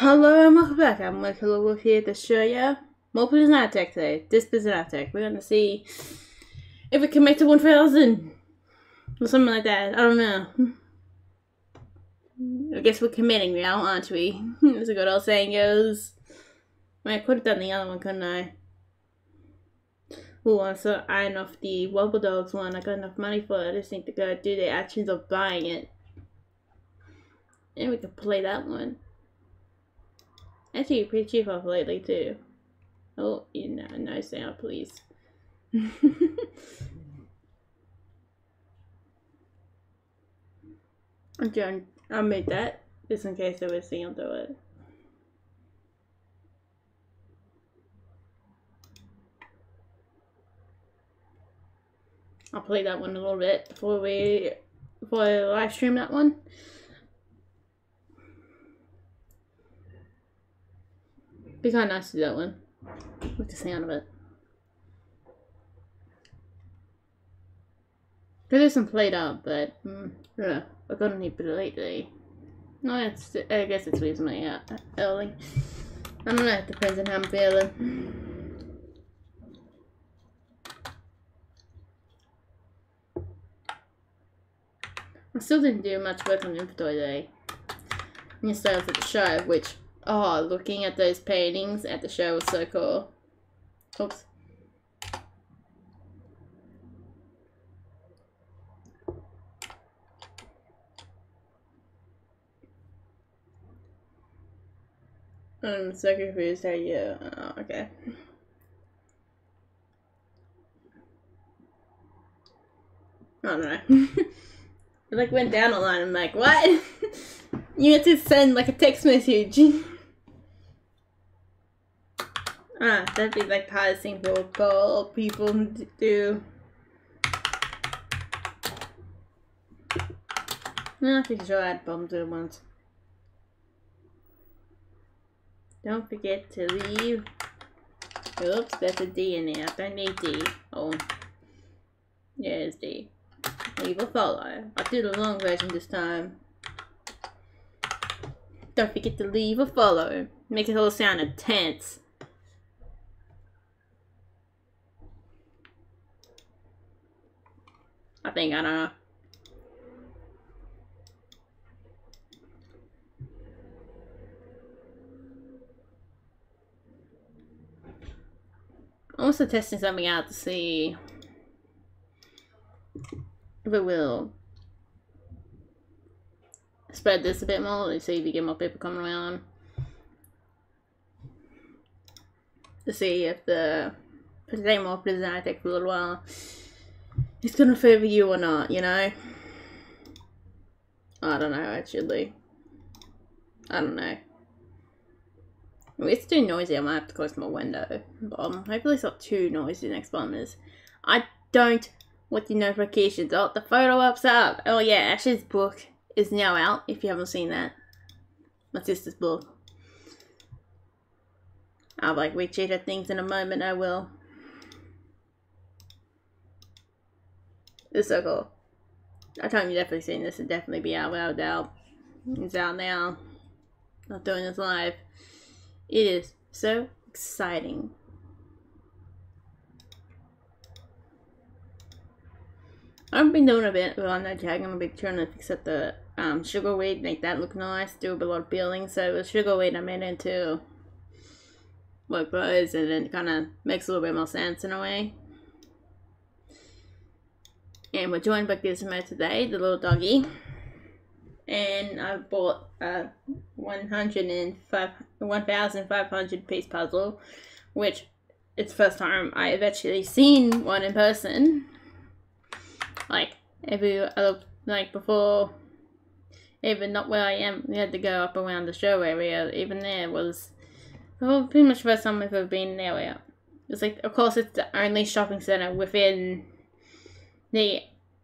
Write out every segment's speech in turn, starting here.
Hello and welcome back. I'm Redcollarwolf here to show you more Prison Architect today. This Prison Architect. We're gonna see if we can make to 1000 or something like that. I don't know. I guess we're committing now, aren't we? As a good old saying goes. I could have done the other one, couldn't I? Oh, also iron off the Wobbledogs one. I got enough money for it. I just to go do the actions of buying it. And we can play that one. Actually, pretty cheap off lately too. Oh, you know, no sound, please. I'm trying. I made that just in case there was sound to it. I'll play that one a little bit before we before I live stream that one. Be kind of nice to do that one. With the sound of it. There is some PlateUp, but mm, yeah, we're gonna need to lately. No, it's I guess it's reasonably uh, early. I don't know, it depends on how I'm feeling. I still didn't do much work on inventory today. Instead of the show, which Oh, looking at those paintings at the show was so cool. Oops. I'm so confused how you... Oh, okay. I don't know. I like went down a line. I'm like, what? you had to send like a text message. ah, that'd be like passing protocol people do. I'm pretty sure I had with it once. Don't forget to leave. Oops, that's a D in there. I don't need D. Oh. Yeah, it's D. Leave a follow. I'll do the long version this time. Don't forget to leave a follow. Make it all sound intense. I think, I don't know. I'm also testing something out to see if it will spread this a bit more. Let's see if you get more people coming around. To see if the more prison I take a little while. It's gonna favor you or not, you know? I don't know actually. I don't know. It's too noisy, I might have to close my window. Bottom. Hopefully it's not too noisy next bombers. I don't want the notifications. Oh, the photo up's up. Oh yeah, Ash's book is now out, if you haven't seen that. My sister's book. I'll like recheat at things in a moment, I will. It's so cool. I told you definitely seen this, it definitely be out without doubt. It's out now. Not doing this live. It is so exciting. I've been doing a bit on that jag. I'm a big trying to fix up the um, sugar wheat, make that look nice, do a lot of peeling. So with sugar wheat, I made into what goes, and it kind of makes a little bit more sense in a way. And we're joined by Gizmo today, the little doggy. And I bought a 1,500 piece puzzle, which it's the first time I've actually seen one in person like every other like before even not where I am we had to go up around the show area even there was well, pretty much the first time I've ever been there. the it's like of course it's the only shopping center within the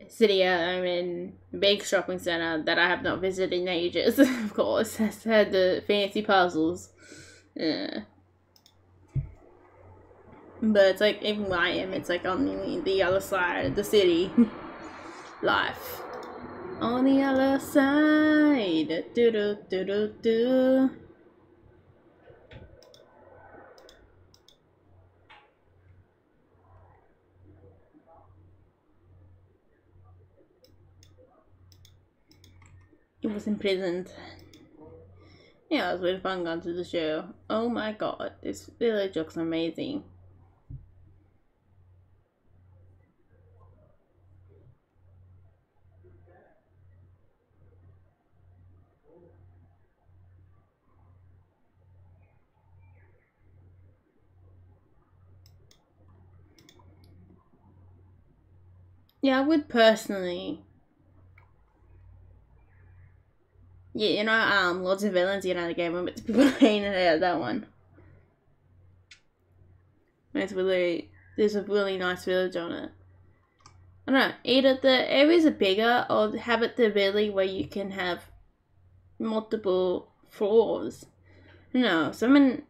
city I'm in big shopping center that I have not visited in ages of course has had the fancy puzzles yeah but it's like even where I am it's like on the, the other side of the city life. On the other side, do do do do do. He was imprisoned. Yeah, it was really fun going to the show. Oh my god, this village looks amazing. Yeah, I would personally. Yeah, you know, um, Lords and Villeins, you know, the game, but people hated it, that one. It's really, there's a really nice village on it. I don't know, either the areas are bigger or have it the really where you can have multiple floors. No, someone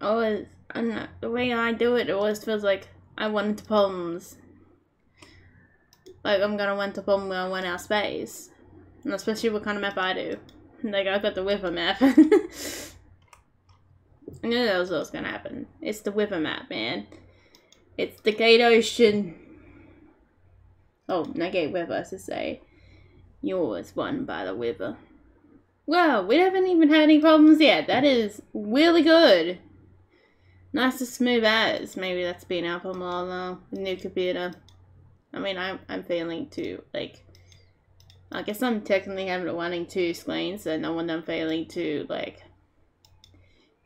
always, I don't know, the way I do it, it always feels like I went into problems like I'm gonna want to bomb when I went out space. Especially what kind of map I do. Like I've got the Wither map. I knew that was what was gonna happen. It's the Wither map, man. It's the Gate Ocean. Oh, no Gate Wither, I should say. Yours won by the Wither. Well, we haven't even had any problems yet. That is really good. Nice to smooth as. Maybe that's been out for a while now. New computer. I mean, I'm, I'm failing to, like, I guess I'm technically having running two screens, wonder I'm failing to, like,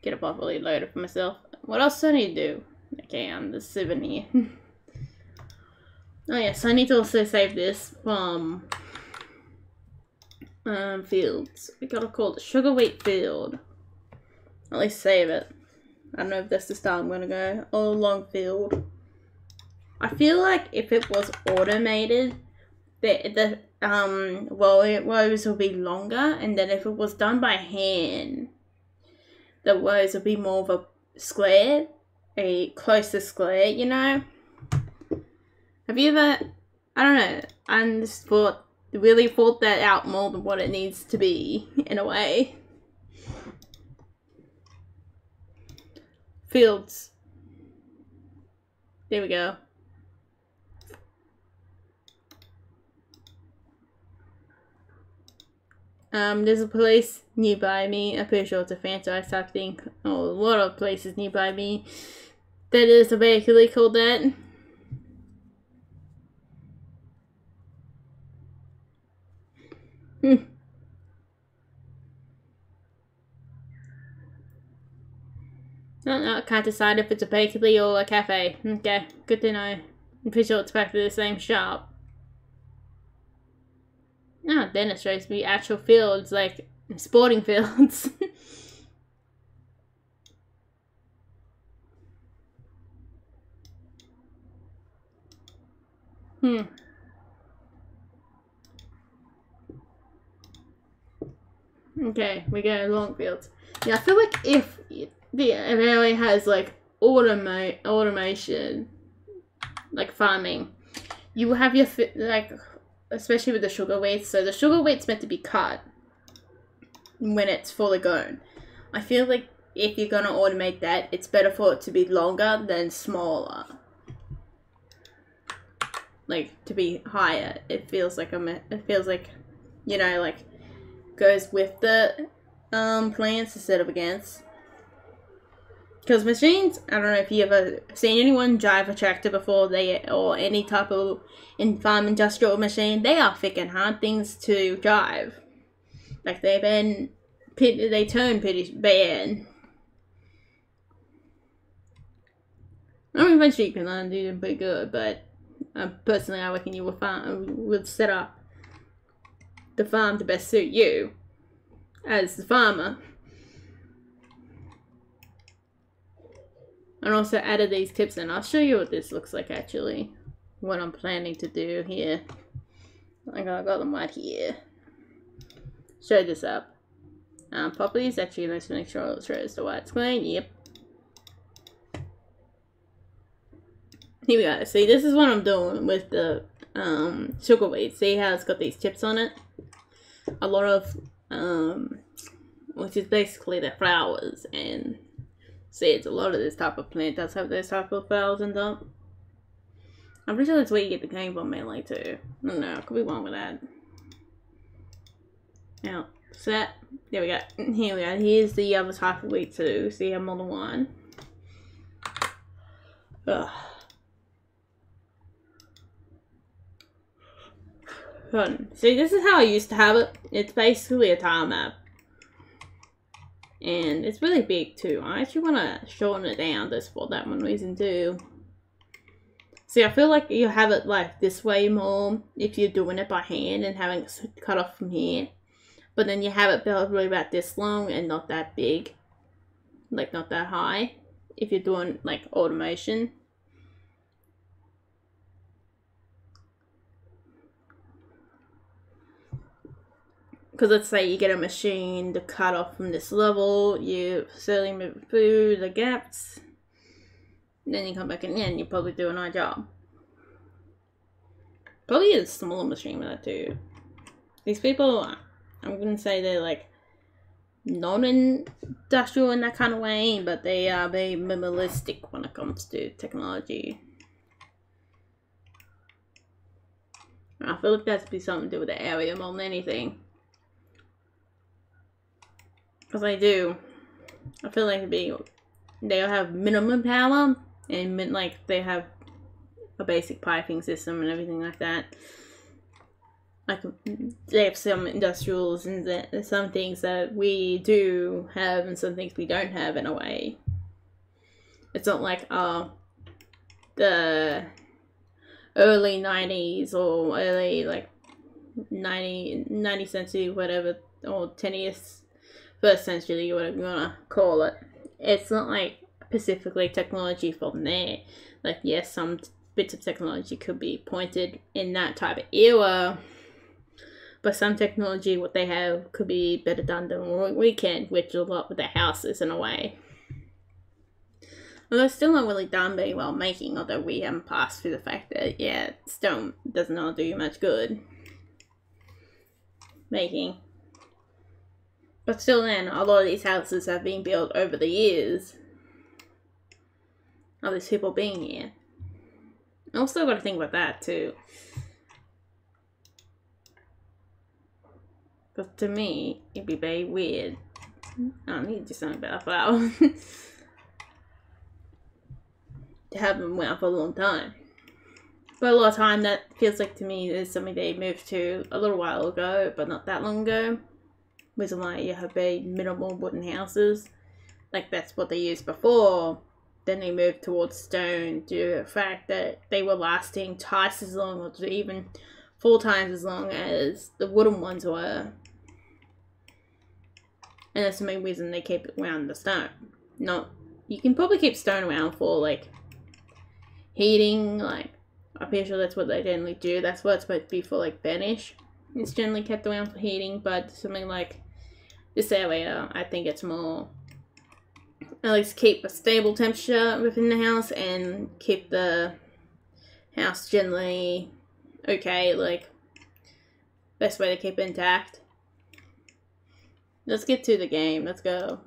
get it properly loaded for myself. What else do I need to do? Okay, I'm the souvenir. oh yes, I need to also save this from um, fields. We gotta call it sugar wheat field. At least save it. I don't know if that's the style I'm gonna go. Oh, long field. I feel like if it was automated, the the um well rows will be longer, and then if it was done by hand, the rows would be more of a square, a closer square. You know. Have you ever? I don't know. I just thought really thought that out more than what it needs to be in a way. Fields. There we go. Um, there's a place nearby me. I'm pretty sure it's a franchise type thing. Oh, a lot of places nearby me. That is a bakery called that. Hmm. No, I can't decide if it's a bakery or a cafe. Okay, good to know. I'm pretty sure it's back to the same shop. No, then it shows me actual fields, like sporting fields. hmm. Okay, we go long fields. Yeah, I feel like if the area has like automate automation, like farming, you will have your like especially with the sugar wheats. So the sugar wheat's meant to be cut when it's fully grown. I feel like if you're gonna automate that, it's better for it to be longer than smaller. Like to be higher. It feels like I'm. It feels like, you know, like goes with the um plants instead of against. Because machines, I don't know if you ever seen anyone drive a tractor before, they or any type of in farm industrial machine, they are freaking hard things to drive. Like they've been, they turn pretty bad. I mean, eventually you can learn to do them pretty good, but uh, personally, I reckon you would farm would set up the farm to best suit you as the farmer. And also added these tips and I'll show you what this looks like actually. What I'm planning to do here. I got, I got them right here. Show this up. Um, properties actually let's make sure it shows the white screen yep. Here we go. See this is what I'm doing with the um, sugar wheat see how it's got these tips on it? A lot of um, which is basically the flowers and seeds. A lot of this type of plant does have those type of flowers in them. I'm pretty sure that's where you get the cane bomb mainly too. I don't know, I could be wrong with that. Now, set. There we go. Here we go. Here's the other type of wheat too. See, I'm on the one. Ugh. Fun. See, this is how I used to have it. It's basically a tile map. And it's really big too. I actually want to shorten it down just for that one reason too. See, I feel like you have it like this way more if you're doing it by hand and having it cut off from here. But then you have it probably about this long and not that big. Like not that high. If you're doing like automation. Because let's say you get a machine to cut off from this level, you slowly move through the gaps, then you come back in and you probably do a nice job. Probably a smaller machine with that too. These people, I'm gonna say they're like non-industrial in that kind of way, but they are very minimalistic when it comes to technology. I feel like that's be something to do with the area more than anything. Because I do. I feel like be they'll have minimum power and like they have a basic piping system and everything like that. Like they have some industrials and some things that we do have and some things we don't have in a way. It's not like uh the early 90s or early like 90 90 century whatever or 10th whatever you want to call it. It's not like specifically technology from there. Like, yes, some bits of technology could be pointed in that type of era, but some technology, what they have, could be better done than what we can, which a lot with the houses in a way. Although still not really done very well making, although we haven't passed through the fact that, yeah, stone does not all do you much good. Making. But still then, a lot of these houses have been built over the years of these people being here. I also got to think about that too. But to me, it'd be very weird. I need to do something about flowers. to have them around for a long time. But a lot of time that feels like to me is something they moved to a little while ago, but not that long ago reason why you have very minimal wooden houses. Like that's what they used before. Then they moved towards stone due to the fact that they were lasting twice as long or even four times as long as the wooden ones were. And that's the main reason they keep it around the stone. Not you can probably keep stone around for like heating, like I'm pretty sure that's what they generally do. That's what it's supposed to be for like banish. It's generally kept around for heating, but something like this area, uh, I think it's more at least keep a stable temperature within the house and keep the house generally okay, like best way to keep intact. Let's get to the game. Let's go.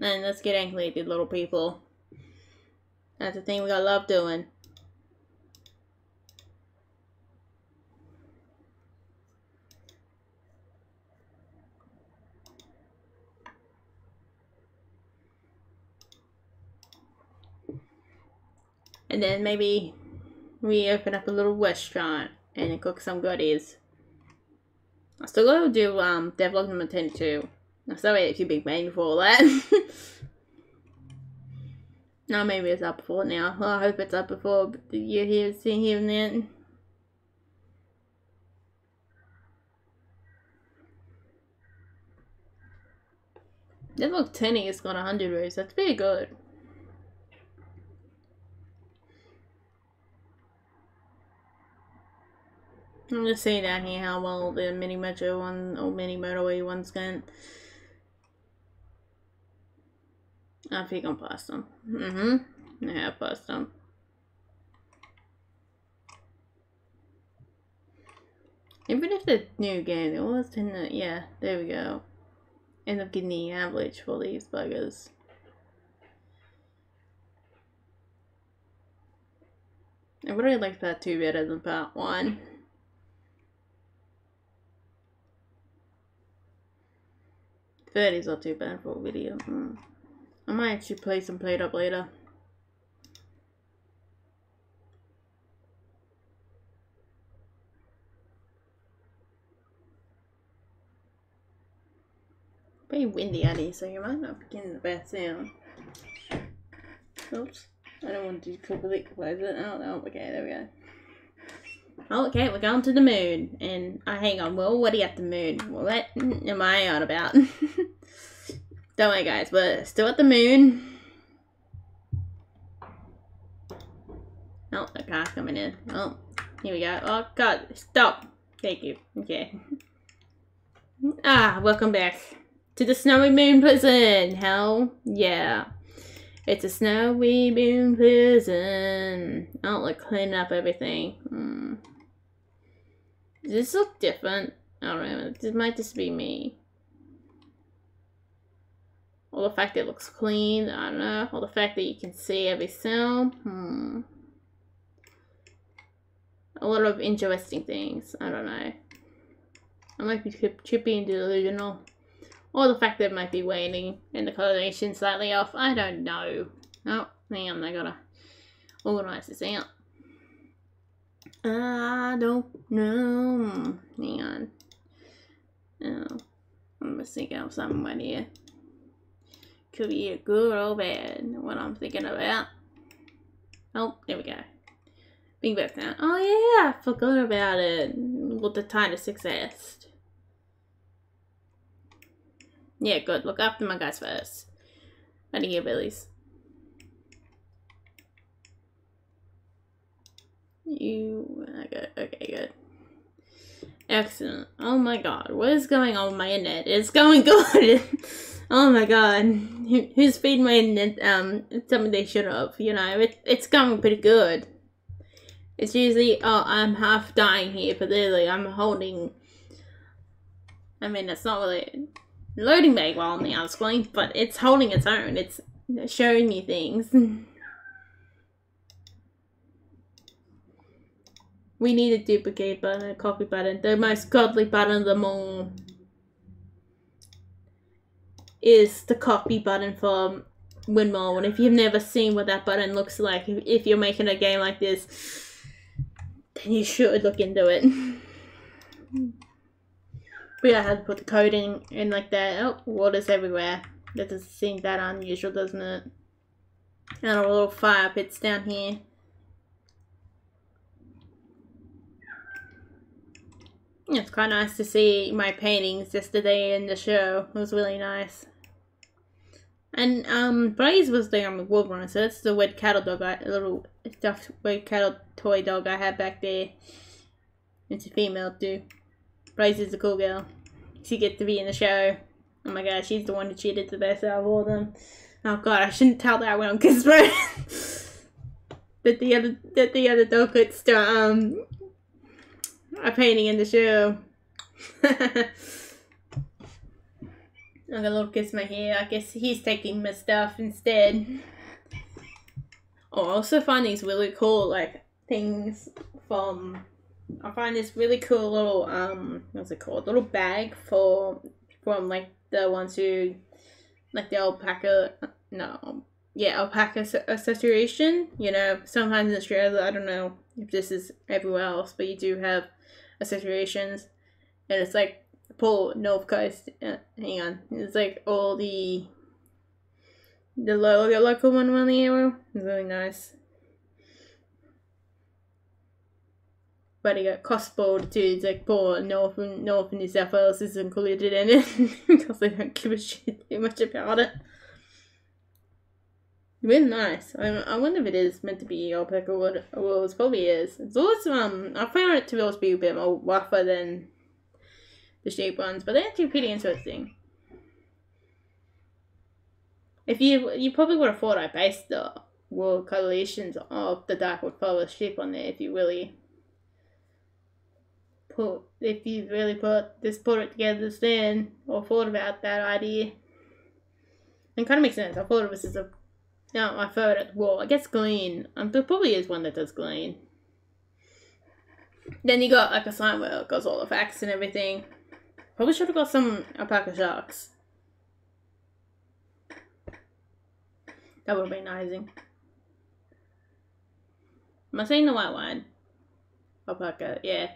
And let's get angry at little people. That's the thing we gotta love doing. And then maybe we open up a little restaurant and cook some goodies. I still gotta do um devlog number 10 too. I'm sorry if you big bang for all that. no, maybe it's up before now. Well, I hope it's up before you hear see hearing then. Devlog 10 has got 100 rows. That's pretty good. I'm just saying down here how well the Mini Metro one or Mini Motorway one's going. I think I'm past them. Mm-hmm. Have passed them. Even if the new game, it was in the yeah, there we go. End up getting the average for these buggers. I really like that two better than part one. 30's not too bad for a video. Mm. I might actually play some PlateUp later. Pretty windy out here, so you might not be getting the best sound. Oops. I don't want to properly close it. Oh, no. Okay, there we go. Okay, we're going to the moon. And, uh, hang on, well, what are you at the moon? What am I on about? Don't worry, guys, we're still at the moon. Oh, the car's coming in. Oh, here we go. Oh, God, stop. Thank you. Okay. Ah, welcome back to the Snowy Moon Prison. Hell yeah. It's a snowy moon prison. I don't like clean up everything. Hmm. Does this look different? I don't know. This might just be me. Or the fact that it looks clean. I don't know. Or the fact that you can see every cell. Hmm. A lot of interesting things. I don't know. I might be trippy and delusional. Or the fact that it might be waning and the coloration slightly off. I don't know. Oh, hang on, I gotta organize this out. I don't know. Hang on. Oh, I'm thinking of something right here. Could be a good or bad, what I'm thinking about. Oh, there we go. Being back now. Oh yeah, I forgot about it. With the Titus success. Yeah, good. Look after my guys first. Of here, Billies. You okay, okay, good. Excellent. Oh my god, what is going on with my internet? It's going good. oh my god, who's feeding my internet? Um, something they should have. You know, it, it's going pretty good. It's usually oh I'm half dying here, but literally I'm holding. I mean, it's not really loading very well on the other screen, but it's holding its own. It's showing me things. we need a duplicate button, a copy button. The most godly button of them all is the copy button for Windmill. And if you've never seen what that button looks like, if you're making a game like this, then you should look into it. But yeah, I had to put the coding in like that. Oh, water's everywhere. That doesn't seem that unusual, doesn't it? And a little fire pits down here. It's quite nice to see my paintings yesterday in the show. It was really nice. And um, Blaze was the Wolverine, so that's the wet cattle dog, I, little stuffed wet cattle toy dog I had back there. It's a female too. Bryce is a cool girl. She gets to be in the show. Oh my god, she's the one that cheated the best out of all of them. Oh god, I shouldn't tell that one because that the other that the other dog could um a painting in the show. I got a little kiss my hair. I guess he's taking my stuff instead. Oh, I also find these really cool like things from I find this really cool little um what's it called? Little bag for from like the ones who like the alpaca no yeah alpaca association you know? Sometimes in Australia I don't know if this is everywhere else but you do have associations and it's like Paul North Coast uh, hang on it's like all the the local one around the area it's really nice like poor North and North and New South Wales is included in it because they don't give a shit too much about it. Really nice. I, I wonder if it is meant to be alpaca. Well, it probably is. It's also um I found it to also be a bit more rougher than the shape ones, but they're actually pretty interesting. If you you probably would have thought I based the world of the Darkwood Forest sheep on there if you really put if you really put this put it together this then or thought about that idea. It kind of makes sense. I thought it was just a no, I throw it at the wall. I guess glean. Um, there probably is one that does glean. Then you got like a sign where it got all the facts and everything. Probably should have got some alpaca sharks. That would have been nice. Am I saying the white wine? Alpaca, yeah.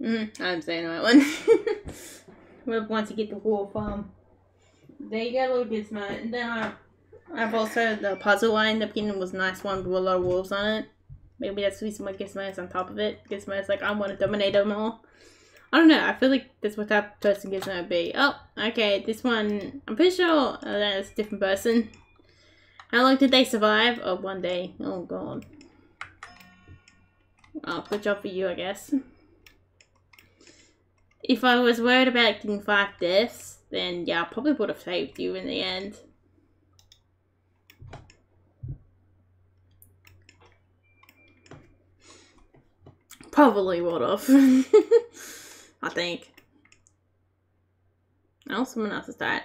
Mm, I'm saying white one. Once you get the wolf, um, there you a little bit smart. And then I, I've also, the puzzle I ended up getting was a nice one with a lot of wolves on it. Maybe that's the reason why Gizmo's on top of it. Gizmo's like, I want to dominate them all. I don't know. I feel like that's what that person Gizmo would be. Oh, okay. This one, I'm pretty sure that's a different person. How long did they survive? Oh, one day. Oh, God. Oh, good job for you, I guess. If I was worried about getting five deaths, then yeah, I probably would have saved you in the end. Probably would have. I think. Oh, someone else is died.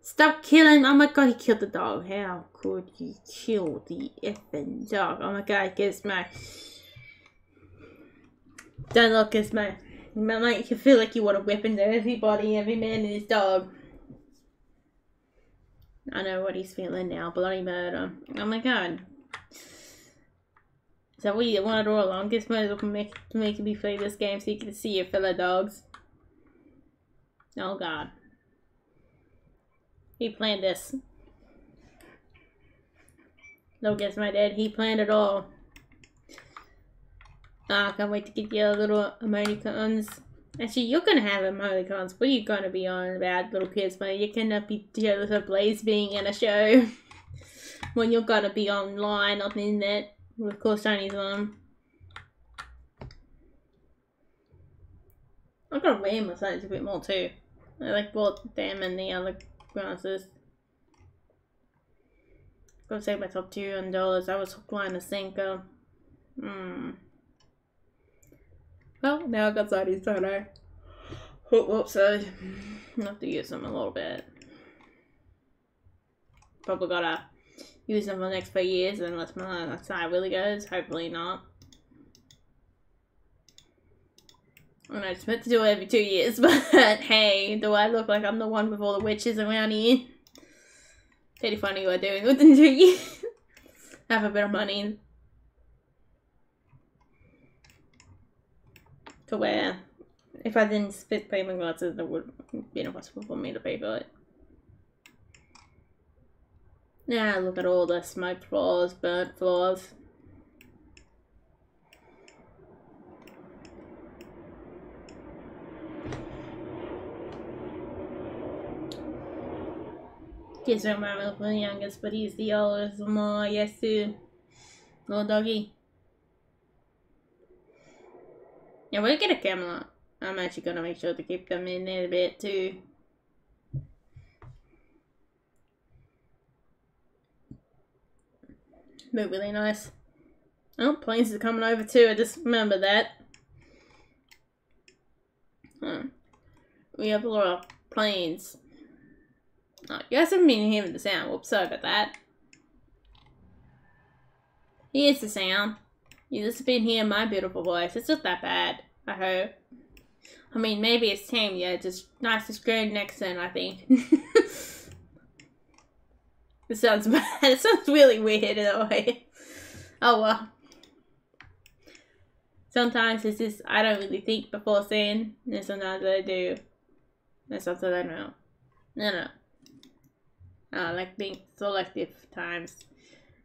Stop killing! Oh my god, he killed the dog. How could you kill the effing dog? Oh my god, Gizmo. Don't look, Gizmo. You might make you feel like you want to into everybody, every man and his dog. I know what he's feeling now. Bloody murder. Oh my god. What you wanted all along? Gizmo make, make me play this game so you can see your fellow dogs. Oh god. He planned this. No guess my dad, he planned it all. Ah, I can't wait to get your little emoticons. Actually, you're gonna have emoticons. What are you gonna be on about, little kids? But you cannot be jealous of Blaze being in a show. when you're gonna be online on the internet Of course Chinese mom. I'm gonna wear my a bit more too. I like both them and the other glasses. Go save myself two hundred dollars. I was hook, line, and sinker. Hmm. Well, now I've got sideys, don't I? Oh, whoops, I have to use them a little bit. Probably gotta use them for the next few years unless my side really goes. Hopefully not. I just meant to do it every two years, but hey, do I look like I'm the one with all the witches around here? Pretty funny what I'm doing within two years. Have a bit of money to wear. If I didn't spit pay my glasses, it would be impossible for me to pay for it. Yeah, look at all the smoked floors, burnt floors. Kids are my the youngest, but he's the oldest. More, yes, too. Little doggy. Yeah, we'll get a camera. I'm actually gonna make sure to keep them in there a bit too. But really nice. Oh, planes are coming over too. I just remember that. Huh. We have a lot of planes. Oh, you guys haven't been hearing the sound. Whoops, sorry about that. Here's the sound. You just been hearing my beautiful voice. It's not that bad, I hope. I mean, maybe it's tame, yeah, just nice to screen next then, I think. it sounds bad. It sounds really weird in a way. Oh well. Sometimes it's just, I don't really think before saying, and sometimes I do. And sometimes I don't. No, no. I like being selective times.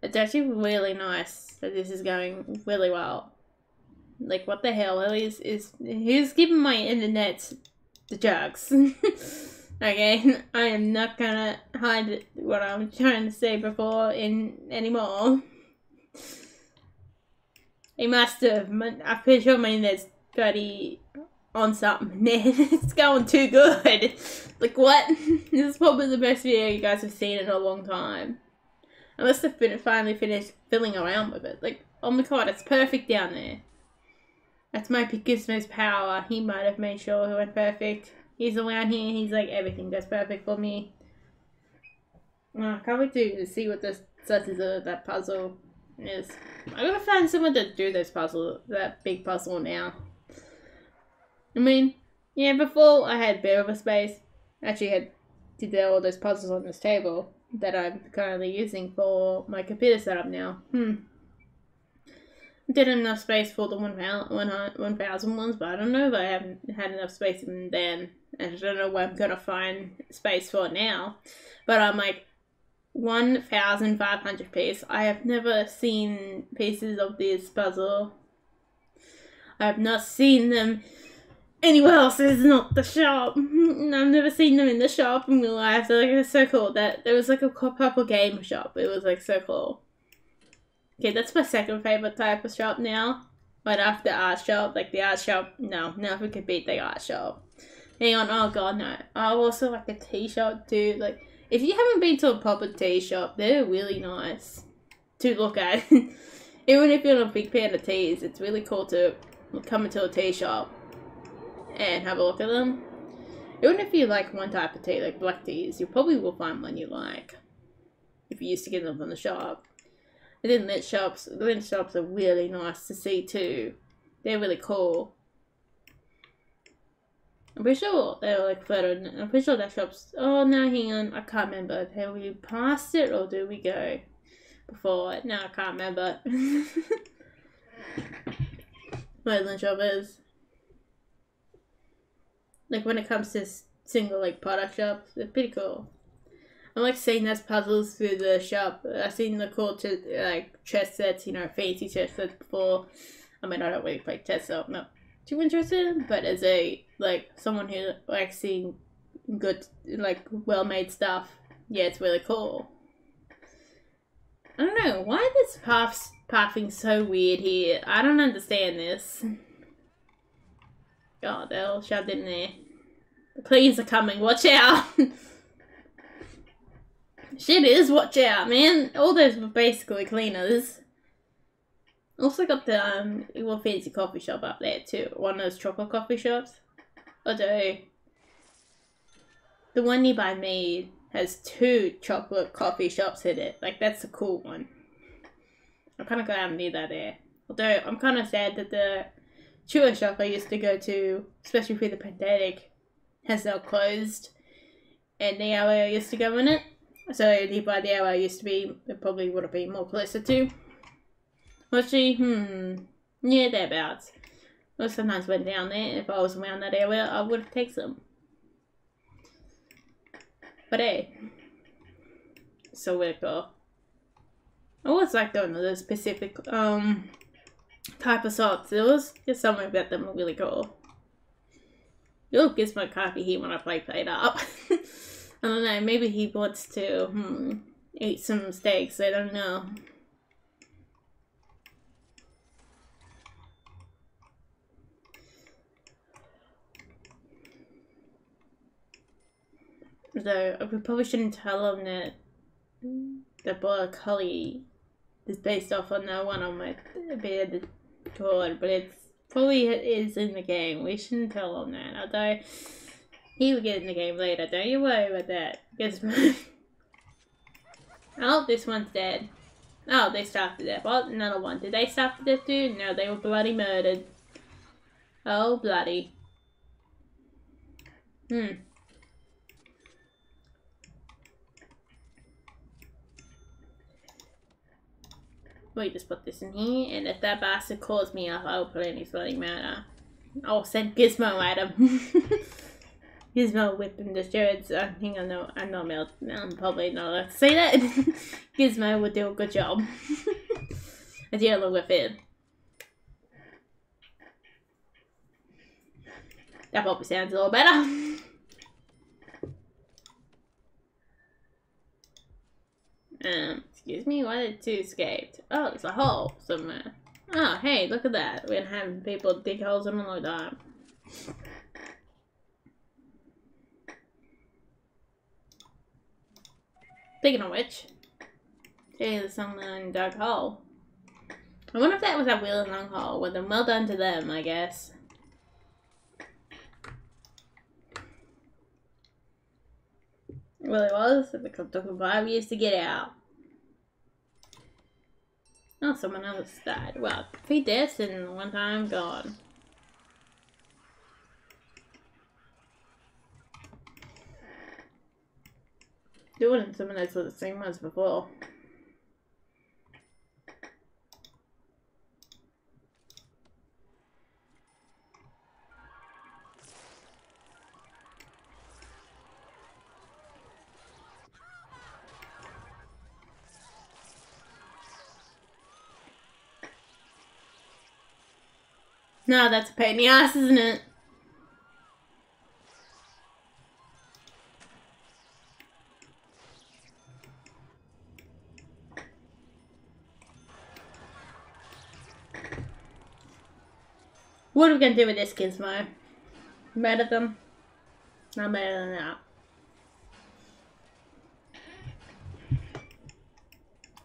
It's actually really nice that this is going really well. Like, what the hell? He's, is, he's giving my internet the jugs. okay? I am not gonna hide what I'm trying to say before in anymore. He must have. I'm pretty sure my internet's bloody on something. it's going too good. like, what? this is probably the best video you guys have seen in a long time. I must have been finally finished filling around with it. Like, oh my god, it's perfect down there. That's my Gizmo's power. He might have made sure it went perfect. He's around here, he's like, everything goes perfect for me. Oh, can't wait to see what the such of that puzzle is. I gotta find someone to do this puzzle, that big puzzle now. I mean, yeah, before I had a bit of a space. Actually had did all those puzzles on this table. That I'm currently using for my computer setup now. Hmm. Did enough space for the 1000 ones, but I don't know if I haven't had enough space in then. And I don't know where I'm gonna find space for now. But I'm like, 1,500 piece. I have never seen pieces of this puzzle. I have not seen them anywhere else is not the shop. Mm-hmm. I've never seen them in the shop in real life. They're like it's so cool that there was like a purple game shop. It was like so cool. Okay, that's my second favorite type of shop now. Right after art shop, like the art shop, no, nothing could beat the art shop. Hang on, oh god, no. I also like the tea shop too. Like, if you haven't been to a proper tea shop, they're really nice to look at. Even if you're not a big fan of teas, it's really cool to come into a tea shop and have a look at them. Even if you like one type of tea, like black teas, you probably will find one you like. If you used to get them from the shop. And then lit shops, lit shops are really nice to see too. They're really cool. I'm pretty sure they were like photo. I'm pretty sure that shop's. Oh no, hang on. I can't remember. Have we passed it or do we go before it? No, I can't remember. Where shop is like when it comes to single like product shops, they're pretty cool. I like seeing those puzzles through the shop. I've seen the cool like chess sets, you know, fancy chess sets before. I mean, I don't really play chess, so I'm not too interested. But as a like someone who likes seeing good, like well-made stuff, yeah, it's really cool. I don't know why this path pathing so weird here. I don't understand this. God, they're all shoved in there. The cleans are coming, watch out! Shit is, watch out, man. All those were basically cleaners. Also got the um fancy coffee shop up there too. One of those chocolate coffee shops. Although the one nearby me has two chocolate coffee shops in it. Like that's a cool one. I'm kinda glad I'm near that there. Although I'm kinda sad that the churro shop I used to go to, especially for the pandemic, has now closed. And the area I used to go in it. So by the area I used to be, it probably would have been more closer to. Actually, hmm, yeah, thereabouts. Well, sometimes went down there. If I was around that area, I would have taken some. But hey, so weird go. I always like going to the specific um type of. There was just something about them really cool. You'll get my coffee here when I play PlateUp. I don't know, maybe he wants to hmm, eat some steaks, I don't know. So, we probably shouldn't tell him that the boy Collie is based off on the one on my bed tour, but it's probably is in the game. We shouldn't tell him that. Although he will get in the game later. Don't you worry about that. Guess Oh, this one's dead. Oh, they starved to death. Oh, another one. Did they starve to death too? No, they were bloody murdered. Oh, bloody. Hmm. Wait, just put this in here, and if that bastard calls me up, I'll put his bloody murder. I'll send Gizmo at him. Gizmo whip him to shreds. I think I know, I'm not male, I'm probably not allowed to say that. Gizmo would do a good job. I do a dealing with it. That probably sounds a little better. um, Excuse me, why did two escaped? Oh, there's a hole somewhere. Oh, hey, look at that. We're having people dig holes in all the time. Speaking of which, hey, there's someone in dark hole. I wonder if that was a really long hole. Well, then well done to them, I guess. It really was. It took them five years to get out. Oh, someone else died. Well, three deaths in one time gone. doing some of those sort of same ones before. No, that's a pain in the ass, isn't it? What are we gonna do with this gizmo? Better them? Not better than that.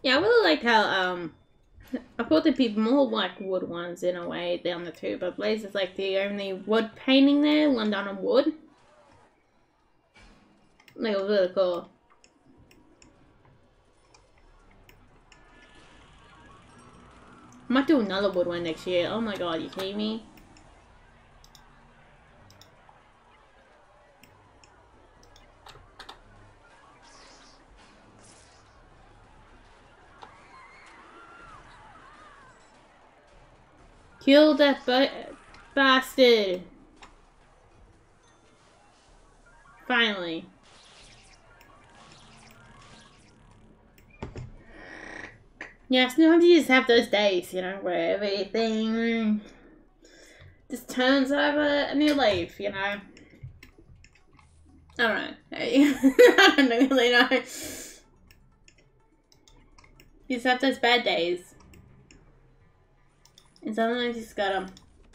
Yeah, I really like how um I thought there'd be more like wood ones in a way down the two, but Blaze is like the only wood painting there, one done on wood. Like it was really cool. I might do another wood one next year. Oh my god, you kidding me? Kill that bastard! Finally. Yeah, sometimes you just have those days, you know, where everything just turns over a new leaf, you know. I don't know. I don't really know. You just have those bad days. And sometimes you just gotta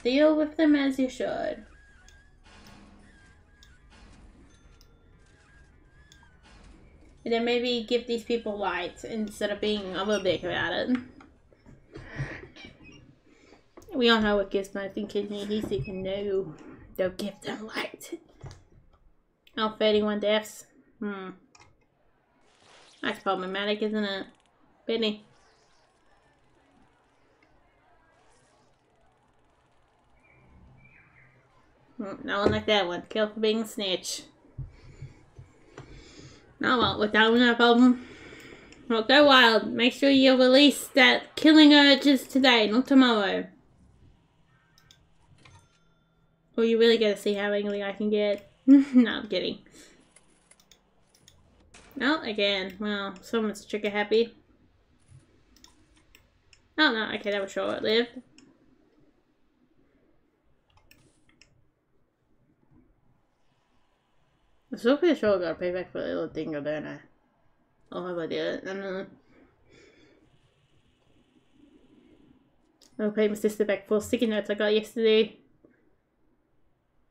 deal with them as you should. And then maybe give these people light instead of being a little dick about it. We all know what Gizmo's thinking. He's thinking, no, don't give them light. Oh, 31 deaths. Hmm. That's problematic, isn't it? Benny. No one like that one. Kill for being a snitch. Oh well, with that one no problem. Well, go wild. Make sure you release that killing urges today, not tomorrow. Or you really gotta see how angry I can get. no, I'm kidding. No, again. Well, someone's trigger happy. Oh no, okay, that was short I'm still pretty sure I gotta pay back for the little thing, don't I? I'll have I did it. I don't know. I'll pay my sister back for sticky notes I got yesterday.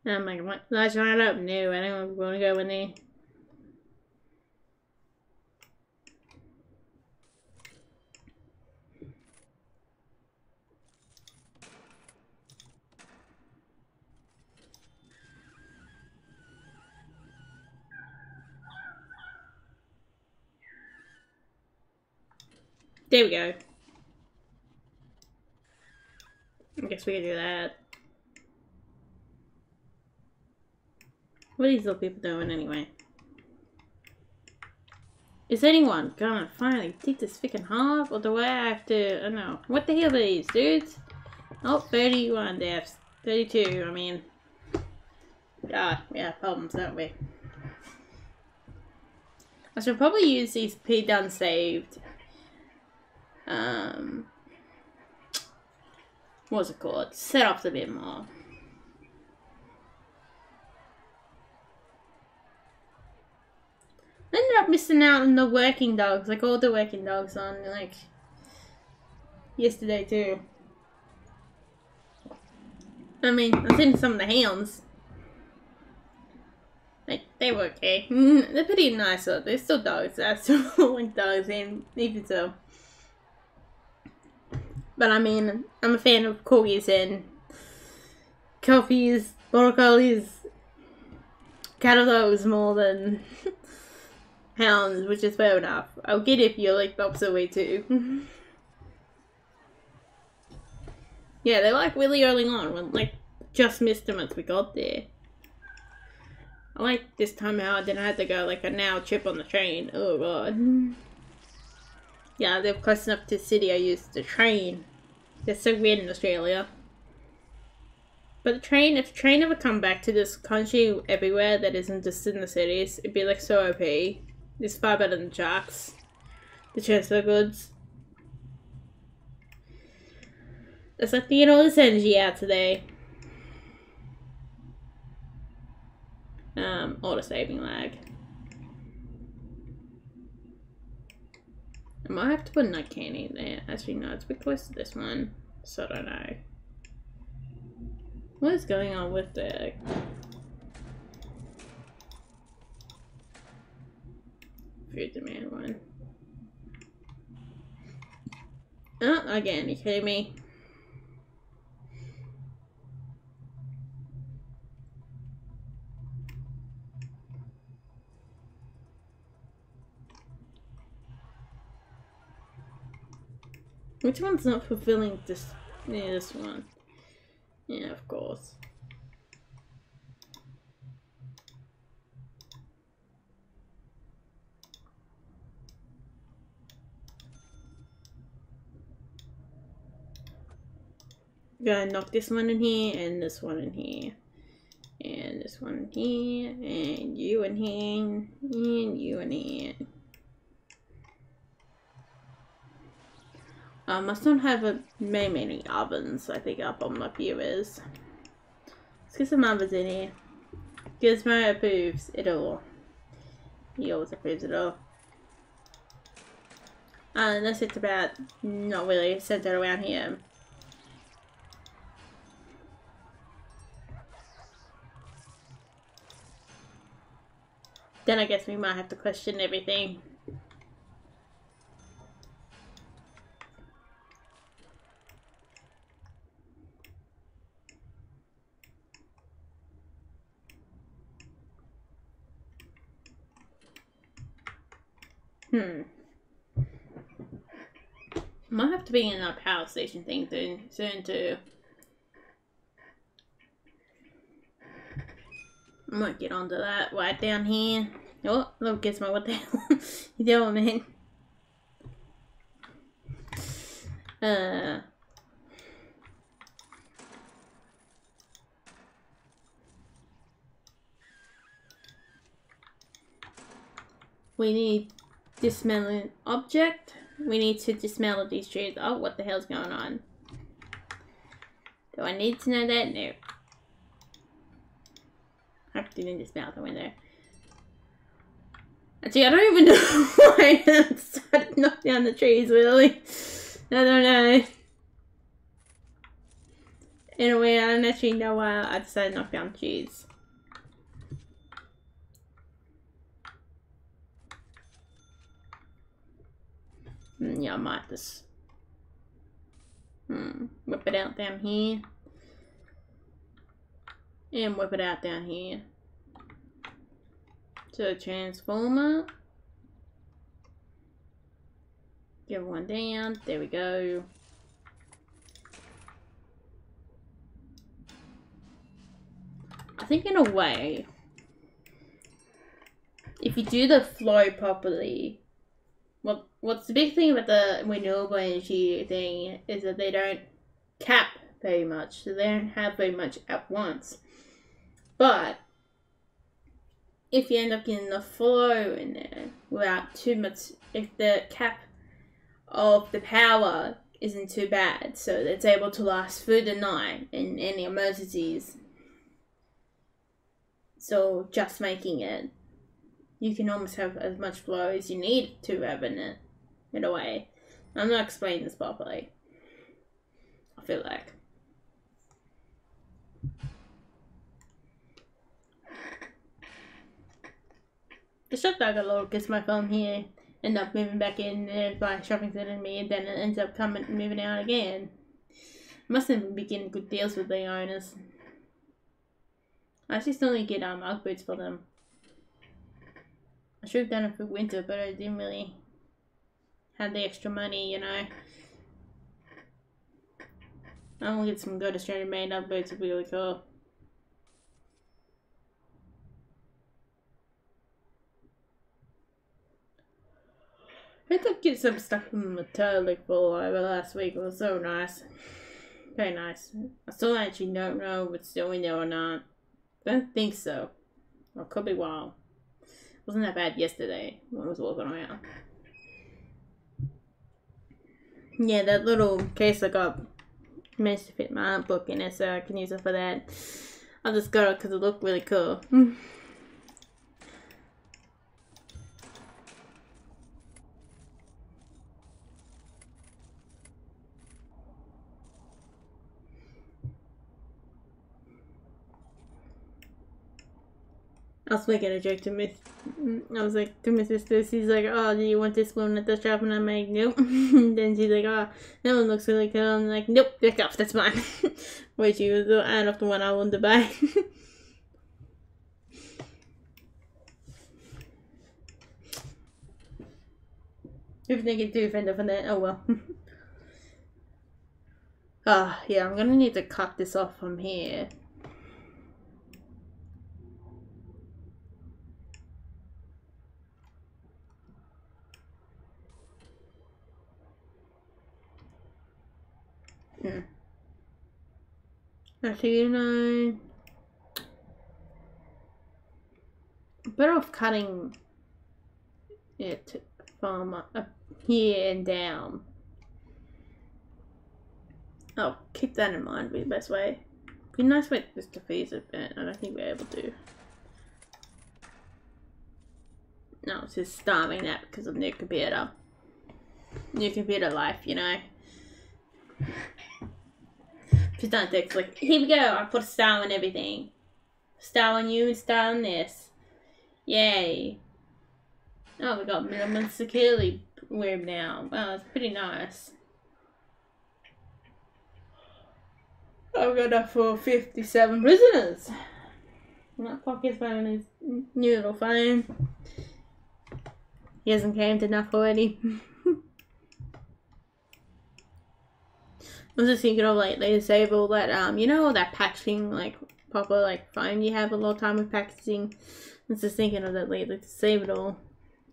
And I'm like, what? Last night up? No, I don't want to go in there. There we go. I guess we can do that. What are these little people doing anyway? Is anyone gonna finally take this freaking off? Or do I have to, I don't know. What the hell are these, dudes? Oh, 31 deaths. 32, I mean. God, we have problems, don't we? I should probably use these P done saved um, what's it called? Set up a bit more. I ended up missing out on the working dogs, like all the working dogs on like yesterday too. I mean, I've seen some of the hounds. Like, they were okay. They're pretty nice though. They're still dogs. They're still like dogs and even so. But I mean, I'm a fan of corgis and kelpies, border collies, those more than hounds, which is fair enough. I'll get if you're like the opposite way too. yeah, they're like really early on when like just missed them as we got there. I like this time how I didn't have to go like a now chip on the train. Oh god. Yeah, they're close enough to the city I used the train. They're so weird in Australia. But the train, if the train ever come back to this country everywhere that isn't just in the cities, it'd be like so OP. It's far better than Sharks. The transfer goods. It's like getting all this energy out today. Um, auto saving lag. I might have to put nut candy in there. Actually, no, it's a bit close to this one. So I don't know. What is going on with the... Food demand one. Oh, again, you kidding me? Which one's not fulfilling this? Yeah, this one. Yeah, of course. Gonna knock this one in here and this one in here. And this one in here. And you in here. And you in here. Um, I don't have a, many, many ovens, I think, up on my viewers. Let's get some ovens in here. Gizmo approves it all. He always approves it all. Uh, unless it's about not really centered around here. Then I guess we might have to question everything. Hmm. Might have to be in a power station thing soon, soon too. I might get onto that right down here. Oh, little gizmo, what the hell you doing, man? Uh. We need dismantle an object. We need to dismantle these trees. Oh, what the hell's going on? Do I need to know that? No. I didn't dismantle the window. Actually, I don't even know why I started knock down the trees, really. I don't know. Anyway, I don't actually know why I decided to knock down trees. Hmm, yeah, I might just hmm, whip it out down here. And whip it out down here. To the transformer. Give one down. There we go. I think in a way, if you do the flow properly, what's the big thing about the renewable energy thing is that they don't cap very much, so they don't have very much at once. But if you end up getting the flow in there without too much, if the cap of the power isn't too bad, so it's able to last through the night in any emergencies. So just making it you can almost have as much flow as you need to have in it, in a way. I'm not explaining this properly. I feel like. The shop that I got a little gets my phone here, end up moving back in there by shopping center me, and then it ends up coming moving out again. Mustn't be getting good deals with the owners. I actually still get um, Ugg boots for them. I should have done it for winter, but I didn't really had the extra money, you know. I'm gonna get some good Australian made upgrades would be really cool. I did get some stuff from Metallic Bull over last week. It was so nice. Very nice. I still actually don't know if it's doing there or not. Don't think so. Or could be wild. Wasn't that bad yesterday when I was walking around. Yeah, that little case I got managed to fit my art book in it, so I can use it for that. I just got it because it looked really cool. I was making a joke to Miss. I was like to Miss Mister. She's like, "Oh, do you want this one at the shop?" And I'm like, "Nope." then she's like, "Oh, that one looks really cool." I'm like, "Nope, back off. That's mine." Which she was out of the one I wanted to buy. if they get too offended for that, oh well. Ah, oh, yeah, I'm gonna need to cut this off from here. Hmm. Actually, you know, better off cutting it from up here and down. Oh, keep that in mind, be the best way. Be nice way just to freeze it, but I don't think we're able to. No, it's just starving that because of new computer. New computer life, you know. Dicks like, here we go, I put a star on everything. Star on you and star on this. Yay. Oh, we got minimum security web now. Wow, it's pretty nice. I've got enough for 57 prisoners. That pocket phone is new little phone. He hasn't came to enough already. I was just thinking of like they disable that um you know that patching like proper like phone you have a lot of time with packaging. I was just thinking of that lately to save it all.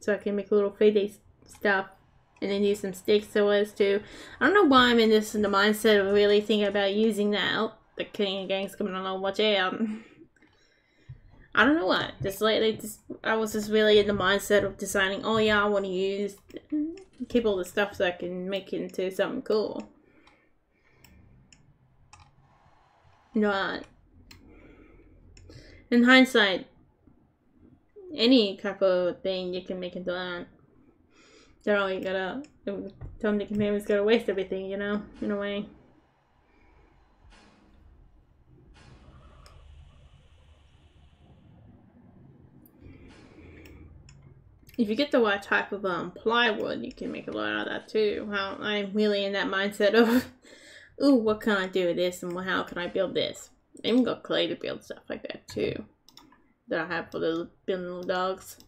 So I can make a little 3D stuff and then use some sticks so as to I don't know why I'm in this in the mindset of really thinking about using that. The King of Gangs coming on watch out. I don't know what. Just lately just I was just really in the mindset of deciding, oh yeah, I wanna use keep all the stuff so I can make it into something cool. Not. In hindsight, any type of thing you can make into art. Don't know, you gotta, Tom, Dick, and Harry's gotta waste everything, you know, in a way. If you get the right type of um, plywood, you can make a lot out of that too. Well, I'm really in that mindset of ooh, what can I do with this and how can I build this? I even got clay to build stuff like that too. That I have for the building little dogs.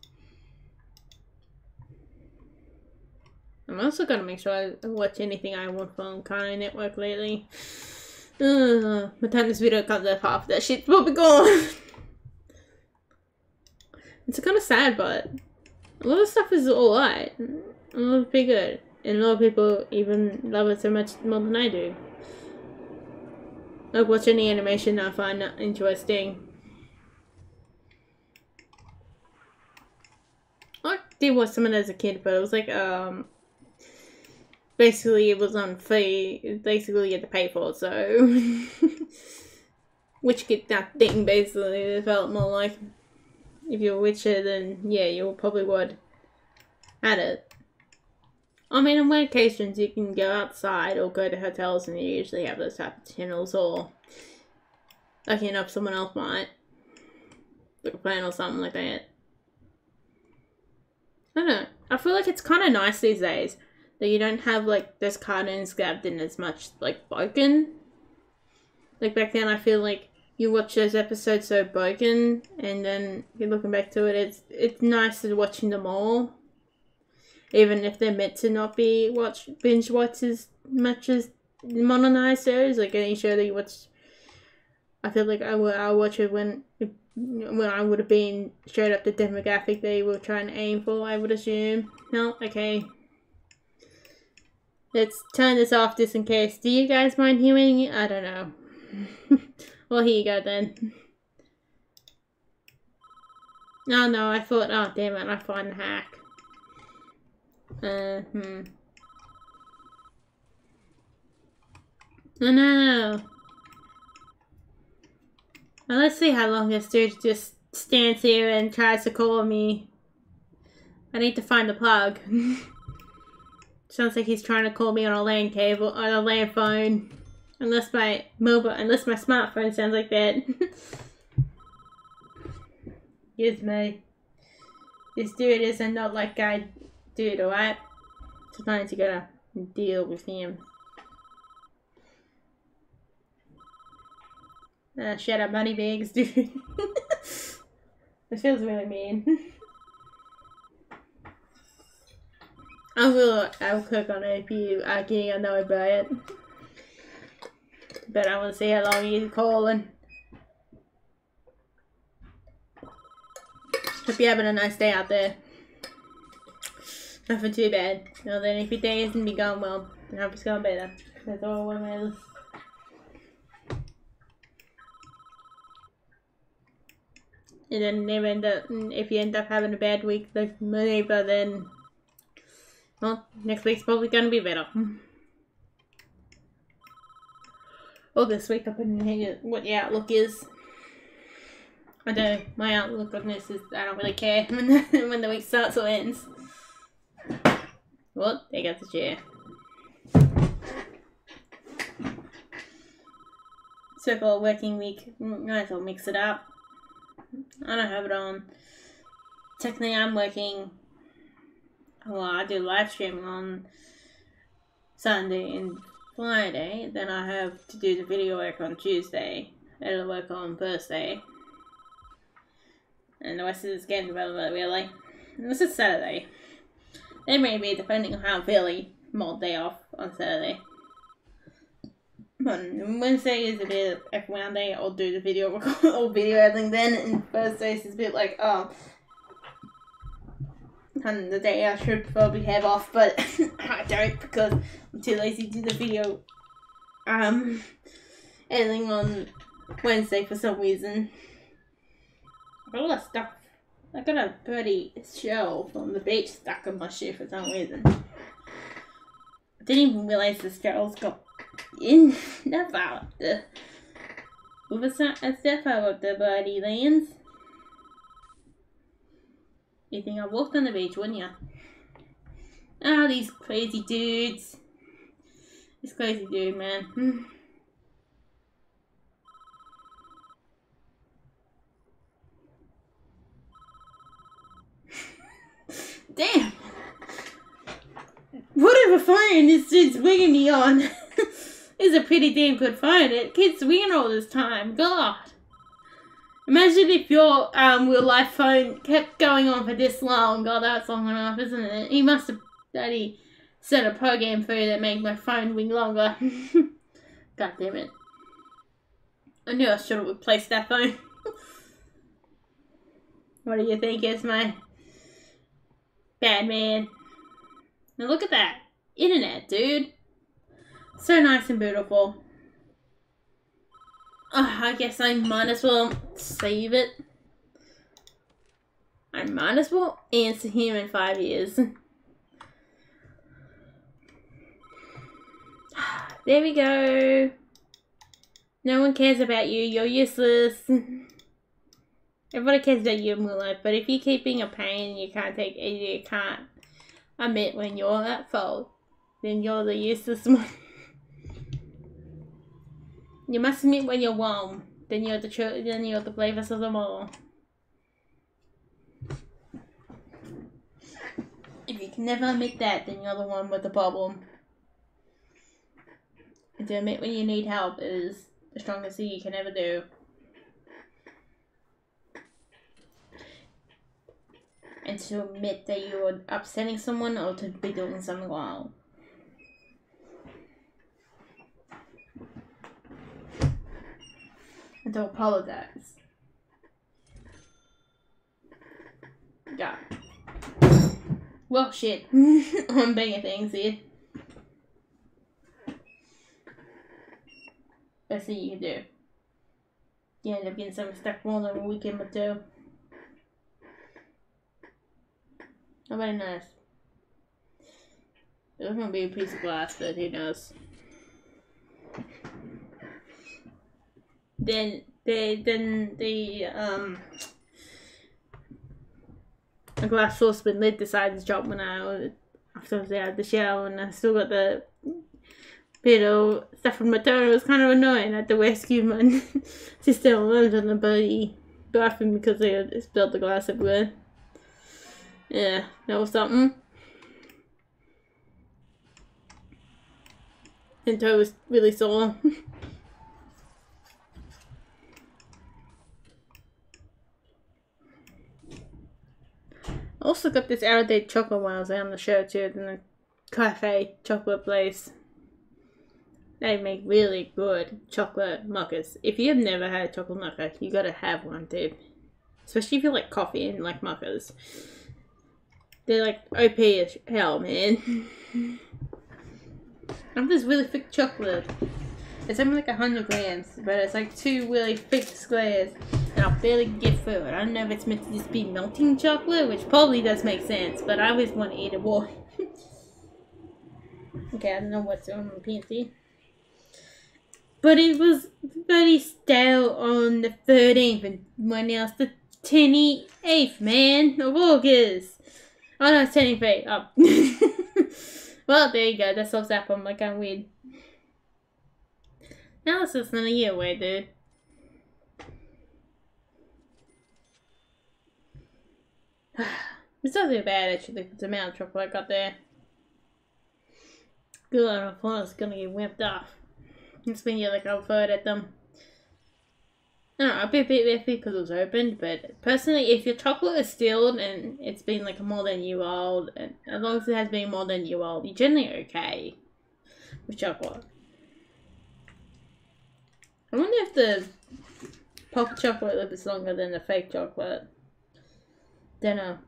I'm also gonna make sure I watch anything I want from Cartoon Network lately. Uh, by the time this video comes up, half that shit will be gone. it's kind of sad, but a lot of stuff is alright. Of pretty good. And a lot of people even love it so much more than I do. Like watch any animation I find that interesting. I did watch some of as a kid, but it was like um basically it was on free basically you had to pay for it, so Witch get that thing basically it felt more like if you're a witcher then yeah you probably would add it. I mean, on one occasions you can go outside or go to hotels and you usually have those type of channels or lucky enough someone else might. Like a plan or something like that. I don't know. I feel like it's kind of nice these days that you don't have like those cartoons grabbed in as much like broken. Like back then, I feel like you watch those episodes so broken, and then you're looking back to it. It's it's nice to watching them all even if they're meant to not be watch binge watch as much as modernized shows. Like any show that you watch, I feel like I will I'll watch it when when I would have been straight up the demographic they were trying to aim for. I would assume. No, okay. Let's turn this off just in case. Do you guys mind hearing it? I don't know. well, here you go then. Oh no, I thought, oh damn it, I found the hack. Uh, hmm. Oh no. Well, let's see how long this dude just stands here and tries to call me. I need to find the plug. Sounds like he's trying to call me on a land cable, on a land phone. Unless my mobile, unless my smartphone sounds like that. Excuse me. This dude is a not like guy dude, alright? Sometimes you gotta deal with him. Uh, shut up, money bags, dude. this feels really mean. I will. I will click on it if you are getting annoyed by it. But I want to see how long you're calling. Hope you're having a nice day out there. Nothing too bad. Well then, if your day isn't be going well, I hope it's going better. That's all that matters. And then if, end up, mm, if you end up having a bad week like my neighbor, then well, next week's probably gonna be better. Or this week, depending on what your outlook is. I don't. know, My outlook on this is I don't really care when the, when the week starts or ends. Well, they got the chair. So for working week, mm, might as well mix it up. I don't have it on. Technically, I'm working well, I do live streaming on Sunday and Friday. Then I have to do the video work on Tuesday. It'll work on Thursday. And the rest of this game development, really. This is Saturday. It may be depending on how feeling, more day off on Saturday. But Wednesday is a bit of F1 day, I'll do the video record or video editing then, and Thursday is a bit like, oh, and the day I should probably have off, but I don't because I'm too lazy to do the video um editing on Wednesday for some reason. I got all that stuff. I got a birdie shell from the beach stuck in my shoe for some reason. I didn't even realize the shells got in stuff out with a stuff out of the birdie lands. You think I walked on the beach, wouldn't you? Ah, these crazy dudes. This crazy dude, man. Hmm. Damn! Whatever phone this dude's winging me on is a pretty damn good phone. It keeps swinging all this time. God. Imagine if your um real life phone kept going on for this long. God, that's long enough, isn't it? He must have daddy set a program for you that made my phone ring longer. God damn it. I knew I should have replaced that phone. what do you think is my bad man? Now look at that. Internet, dude. So nice and beautiful. Uh, I guess I might as well save it. I might as well answer him in five years. There we go. No one cares about you. You're useless. Everybody cares about you in real life, but if you keep being a pain, you can't take it, you can't admit when you're at fault, then you're the useless one. You must admit when you're wrong. Then you're the tr- then you're the bravest of them all. If you can never admit that, then you're the one with the problem. And to admit when you need help is the strongest thing you can ever do. and to admit that you are upsetting someone or to be doing something wrong. And to apologize. Yeah. Well, shit. I'm banging things here. Best thing you can do. You end up getting some stuff more than a weekend or two. Nobody knows. There's gonna be a piece of glass, but who knows? Then they then the um a glass saucepan lid decided to drop when I was after I was the shower and I still got the bit of stuff from my toe. It was kind of annoying. I had to rescue my sister alone on the body bathroom because they had spilled the glass everywhere. Yeah, that was something. And toe was really sore. also got this out of date chocolate while I was on the show too, in the cafe chocolate place. They make really good chocolate mochas. If you've never had a chocolate mocha, you gotta have one, dude. Especially if you like coffee and like mochas. They're like OP as hell, man. I have this really thick chocolate. It's only like 100 grams, but it's like two really thick squares, and I'll barely get through it. I don't know if it's meant to just be melting chocolate, which probably does make sense, but I always want to eat it raw. okay, I don't know what's on the PNC. But it was very stale on the 13th, and when else the 28th, man, of August. Oh no, it's 28th. Oh. well, there you go. That solves that problem like I'm weird. Now it's just not a year away, dude. it's not too bad actually, the amount of chocolate I got there. Good, I thought I was gonna get whipped off. It's been yeah, like I've heard at them. I don't know, a bit iffy because it was opened, but personally, if your chocolate is sealed and it's been like more than year old, and as long as it has been more than year old, you're generally okay with chocolate. I wonder if the pop chocolate lives longer than the fake chocolate. Don't know.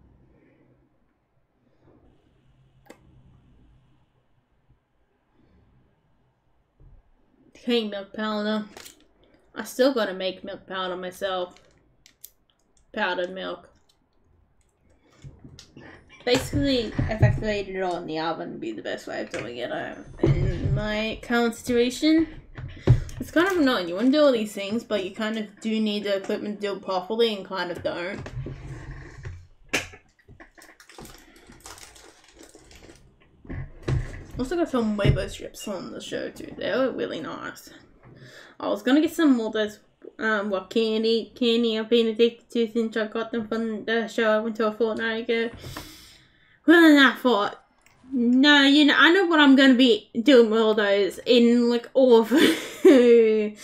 Okay, milk powder. I still gotta make milk powder myself. Powdered milk. Basically, evaporated it all in the oven would be the best way of doing it uh, in my current situation. It's kind of annoying. You want to do all these things, but you kind of do need the equipment to do properly and kind of don't. Also got some Weibo strips on the show too. They were really nice. I was gonna get some more those um what candy candy I've been addicted to since I got them from the show I went to a fortnight ago. Well then I thought no, you know I know what I'm gonna be doing with all those in like all of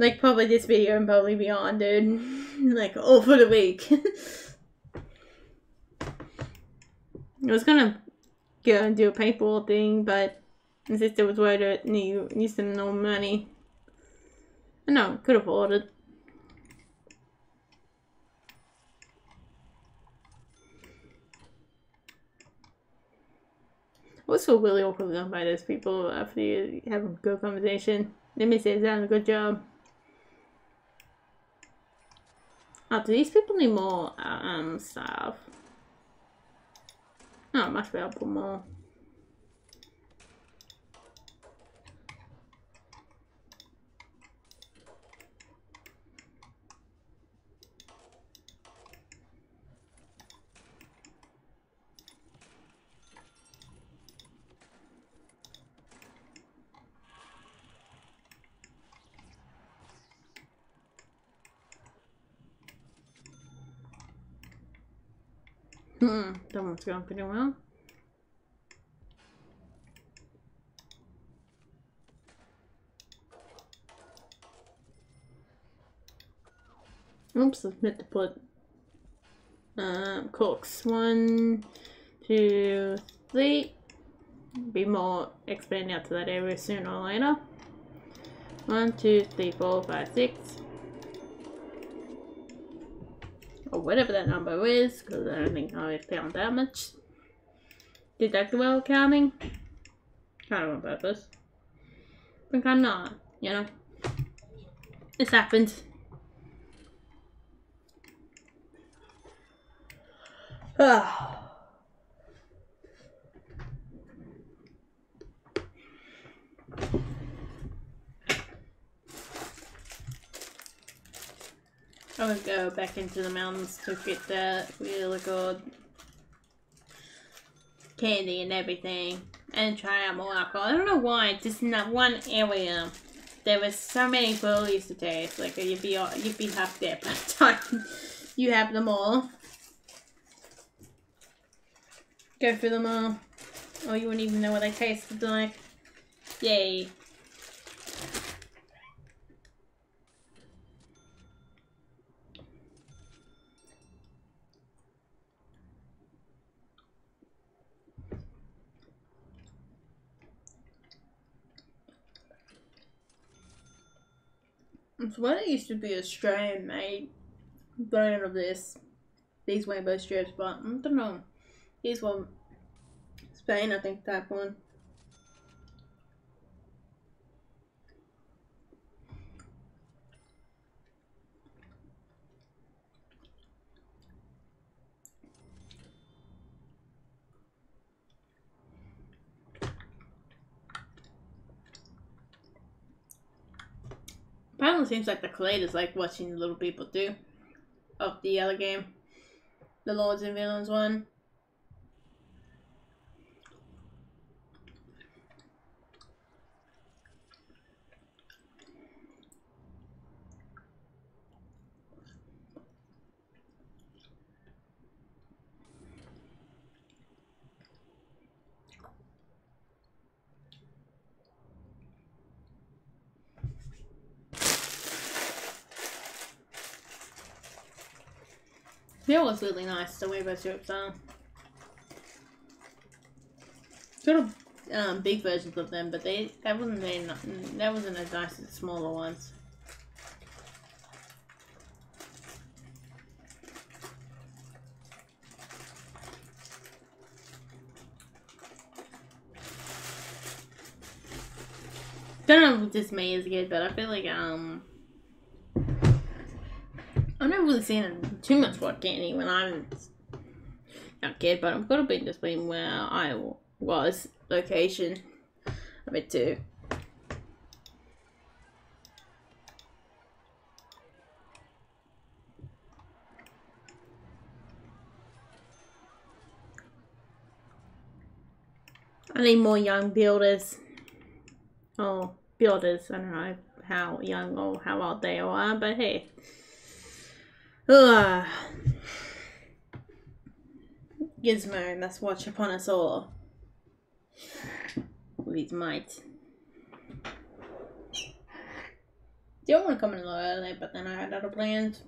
like probably this video and probably beyond, dude. Like all for the week. I was gonna go and do a paintball thing, but my sister was worried that you using no money. Know, could afford it. What's so really awkward done by those people after you have a good conversation? Let me say, done a good job. Oh, do these people need more um stuff? Oh, must be able more. Hmm, that one's going pretty well. Oops, I to put um, corks. One, two, three. Be more expanding out to that area sooner or later. One, two, three, four, five, six or whatever that number is, because I don't think I found that much. Deductible counting? Kind of on purpose. But I'm not, you know? This happens. Ah. I would go back into the mountains to get that really good candy and everything and try out more alcohol. I don't know why, just in that one area there was so many bullies to taste. Like you'd be you'd be half dead by the time you have them all. Go through them all. Oh, you wouldn't even know what they tasted like. Yay. So what it used to be Australian made version of this, these rainbow strips, but I don't know. These were Spain, I think, that one. Apparently seems like the Clade is like watching little people do of the other game. The Lords and Villeins one. It was really nice the way those strips are. Sort of um, big versions of them, but they that wasn't very that wasn't as nice as the smaller ones. Don't know if this me is good, but I feel like um I've never really seen too much Rod Candy when I'm not kid, but I've got to be being where I was location a bit too. I need more young builders. Oh, builders. I don't know how young or how old they are, but hey. Ugh. Gizmo must watch upon us all. With his might. Don't want to come in a little early, but then I had other plans.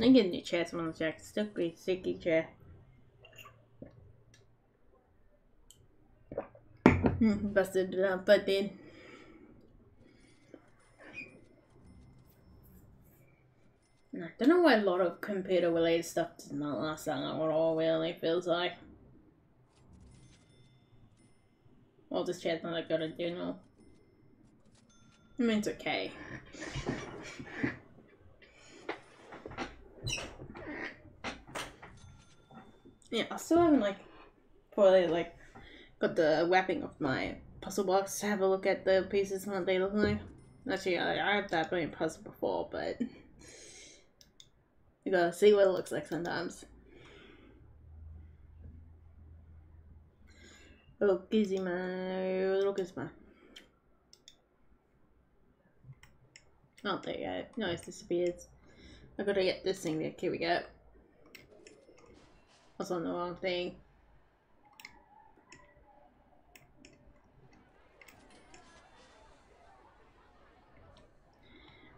I get a new chair, someone. Still great sticky chair. Hmm, busted it up, but did. I don't know why a lot of computer related stuff does not last that long at all, really, feels like. Well, this chat's not that good do now. I mean, it's okay. Yeah, I still haven't, like, fully, like, got the wrapping of my puzzle box to have a look at the pieces and what they look like. Actually, I, I have that brain puzzle before, but you gotta see what it looks like sometimes. Little Gizmo, little Gizmo. Oh, there you go. No, it's disappeared. I gotta get this thing there. Here we go. I was on the wrong thing.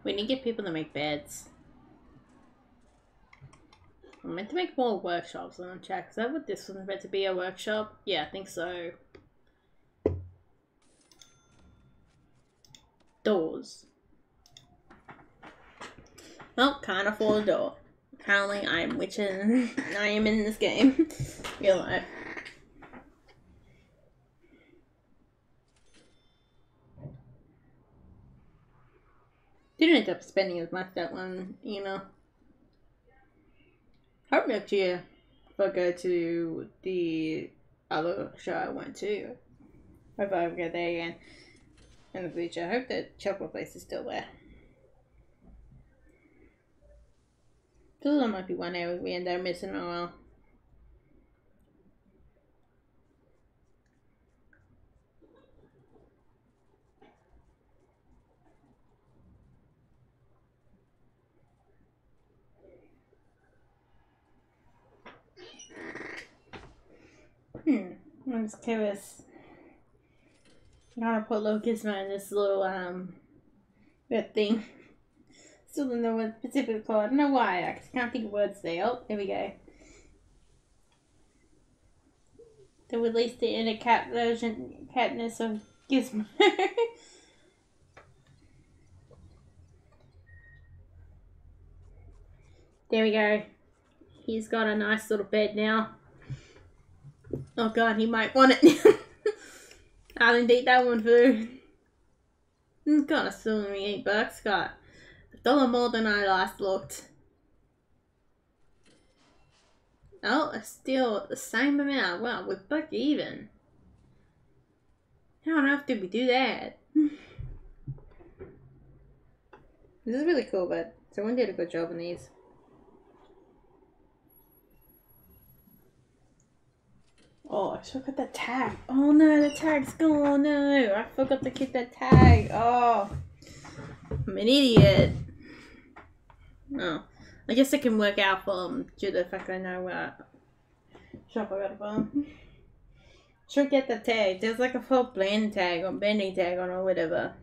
We need to get people to make beds. I'm meant to make more workshops. I'm gonna check. Is that what this one's meant to be? A workshop? Yeah, I think so. Doors. Well, can't afford a door. Apparently, I am witching. I am in this game. Real life. Didn't end up spending as much that one, you know. I next year if I go to the other show I went to. Hope I go there again in the future. I hope that chocolate place is still there. So that might be one area we end up missing a while. Hmm. I'm just curious. I'm gonna put little Gizmo in this little um red thing. Still don't know what specifically called. I don't know why. I can't think of words there. Oh, here we go. They released the inner cat version catness of Gizmo. there we go. He's got a nice little bed now. Oh god, he might want it. I didn't take that one for. Hmm, it's got a still only eight bucks. Got a dollar more than I last looked. Oh, it's still the same amount. Wow, we're back even. How on earth did we do that? this is really cool, but someone did a good job on these. Oh, I forgot the tag. Oh no, the tag's gone. No, I forgot to keep that tag. Oh, I'm an idiot. Oh, I guess I can work out from um, due to the fact I know what shop I got from. Should get the tag. There's like a full blend tag or bending tag on or whatever.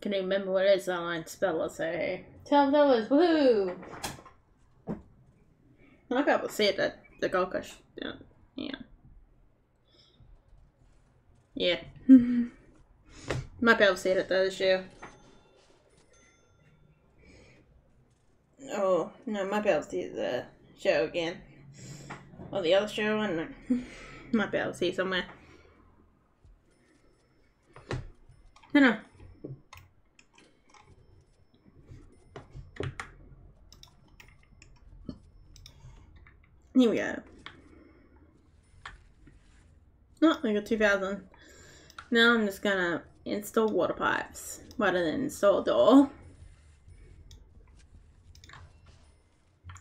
Can you remember what it is online spell so hey. Twelve dollars, woohoo! Uh, might be able to see it at the Gold Coast. Yeah. Yeah. Yeah. Might be able to see it at the other show. Oh, no, might be able to see the show again. Or the other show, I don't know. might be able to see somewhere. I don't know. Here we go. Oh, I got 2000. Now I'm just gonna install water pipes rather than install a door.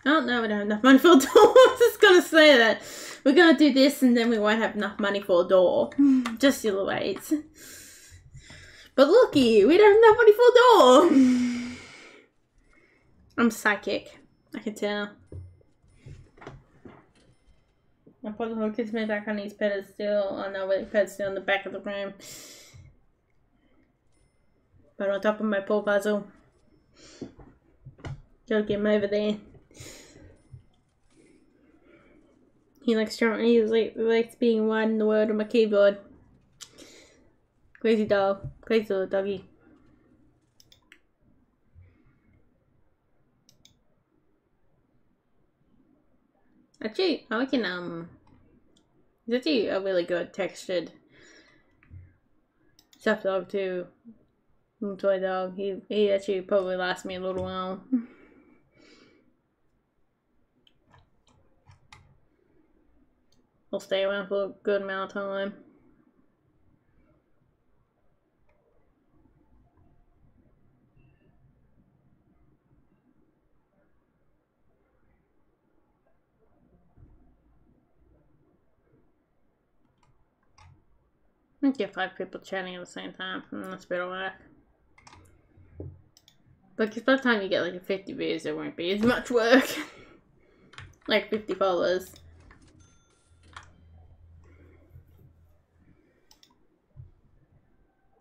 Oh, no, we don't have enough money for a door. I was just gonna say that. We're gonna do this and then we won't have enough money for a door. Just you wait. But looky, we don't have enough money for a door. I'm psychic. I can tell. I put the little kids back on his pedestal. Oh no, wait, pedestal on the back of the room. But on top of my pool puzzle. Gotta get him over there. He likes drawing. He like, likes being wide in the world on my keyboard. Crazy dog. Crazy little doggy. Actually, I can um it's actually a really good textured stuffed dog too. Toy dog. He he actually probably lasts me a little while. He'll stay around for a good amount of time. Get five people chatting at the same time. Mm, that's a bit of work. But by the time you get like a 50 views, it won't be as much work. like 50 followers.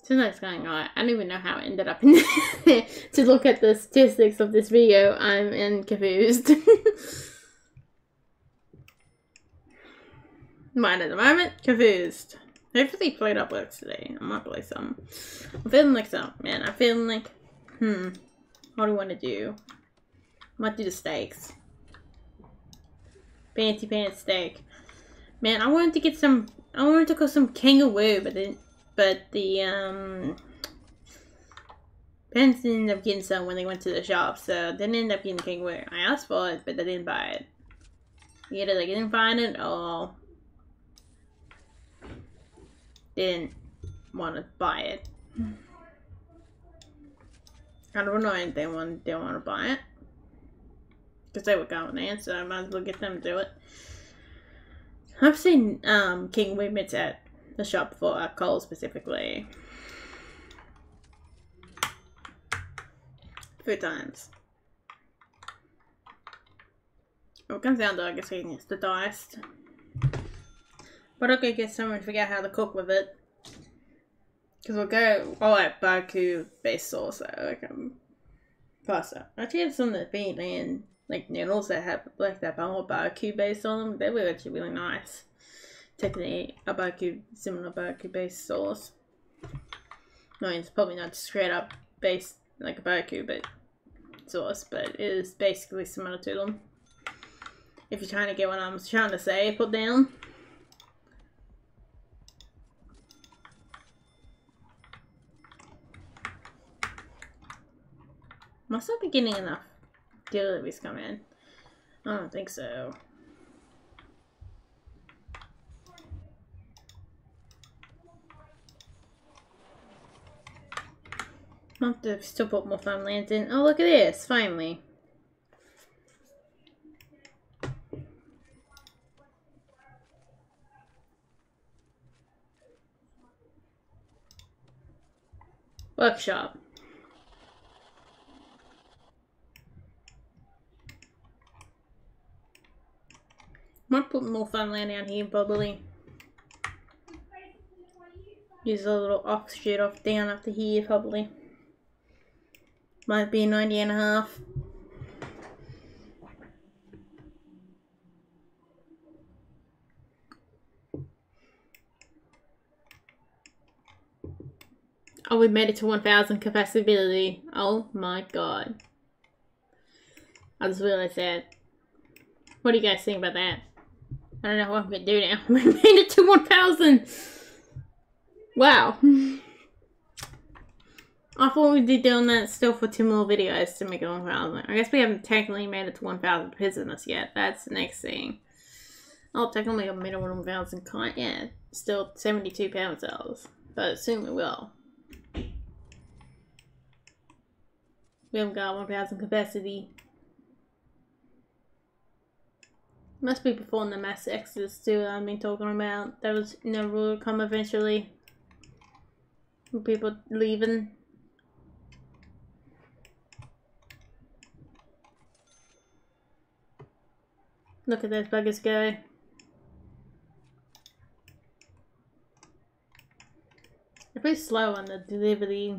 So that's going on. I don't even know how I ended up in there. to look at the statistics of this video, I'm in confused. Mine at the moment, confused. Hopefully PlateUp works today. I might play some. I'm feeling like some, man. I'm feeling like, hmm, what do I want to do? I might do the steaks. Fancy pants steak. Man, I wanted to get some, I wanted to go some kangaroo, but then but the um parents ended up getting some when they went to the shop, so they didn't end up getting kangaroo. I asked for it, but they didn't buy it. Either they didn't find it or didn't want to buy it. Don't know if they want they want to buy it because they were going in, so I might as well get them to do it. I've seen um, King Wimitz at the shop before, at Cole specifically. Three times. It comes down to, I guess, it's the diced. But okay, get someone to figure out how to cook with it. Because we'll go, oh, like barbecue based sauce, like um, pasta. I actually have some that bean and like noodles that have like that barbecue based on them. They were actually really nice. Technically, a barbecue, similar barbecue based sauce. I mean, it's probably not straight up based like a barbecue, but sauce, but it is basically similar to them. If you're trying to get what I'm trying to say, put down. Must not be getting enough deliveries come in. I don't think so. i have to still put more farmlands in. Oh, look at this, finally. Workshop. Might put more farmland down here, probably. Use a little offshoot off down after here, probably. Might be 90 and a half. Oh, we made it to 1,000 capacity. Oh my god. I just realized that. What do you guys think about that? I don't know what I'm gonna do now. We made it to 1,000! Wow. I thought we'd be doing that still for two more videos to make it 1,000. I guess we haven't technically made it to 1,000 prisoners yet. That's the next thing. Oh, technically I made it 1,000 con- yeah, still 72 pound cells. But soon we will. We haven't got 1,000 capacity. Must be before the mass exodus too I've been talking about. That was never will come eventually. People leaving. Look at those buggers go. They're pretty slow on the delivery.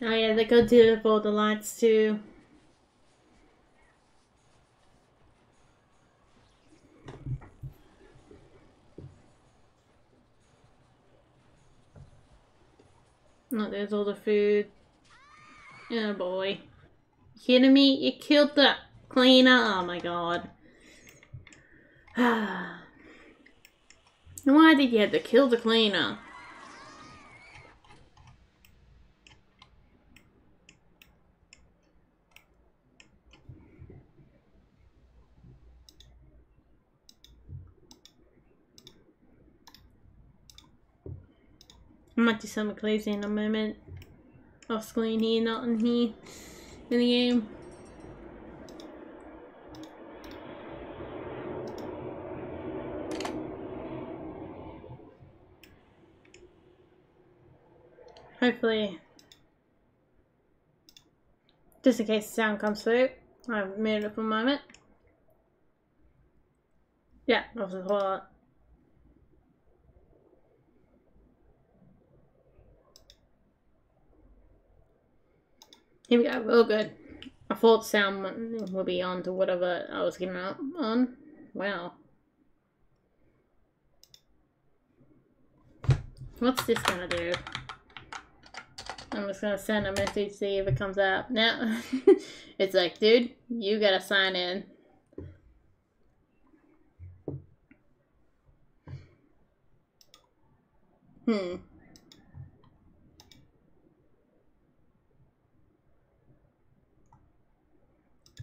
Oh yeah, they go deliver the lights too. Oh, there's all the food. Oh boy. You kidding me? You killed the cleaner? Oh my god. Why did you have to kill the cleaner? I might do something crazy in a moment. Off screen here, not in here. In the game. Hopefully, just in case the sound comes through, I've muted it for a moment. Yeah, that was a whole lot. Here we go, real good. I thought sound would be on to whatever I was getting up on. Wow. What's this gonna do? I'm just gonna send a message, see if it comes up. Now, it's like, dude, you gotta sign in. Hmm.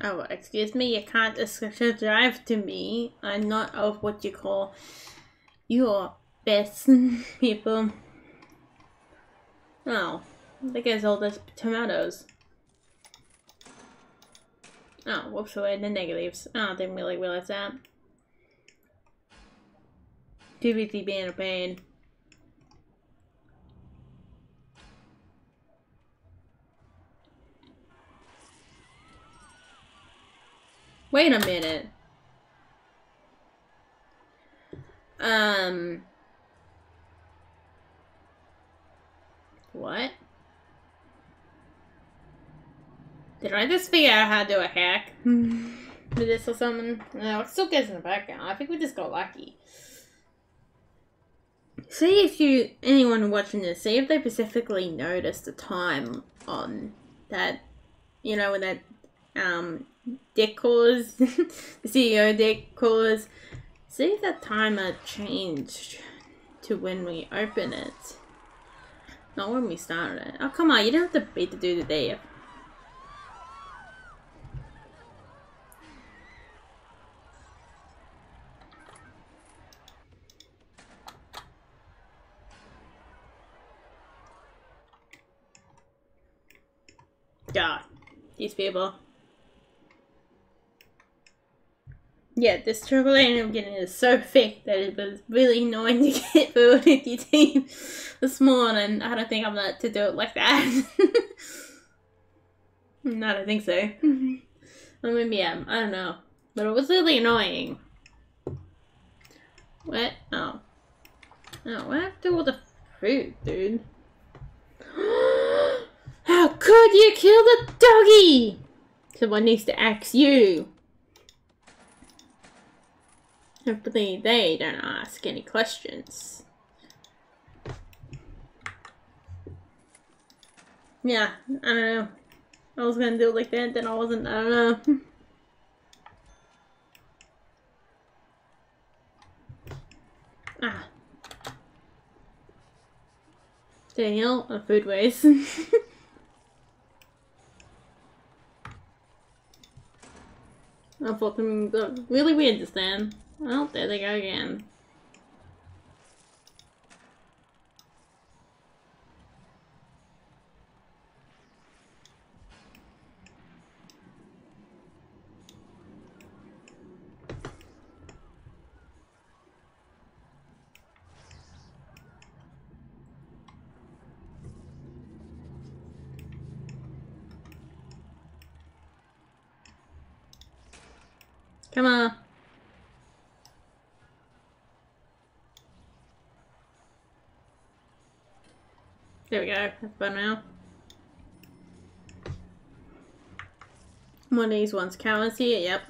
Oh, excuse me, you can't drive to me. I'm not of what you call your best people. Oh, the guy's all those tomatoes. Oh, whoops, away in the negatives. Oh, didn't really realize that. Busy being a pain. Wait a minute. Um. What? Did I just figure out how to do a hack with this or something? No, it still gets in the background. I think we just got lucky. See if you, anyone watching this, see if they specifically noticed the time on that, you know, when that um, the CEO calls, see if that timer changed to when we open it. Not when we started it. Oh, come on, you don't have to beat the death. God, these people. Yeah, this triple lane I'm getting is so thick that it was really annoying to get through with your team this morning. I don't think I'm meant to do it like that. no, I don't think so. Mm-hmm. or maybe I am. I don't know. But it was really annoying. What? Oh. Oh, what happened to all the food, dude? How could you kill the doggy? Someone needs to axe you. Hopefully they don't ask any questions. Yeah, I don't know. I was gonna do it like that, then I wasn't, I don't know. ah. Daniel, a food waste. Unfortunately, really weird this time. Well, there they go again. Come on. There we go. Better now. One of these ones. Cowards here. Yep.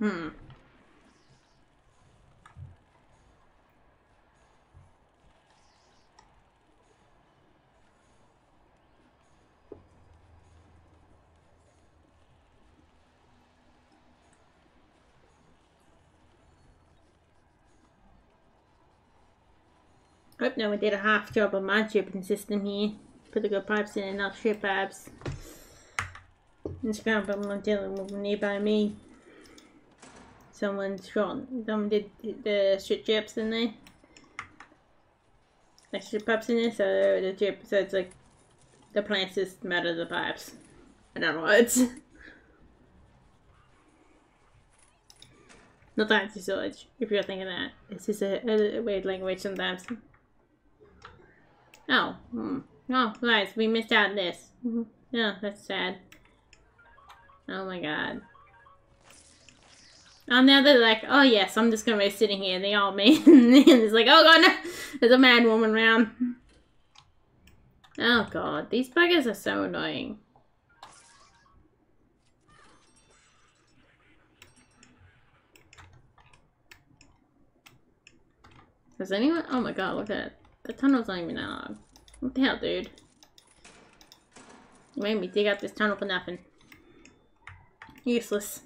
Hmm. Oh no, we did a half job on my dripping system here. Put the good pipes in and not strip pipes. This problem I'm dealing with nearby me. Someone's shot, someone did the strip drips in there. Like strip pipes in there, so the drip, so it's like the plants just matter the pipes. In other words. Not fancy sewage, if you're thinking that. It's just a, a weird language sometimes. Oh, hmm. Oh, guys, we missed out this. Mm-hmm. Yeah, that's sad. Oh my god. Oh, now they're like, oh yes, I'm just gonna be sitting here, they all me. and it's like, oh god, no! There's a mad woman around. Oh god, these buggers are so annoying. Has anyone? Oh my god, look at it. The tunnel's not even that long. What the hell, dude? You made me dig out this tunnel for nothing. Useless.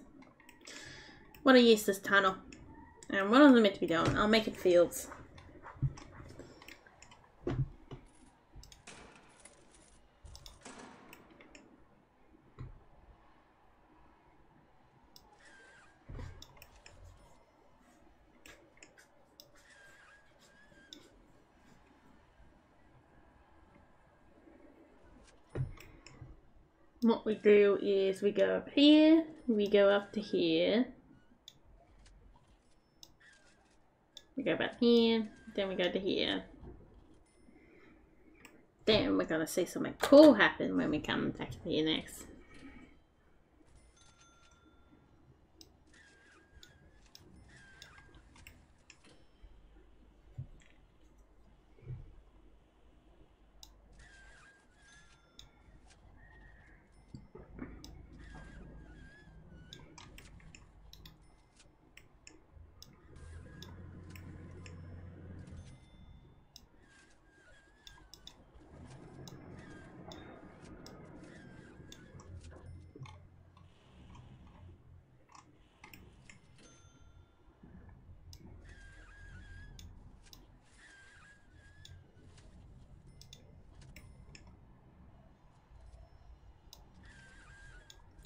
What a useless tunnel. And what was I meant to be doing? I'll make it fields. What we do is we go up here, we go up to here. We go back here, then we go to here. Then we're gonna see something cool happen when we come back to here next.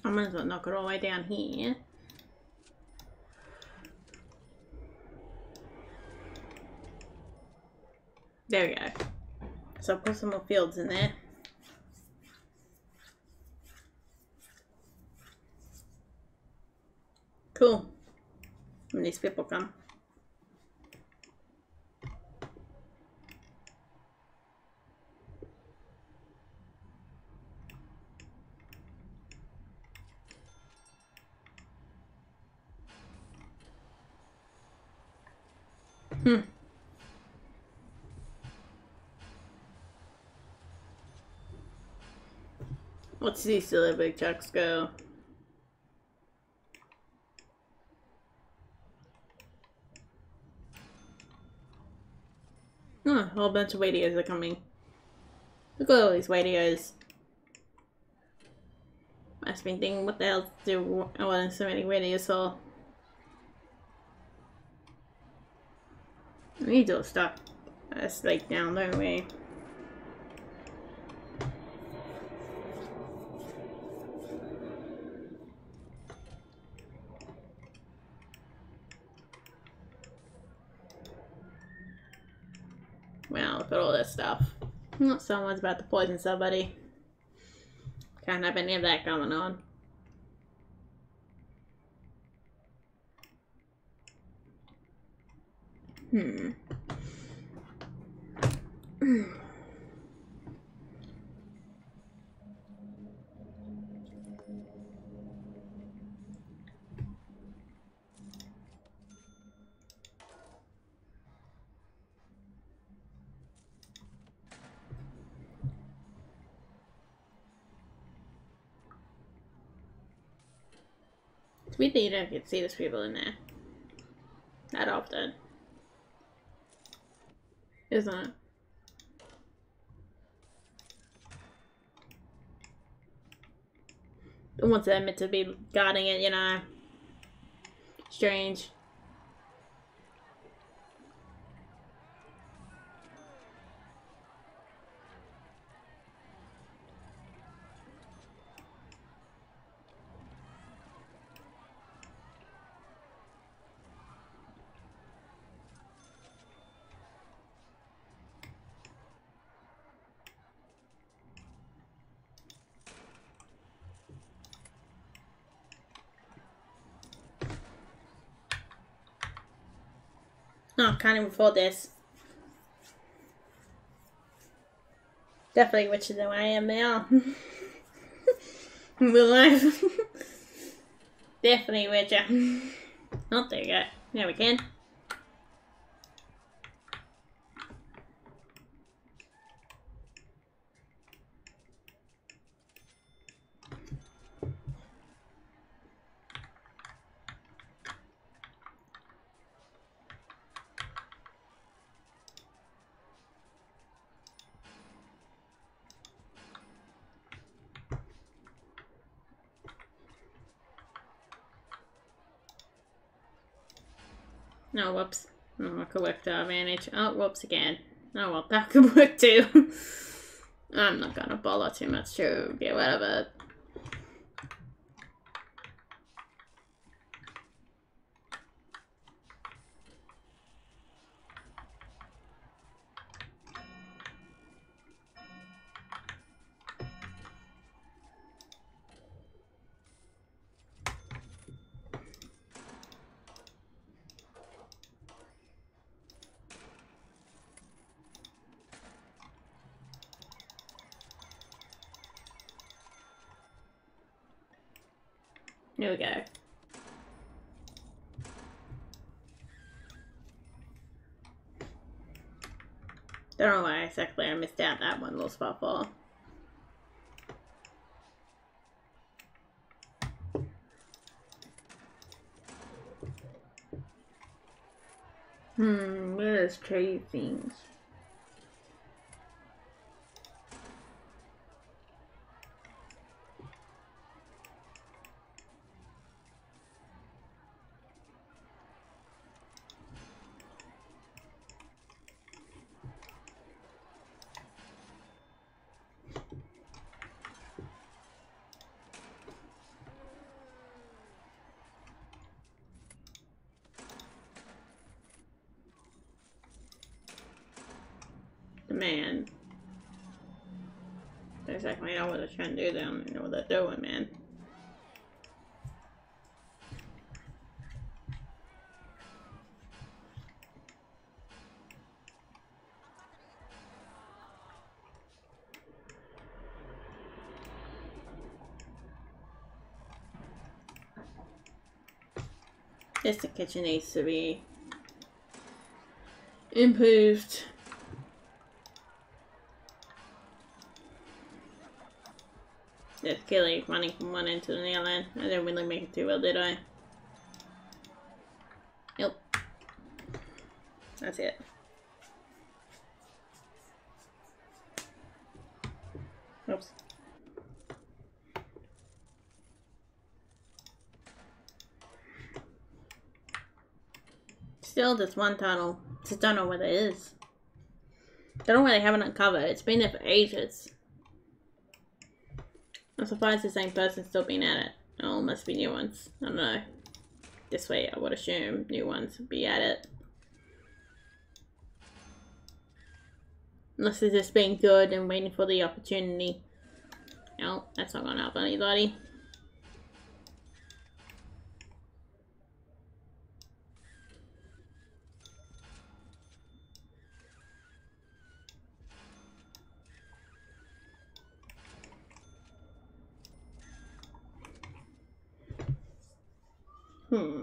I might as well knock it all the way down here. There we go. So I'll put some more fields in there. Cool. When these people come. Hmm. Let's see silly big chucks go. Oh, a whole bunch of videos are coming. Look at all these videos. I've been thinking, what the hell do I want so many videos for? We need to stop. That's like down the way. Wow, look at all this stuff. Someone's about to poison somebody. Can't have any of that going on. Hmm. You don't get to see those people in there that often isn't it? Once they're meant to be guarding it, you know. Strange. Oh, can't even afford this. Definitely richer than I am now. Real life. Definitely richer. Oh, there go. Now we can. No, whoops. Oh, I could work advantage. Oh, whoops again. Oh, well, that could work too. I'm not gonna bother too much to get rid of it. Here we go. Don't know why exactly I missed out that for. Hmm, there's trade things. man. What they're trying to do down there, know what they're doing, man. This the kitchen needs to be improved. Just Kelly running from one end to the other end. I didn't really make it too well, did I? Yep. That's it. Oops. Still this one tunnel. Just don't know what it is. Don't know they haven't uncovered. It's been there for ages. I'm surprised the same person's still been at it. Oh, must be new ones. I don't know. This way, I would assume new ones would be at it. Unless they're just being good and waiting for the opportunity. No, that's not gonna help anybody. Hmm.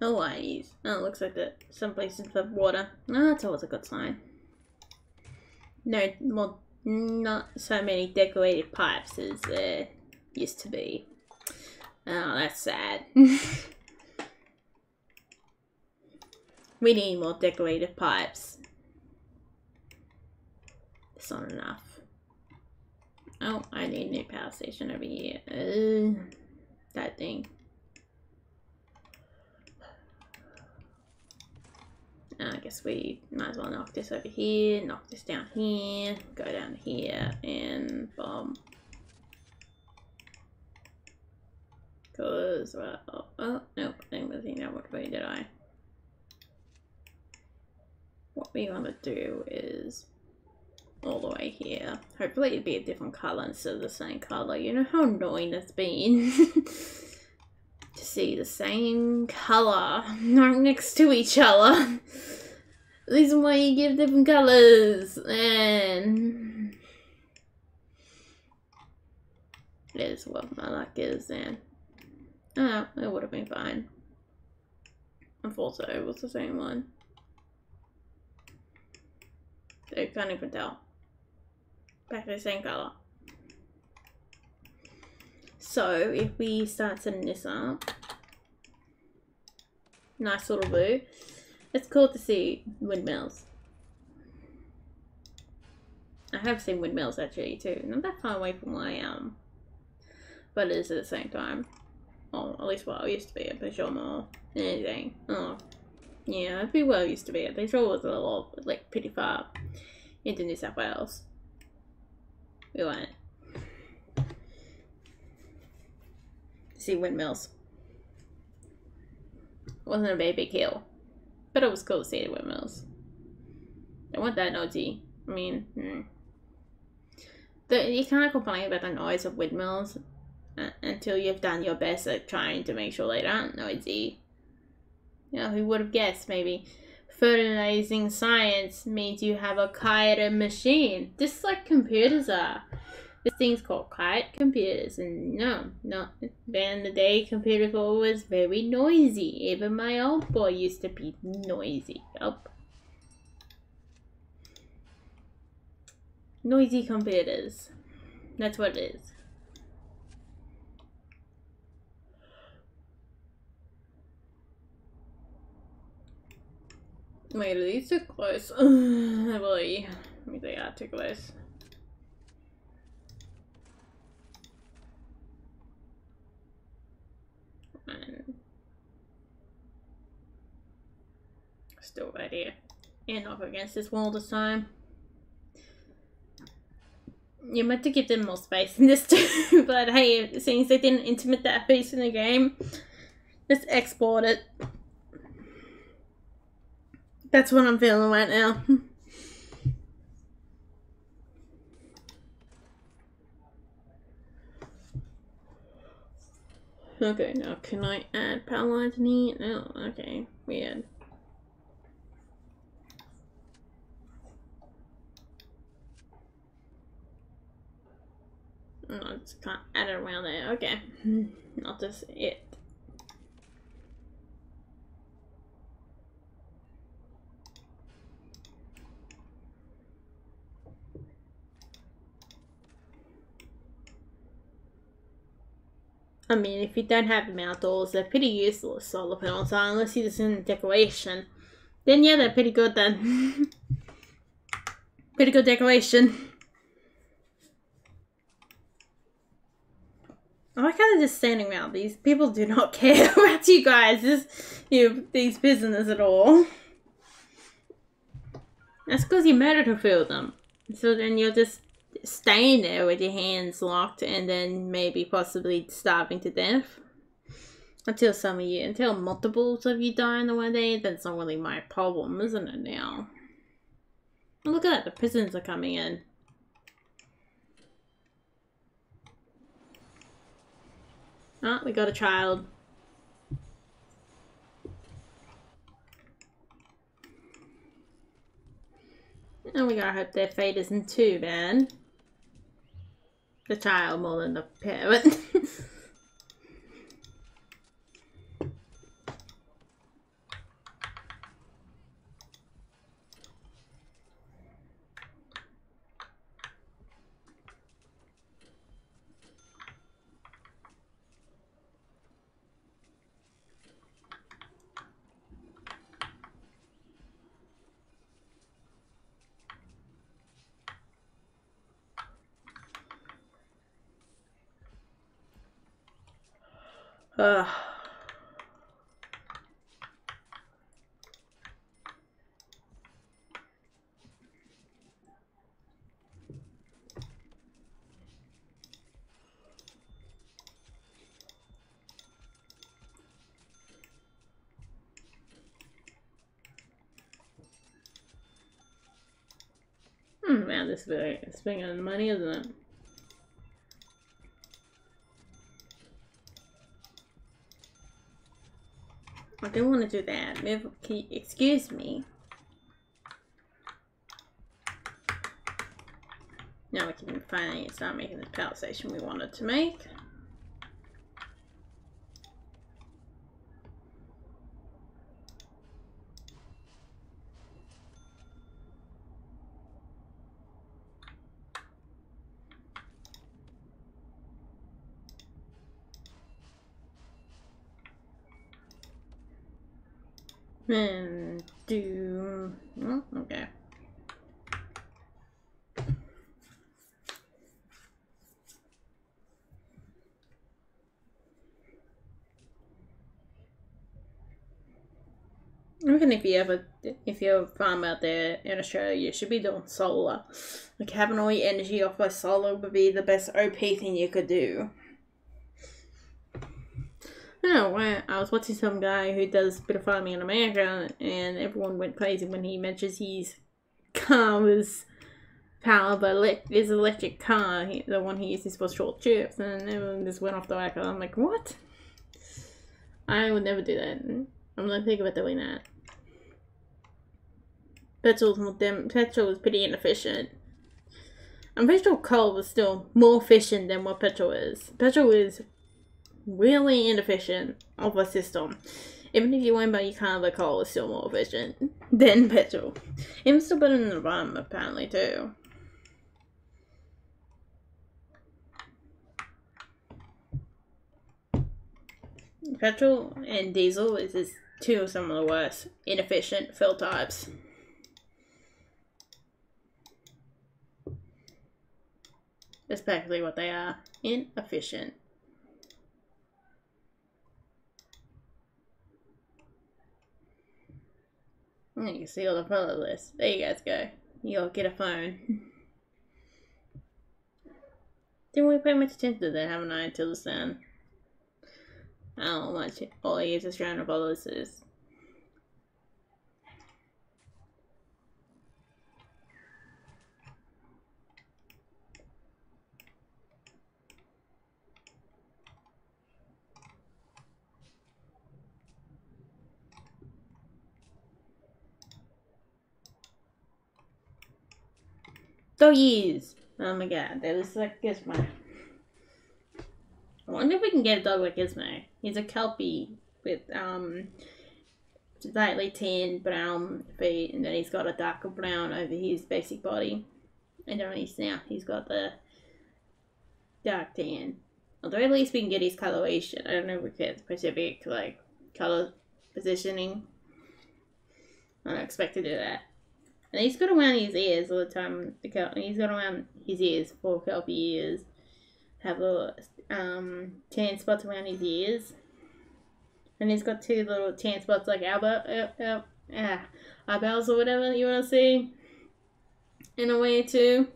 Oh, I Oh, it looks like that some places have water. Oh, that's always a good sign. No, well, not so many decorated pipes as there used to be. Oh, that's sad. We need more decorative pipes. It's not enough. Oh, I need a new power station over here. Uh, that thing. I guess we might as well knock this over here, knock this down here, go down here, and bomb. Cause, well, oh, oh, nope, I didn't think that what way did I? what we want to do is all the way here. Hopefully it'd be a different colour instead of the same colour. You know how annoying it's been to see the same colour right next to each other. this is why you give different colours and it is what my luck is then. Oh, it would have been fine. I thought so, it was the same one. I can't even tell. Back to the same color. So if we start setting this up, nice little blue. It's cool to see windmills. I have seen windmills actually too. Not that far away from where I am. But it is at the same time. Or at least oh, where I used to be at Peugeot Mall. Anything. Oh. Yeah, I'd be where I used to be at. They sure was a little, like, pretty far into New South Wales. We went. See windmills. It wasn't a very big hill. But it was cool to see the windmills. I weren't that noisy. I mean, hmm. the, you can't complain about the noise of windmills uh, until you've done your best at trying to make sure they aren't noisy. You know, who would have guessed maybe fertilizing science means you have a quieter machine, just like computers are. This thing's called quiet computers, and no, no, back in the day, computers were always very noisy. Even my old boy used to be noisy. Yup. Noisy computers. That's what it is. Wait, are these too close? I mean, they are too close. And still right here. And up against this wall this time. You meant to give them more space in this too, but hey, since they didn't intimate that piece in the game, let's export it. That's what I'm feeling right now. okay, now can I add in here? Oh, okay, weird. No, I just can't add around there. Okay, not just it. I mean, if you don't have outdoors, they're pretty useless solar panels are, unless you're just in decoration. Then yeah, they're pretty good then. pretty good decoration. I like how they're just standing around. These people do not care about you guys, this, you these prisoners at all. That's because you murdered a few of them. So then you're just staying there with your hands locked and then maybe possibly starving to death. Until some of you, until multiples of you die in the one day, that's not really my problem, isn't it now? Look at that, the prisons are coming in. Ah, we got a child. And we gotta hope their fate isn't too bad the child more than the parent. Ugh. Hmm, man, this is spending money, isn't it? I don't want to do that. You, excuse me. Now we can finally start making the power station we wanted to make. And do... Oh, okay. Even if you ever, if you're a farm out there in Australia, you should be doing solar. Like having all your energy off by solar would be the best OP thing you could do. Know I was watching some guy who does a bit of farming in America, and everyone went crazy when he mentions his car was powered by his electric car, he, the one he uses for short trips, and everyone just went off the whack. I'm like, what? I would never do that. I'm not thinking about doing that. Petrol's more dem petrol is pretty inefficient. I'm pretty sure coal was still more efficient than what petrol is. Petrol is really inefficient of a system. Even if you went by your car, the coal is still more efficient than petrol. It's still better than the environment, apparently, too. Petrol and diesel is just two of some of the worst inefficient fuel types. That's basically what they are. Inefficient. And you can see all the follow list. There you guys go. You'll get a phone. Didn't we pay much attention to that, haven't I, until this then? I don't know much all I use is trying to follow this is. Doggies! Oh my god, that was like Gizmo. I wonder if we can get a dog like Gizmo. He's a Kelpie with um slightly tan brown feet and then he's got a darker brown over his basic body. And on his snout he's got the dark tan. Although at least we can get his coloration. I don't know if we get specific like color positioning. I don't expect to do that. And he's got around his ears all the time. He's got around his ears, four kelpie ears. Have little um, tan spots around his ears. And he's got two little tan spots like elbow, uh, uh, uh, eyebrows or whatever you want to see. In a way too.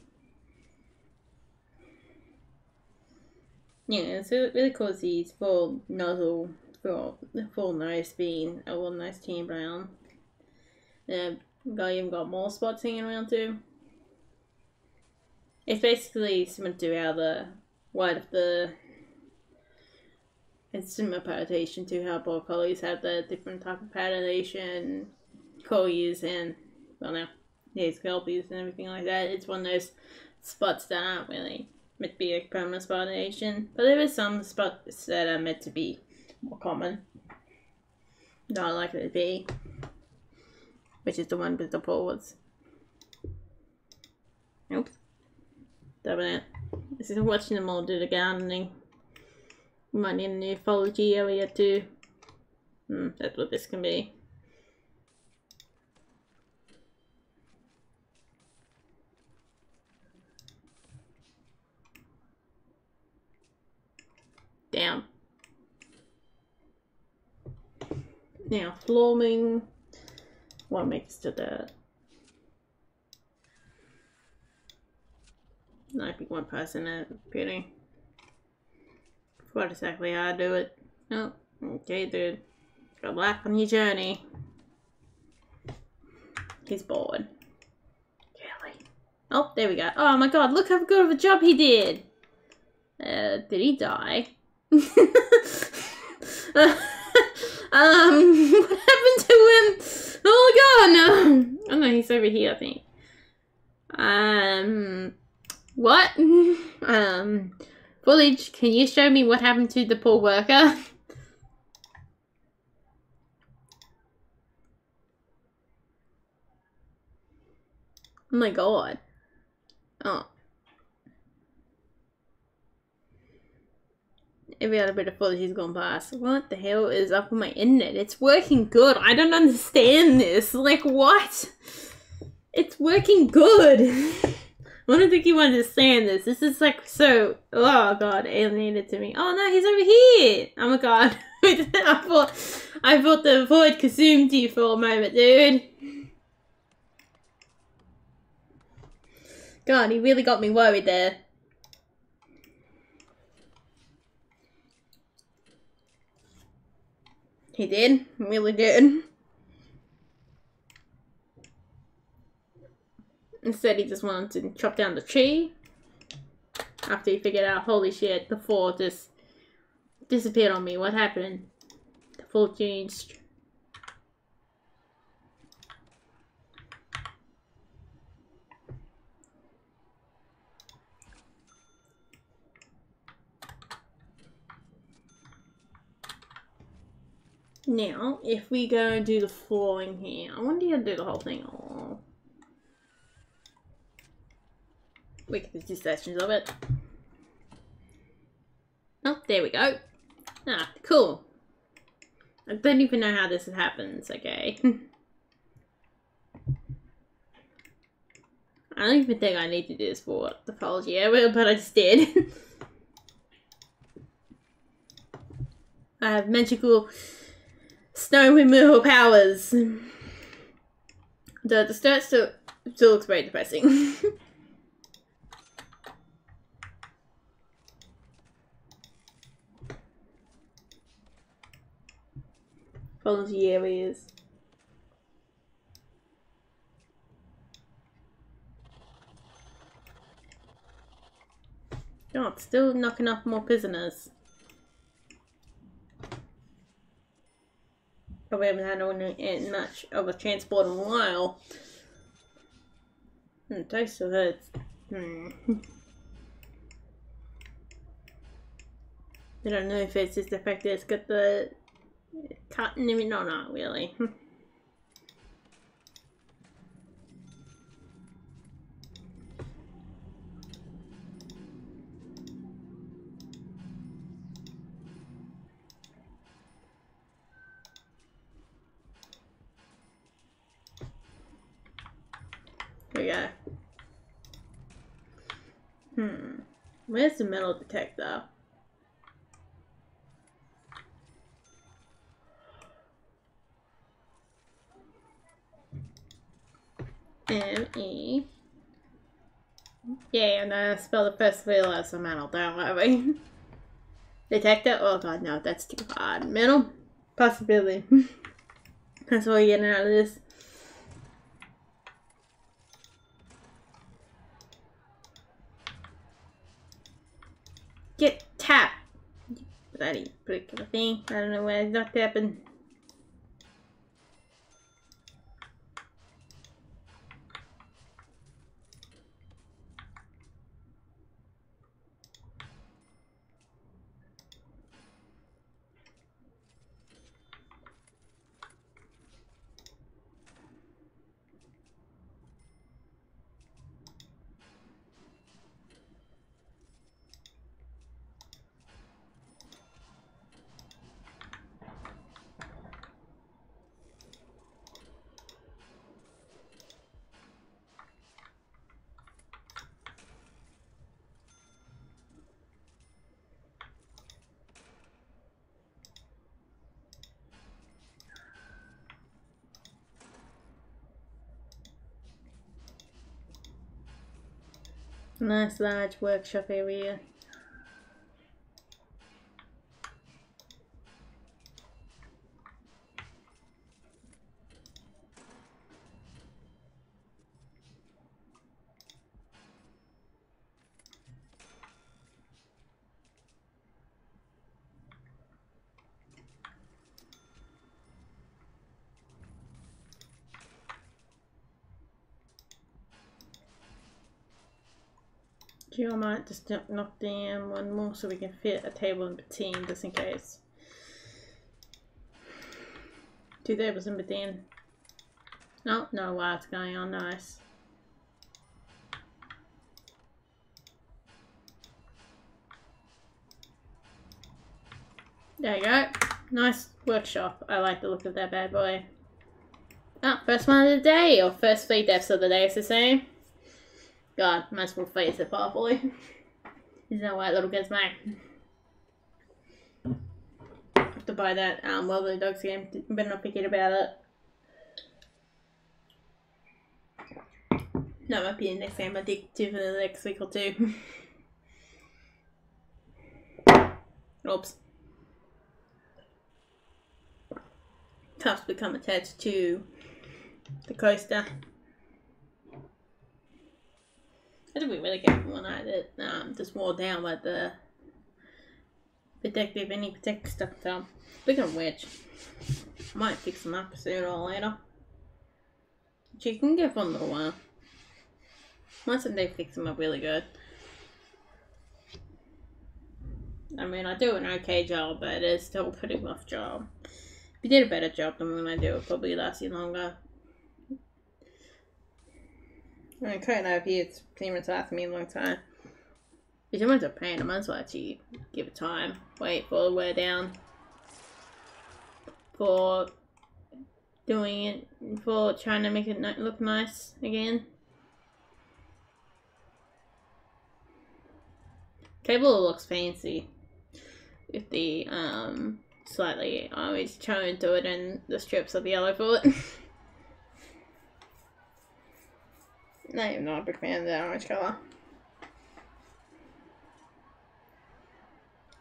Yeah, it's really cool to see his full nozzle, full, full nose being a little nice tan brown. Uh, Got even got more spots hanging around too. It's basically similar to how the white of the it's similar patternation to how border collies have the different type of patternation collies and well now yeah kelpies and everything like that. It's one of those spots that aren't really meant to be a permanent patternation. But there is some spots that are meant to be more common. Not likely to be which is the one with the poles. Oops. Damn it. This is watching them all do the gardening. Need a new foliage area too. Hmm, that's what this can be. Down. Now, flooming. What makes to pick one person at pity. What exactly how I do it. Oh, okay, dude. Good luck on your journey. He's bored. Kelly. Oh, there we go. Oh my god, look how good of a job he did! Uh, did he die? um, what happened to him? Oh god, no! Oh no, he's over here, I think. Um, what? um, Village, can you show me what happened to the poor worker? Oh my god. Oh. Every other bit of footage he's gone past. What the hell is up with my internet? It's working good. I don't understand this. Like, what? It's working good. I don't think you understand this. This is like so. Oh god, alienated to me. Oh no, he's over here. Oh my god. I thought I thought the void consumed you for a moment, dude. God, he really got me worried there. He did, really did. Instead, he just wanted to chop down the tree. After he figured out, holy shit, the fall just disappeared on me. What happened? The fall changed. Now, if we go and do the flooring here, I wonder how to do the whole thing. Oh. We can do sections of it. Oh, there we go. Ah, cool. I don't even know how this happens, okay. I don't even think I need to do this for the pathology but I just did. I have magical snow removal powers. The, the start still, still looks very depressing. the areas. Oh, it's still knocking off more prisoners. Probably haven't had any, much of a transport in a while. Hmm, of it. Hmm. I don't know if it's just the fact that it's got the Cotton, no, not really. Here we go. Hmm. Where's the metal detector? M E. Yeah, and I'm gonna spell the first three letters of metal, don't worry. Detector? Oh god, no, that's too hard. Metal? Possibility. that's what we're getting out of this. Get tap! Bloody particular thing. I don't know where it's not Nice large workshop area. I might just knock down one more so we can fit a table in between just in case. Two tables in between. No, no lights going on, nice. There you go. Nice workshop. I like the look of that bad boy. Oh, first one of the day, or first three deaths of the day, is the same. God, might as well face it properly. He's no white little gets back. to buy that um Wobbledogs game. Better not forget about it. That might be the next game I dig to for the next week or two. Oops. Tough become attached to the coaster. I think we really get one eye that um just wore down by the protective any protective stuff so speaking of which I might fix them up sooner or later. She can go for a little while. Once they fix them up really good. I mean, I do an okay job, but it's still a pretty rough job. If you did a better job than when I do, it probably last you longer. I mean, cutting here, it's pretty much lasted me a long time. If want to paint, I might as well actually give it time. Wait for the wear down. For doing it, for trying to make it look nice again. Table looks fancy with the um slightly I always tone to do it in the strips of yellow for it. I am not a big fan of that orange colour.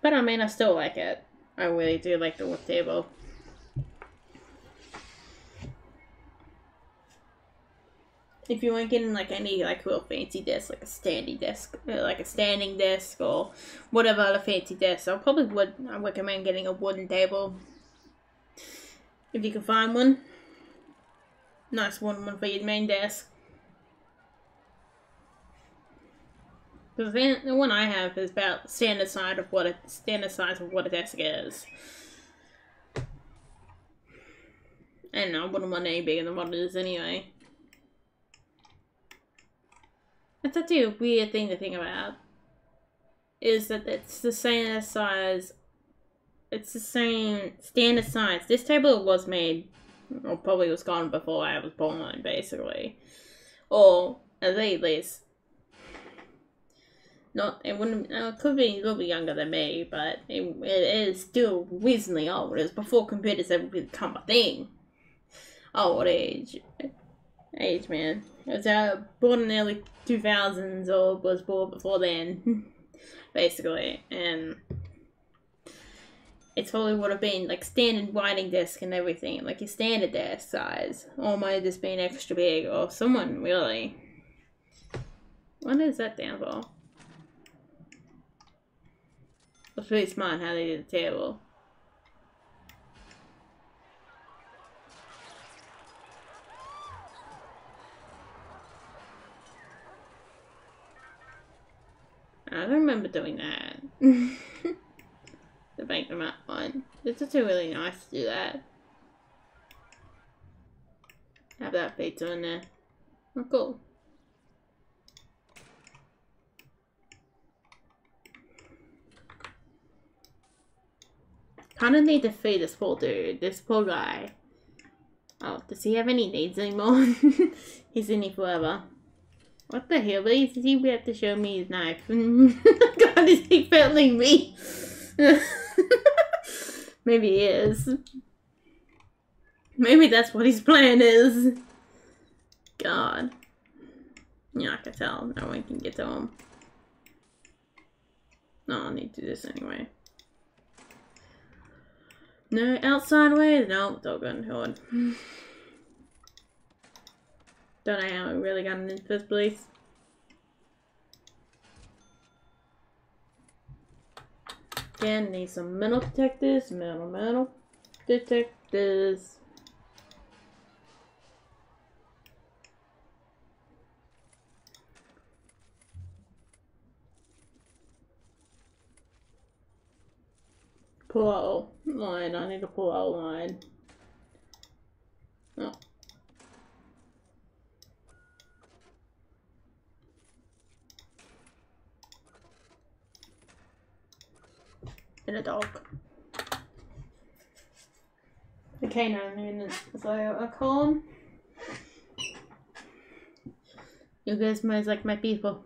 But I mean, I still like it. I really do like the wood table. if you weren't getting like any like real fancy desk, like a standing desk, uh, like a standing desk or whatever other fancy desk, I probably would I recommend getting a wooden table if you can find one. Nice wooden one for your main desk. Because the one I have is about standard size of what a standard size of what a desk is. And I wouldn't want any bigger than what it is anyway. That's actually a weird thing to think about. Is that it's the same size. It's the same standard size. This table was made, or probably was gone before I was born, basically, or at least not it wouldn't uh, it could be a little bit younger than me, but it, it is still reasonably old. It was before computers ever become a thing. Oh, what age? Age, man. It was uh, born in the early 2000s or was born before then, basically. And it probably would have been like standard writing desk and everything, like your standard desk size. Or might have just been extra big, or someone really. What is that down for? It's pretty smart how they did the table. I don't remember doing that. the bank them up one. It's just really nice to do that. Have that pizza in there. Oh, cool. Kind of need to feed this poor dude, this poor guy. Oh, does he have any needs anymore? He's in here forever. What the hell? Why does he have to show me his knife? God, is he failing me? Maybe he is. Maybe that's what his plan is. God. Yeah, I can tell. No one can get to him. No, I'll need to do this anyway. No outside ways? No, good. Hold on. Don't know how I really got into this place. Again, need some metal detectors, metal, metal detectors. Pull out line, I need to pull out line. Oh. and a dog. A canine, as I, I call them. You guys might like my people.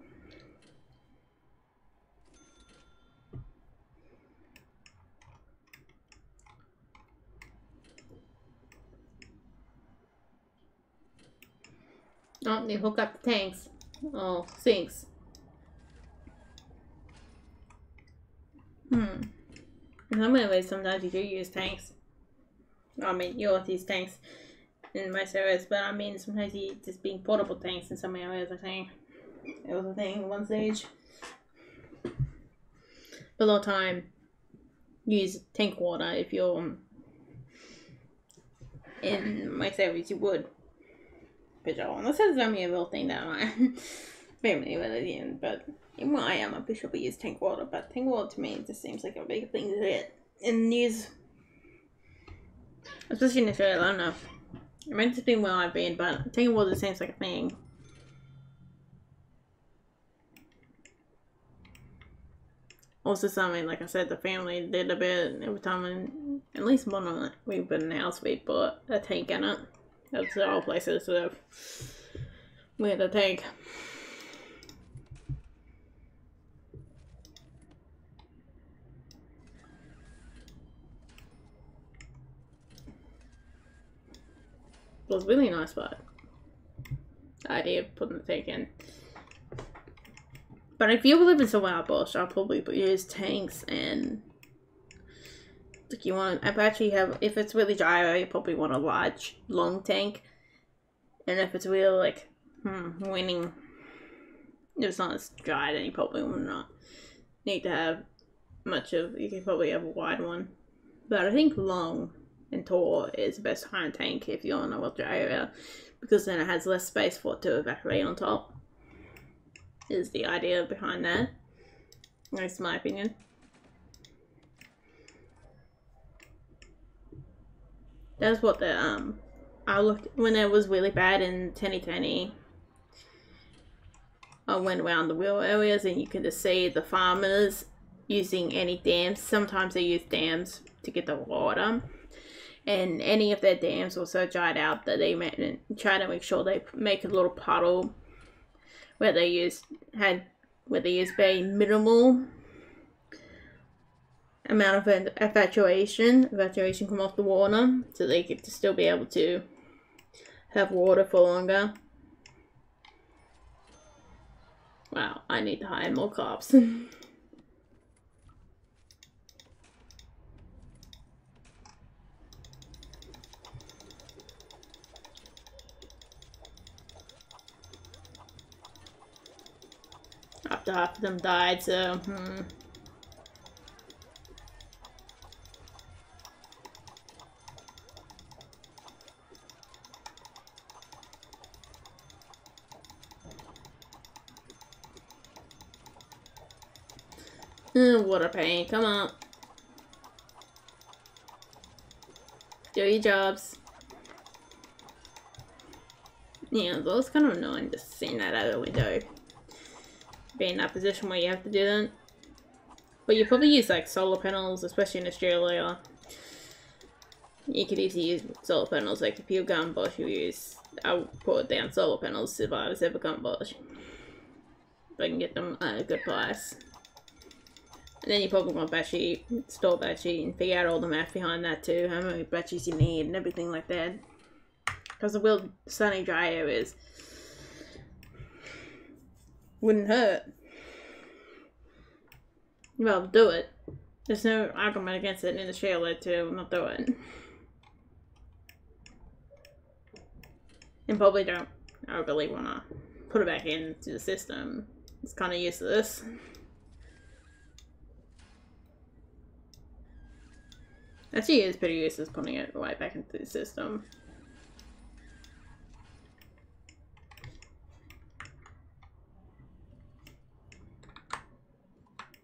You hook up the tanks. Oh, sinks. Hmm. In some ways, sometimes you do use tanks. I mean, you always use tanks in most areas, but I mean, sometimes you just being portable tanks in some areas, I think. It was a thing at one stage. A lot of time, use tank water if you're in my areas, you would. It's only a real thing that I family religion, but in where I am, pretty sure we use tank water, but tank water to me just seems like a big thing to get in news. Especially in Australia, I don't know. It might just be where I've been, but tank water seems like a thing. Also, something like I said, the family did a bit every time, in, at least one of it, we've been in a house, we put a tank in it. That's all places to live. We had a tank. It was really nice, but idea of putting the tank in. But if you live in somewhere bush, I'll probably use tanks and like you want. I actually have if it's really dry, you probably want a large, long tank. And if it's really like hmm, winning, if it's not as dry, then you probably will not need to have much of. You can probably have a wide one, but I think long and tall is the best kind tank if you're in a well dry area, because then it has less space for it to evaporate on top. Is the idea behind that? That's my opinion. That's what the um I looked when it was really bad in 2020. I went around the rural areas and you could just see the farmers using any dams. Sometimes they use dams to get the water, and any of their dams were so dried out that they made, try to make sure they make a little puddle where they used had where they used very minimal amount of evacuation, evacuation come off the water, so they could to still be able to have water for longer. Wow, I need to hire more cops. After half of them died, so, hmm. Uh, what a pain. Come on. Do your jobs. Yeah, that was kind of annoying just seeing that out of the window. Being in that position where you have to do that. But you probably use like solar panels, especially in Australia. You could easily use solar panels, like if you're gun bush, you use, I'll put down solar panels was ever gun bush. If I can get them at a good price. And then you probably want battery, store battery, and figure out all the math behind that too, how many batteries you need and everything like that. Because the real sunny, dry areas wouldn't hurt. Well, do it. There's no argument against it in the trailer to not do it. And probably don't I really want to put it back into the system. It's kind of useless. Actually, it's pretty useless putting it right back into the system.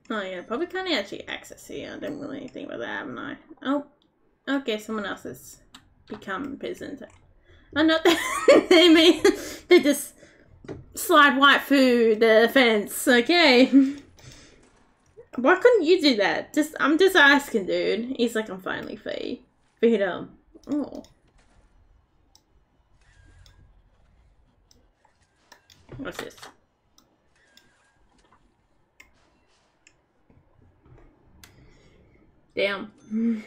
Oh yeah, probably can't actually access here. I didn't really think about that, haven't I? Oh, okay, someone else has become peasant. Oh, not they mean they just slide white through the fence. Okay. Why couldn't you do that? Just I'm just asking, dude. He's like, I'm finally free. Freedom. Oh. What's this? Damn.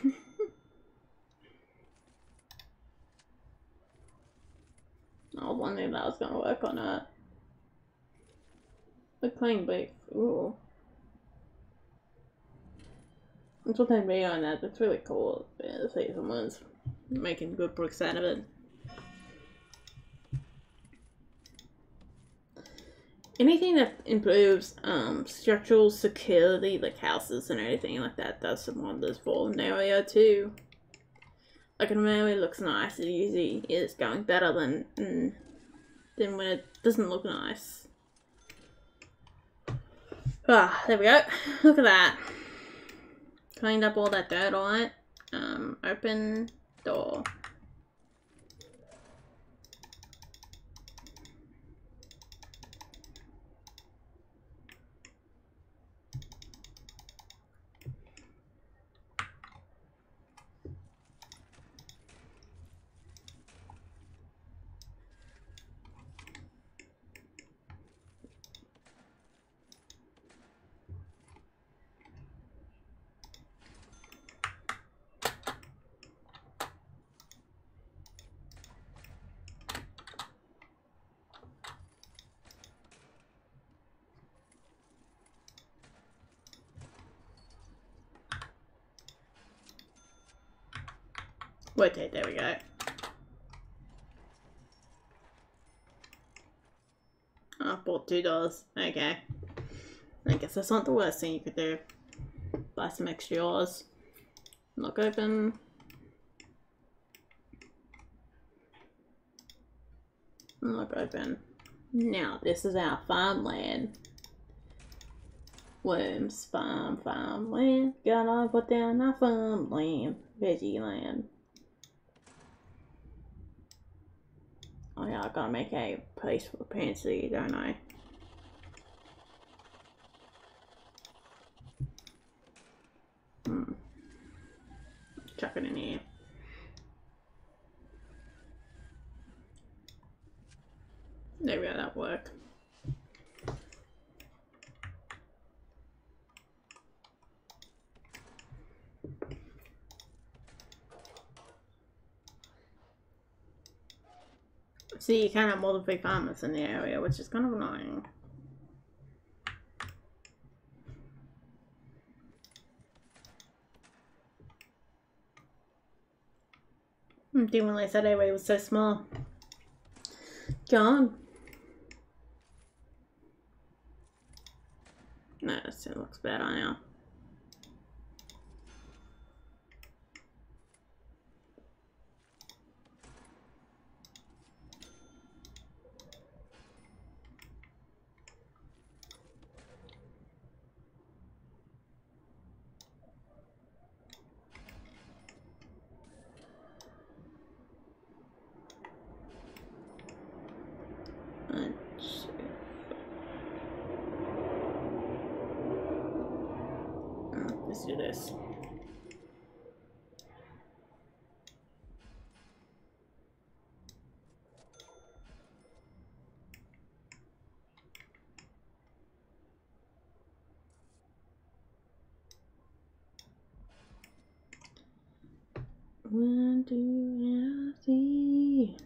I was wondering if that was gonna work or not. The clean beef. Ooh. That's what they made on that. That's really cool. Yeah, see someone's making good bricks out of it. Anything that improves um, structural security, like houses and anything like that, does some wonders for an area too. Like an area looks nice, it usually is going better than mm, than when it doesn't look nice. Ah, there we go. Look at that. Cleaned up all that dirt on it. Um, open door. There we go. Oh, I bought two dollars. Okay. I guess that's not the worst thing you could do. Buy some extra yours. Look open. Look open. Now, this is our farmland. Worms, farm, farmland. Gotta put down our farmland. Veggie land. Oh yeah, I gotta make a place for Pansy, don't I? Hmm. Chuck it in here. There we go, that work. See, you can't have multiple farmers in the area, which is kind of annoying. I didn't realize that area was so small. Gone. No, it looks better now. What do I see?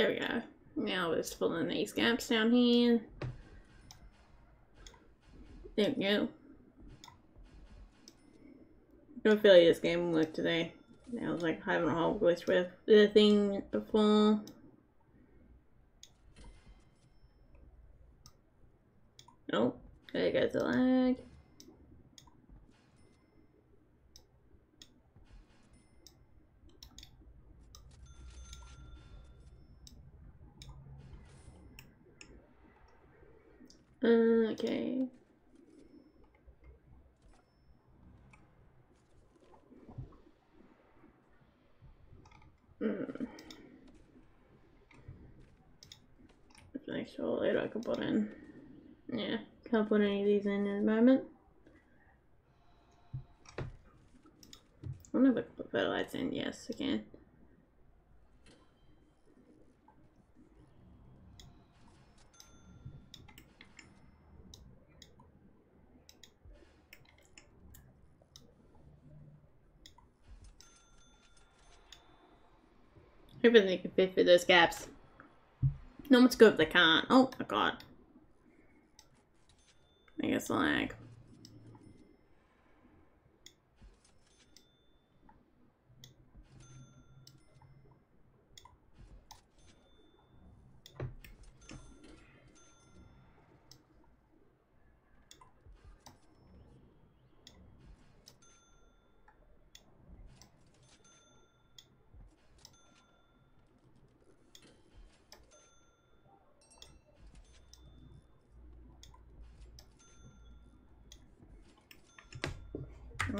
There we go. Now we're filling these gaps down here. There we go. Don't feel like this game will work today. I was like having a whole glitch with the thing before. Nope. There goes the lag. Uh, okay. Hmm. Make sure later I can put in. Yeah, can't put any of these in at the moment. I wonder if I can put fertilizer in. Yes, I can. Hoping they can fit through those gaps. No one's good if they can't. Oh my god. I guess lag.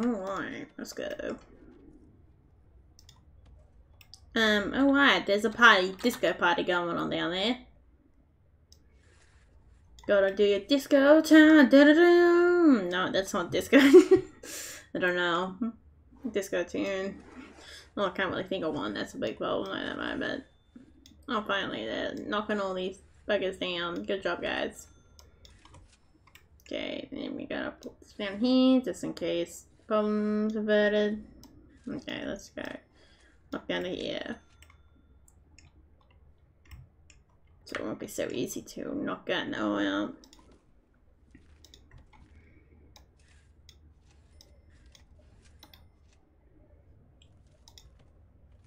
Alright, let's go. Um, alright, there's a party, disco party going on down there. Gotta do your disco time. Da -da -da. No, that's not disco. I don't know. Disco tune. Oh, I can't really think of one. That's a big problem at the moment. Oh, finally, they're knocking all these buggers down. Good job, guys. Okay, then we gotta put this down here, just in case Problems averted. Okay, let's go. Not down here. So it won't be so easy to knock that now out.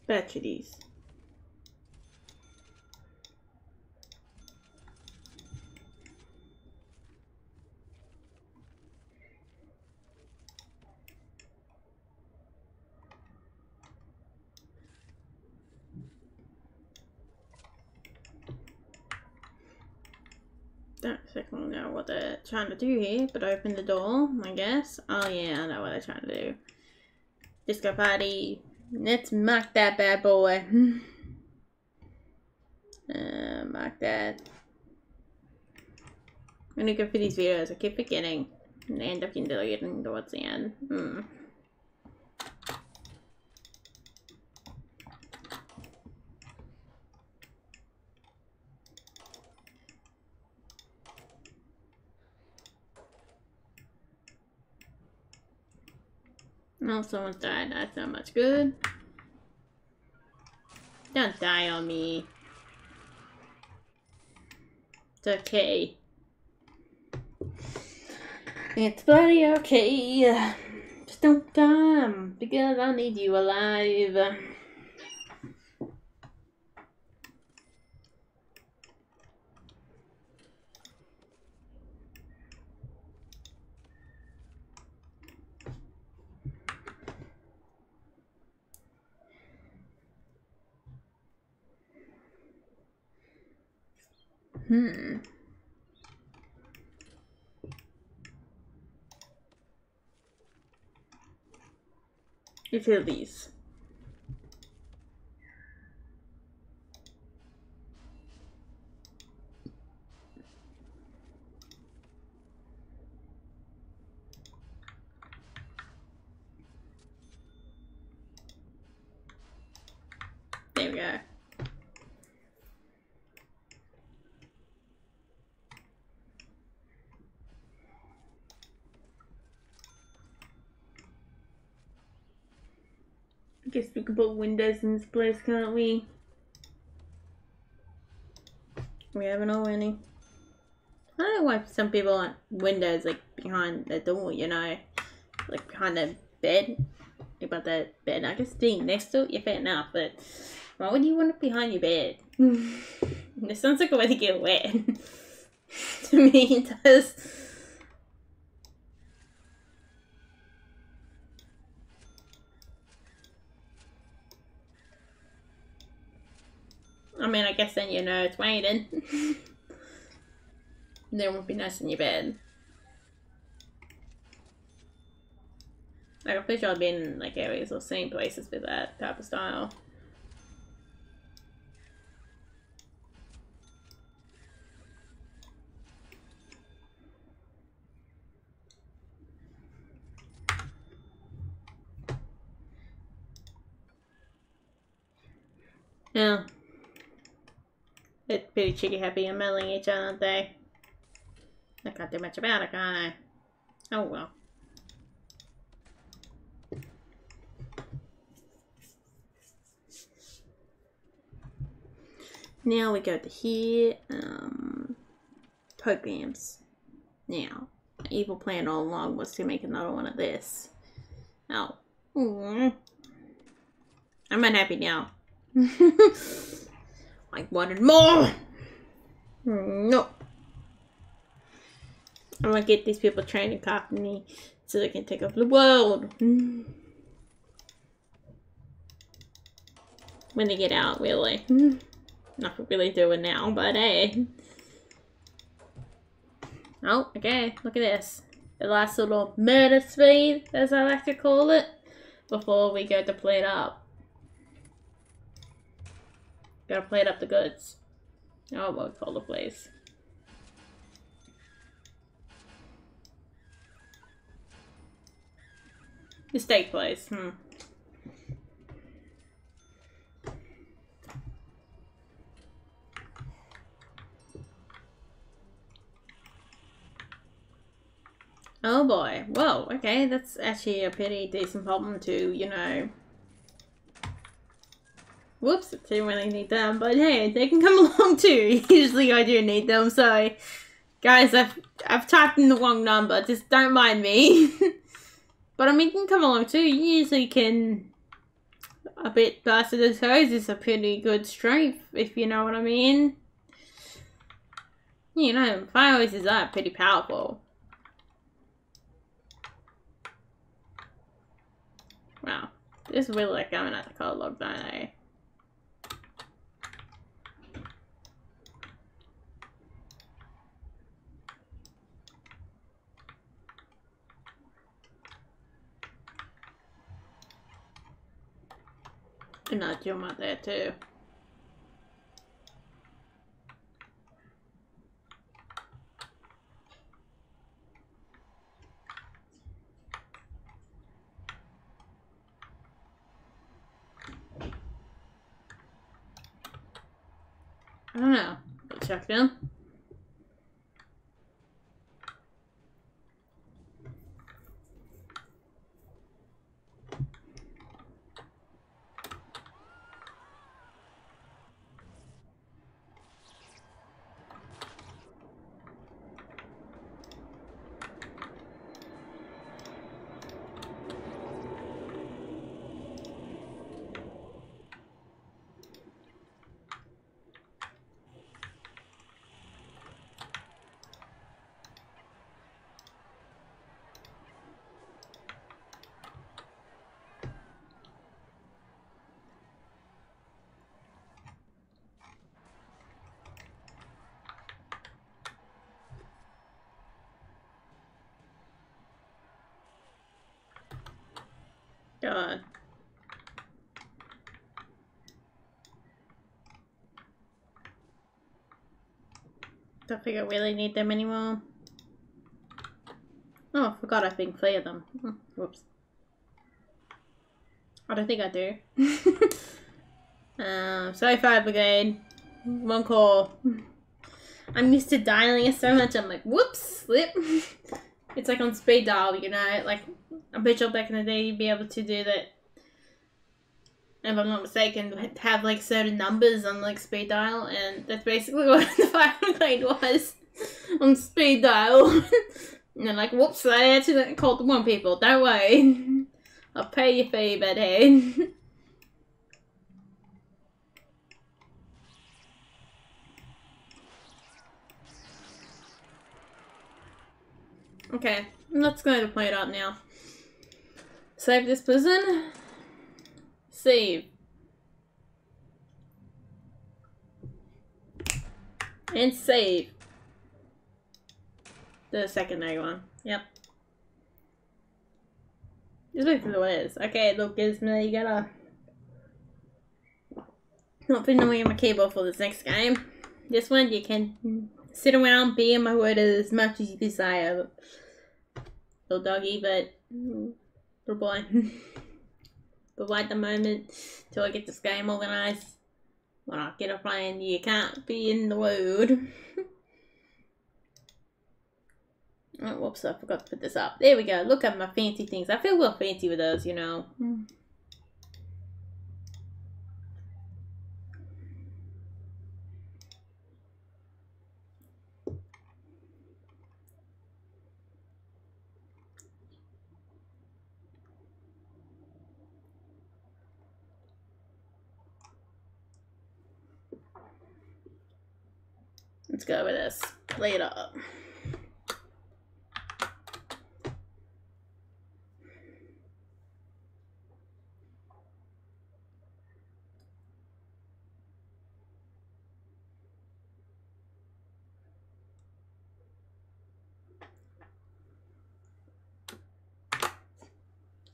You these. Don't know what they're trying to do here, but open the door, I guess. Oh yeah, I know what they're trying to do. Disco party. Let's mark that bad boy. uh, mark that. I'm gonna go for these videos. I keep forgetting. And end up deleted towards the end. Hmm. Oh, someone's died. That's not much good. Don't die on me. It's okay. It's bloody okay. Just don't die, because I need you alive. Hmm. There we go. I guess we could put windows in this place, can't we? We haven't already. I don't know why some people want windows like behind the door, you know, like behind the bed. About the bed, I guess being next to it, yeah, fair enough, but why would you want it behind your bed? this sounds like a way to get wet. to me, it does. I mean, I guess then you know it's waiting. then it won't be nice in your bed. Like, I'm pretty sure I've been in, like, areas or same places with that type of style. Yeah. It's pretty cheeky happy and mailing each other, aren't they? I can't do much about it, can I? Oh well. Now we go to here, um, programs. Now, evil plan all along was to make another one of this. Oh. Mm. I'm unhappy now. I wanted more! No. I'm gonna get these people trained in company so they can take over the world. When they get out, really. Not really doing now, but hey. Oh, okay, look at this. The last little murder speed, as I like to call it, before we go to PlateUp. Gotta plate up the goods. Oh, we'll call the place. The steak place, hmm. Oh boy. Whoa, okay, that's actually a pretty decent problem to, you know... Whoops, I didn't really need them, but hey, they can come along too. Usually I do need them, so... Guys, I've, I've typed in the wrong number, just don't mind me. but I mean, you can come along too. You usually can... A bit faster than toes is a pretty good strength, if you know what I mean. You know, fire hoses are pretty powerful. Wow. This is really like at the color log, don't I? Eh? Not your mother too. I don't know. Check in. God. Don't think I really need them anymore. Oh, I forgot I've been clear them. Hmm, whoops. I don't think I do. um, sorry, Fire Brigade. One call. I'm used to dialing it so much, I'm like, whoops, slip. it's like on speed dial, you know, like I'm pretty sure back in the day you'd be able to do that. If I'm not mistaken, have like certain numbers on like speed dial, and that's basically what the fire brigade was on speed dial. and like, whoops, I actually called the wrong people. Don't worry, I'll pay your fee, hey. okay, let's go to PlateUp now. Save this prison. Save. And save. The secondary one. Yep. Just wait for the words. Okay, look, Gizmo, you gotta not be annoying my keyboard for this next game. This one you can sit around, be in my word as much as you desire. Little doggy, but Goodbye. Goodbye at the moment till I get this game organized. When I get a plan, you can't be in the wood. oh, whoops, I forgot to put this up. There we go. Look at my fancy things. I feel real fancy with those, you know. Let's go with this. Lay it up.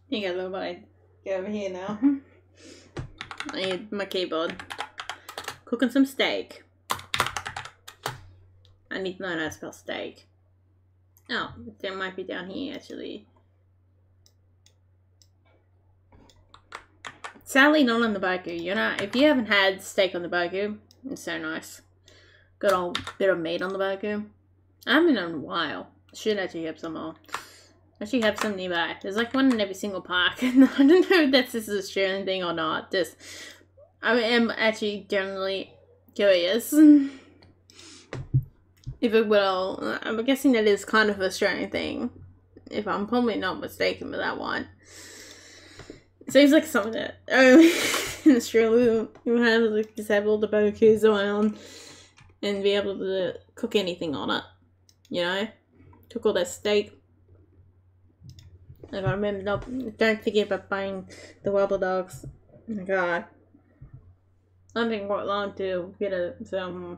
You got a little bit. Get over here now. I need my keyboard. Cooking some steak. I need to know how to spell steak. Oh, there might be down here actually. Sadly, not on the Baku. You know, if you haven't had steak on the Baku, it's so nice. Got a bit of meat on the Baku. I haven't in a while. Should actually have some more. Actually have some nearby. There's like one in every single park. I don't know if that's this Australian thing or not. Just, I am actually generally curious. if it will, I'm guessing that is kind of an Australian thing. If I'm probably not mistaken with that one. It seems like something that um, in Australia you have like all the barbecues around and be able to cook anything on it. You know? Cook all that steak. I remember not don't forget about buying the Wobbledogs. My god. I think quite long to get a some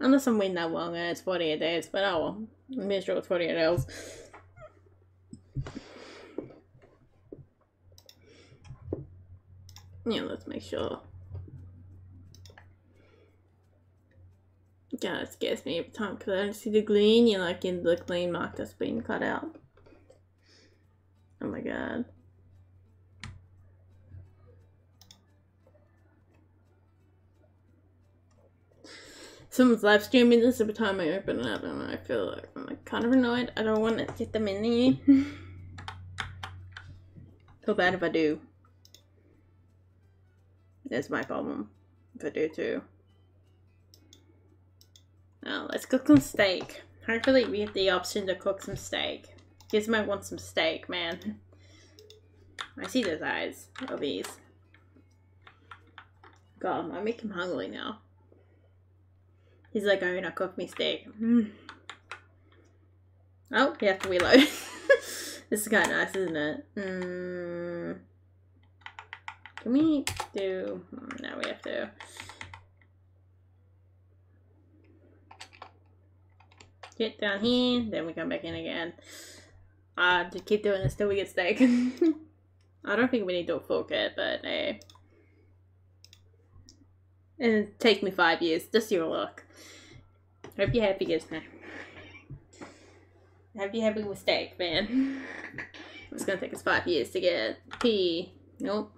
Unless I'm waiting that long and it's 48 days, but oh well. I'm sure it's 48 hours. Yeah, let's make sure. God, it scares me every time because I don't see the green. You're like in the green mark that's been cut out. Oh my god. Someone's live streaming this every time I open it up and I feel like I'm like kind of annoyed. I don't want to get them in there. feel bad if I do. That's my problem. If I do too. Now let's cook some steak. Hopefully we have the option to cook some steak. Gives might want some steak, man. I see those eyes of these. God, I make him hungry now. He's like, I'm gonna cook me steak. Mm. Oh, you have to reload. this is kind of nice, isn't it? Mm. Can we do... Hmm, no, we have to... Get down here, then we come back in again. Uh, to keep doing this till we get steak. I don't think we need to full kit, but hey. And it take me five years. Just your luck. Hope you're happy, guys. Hope you're happy with steak, man. It's gonna take us five years to get P. Nope.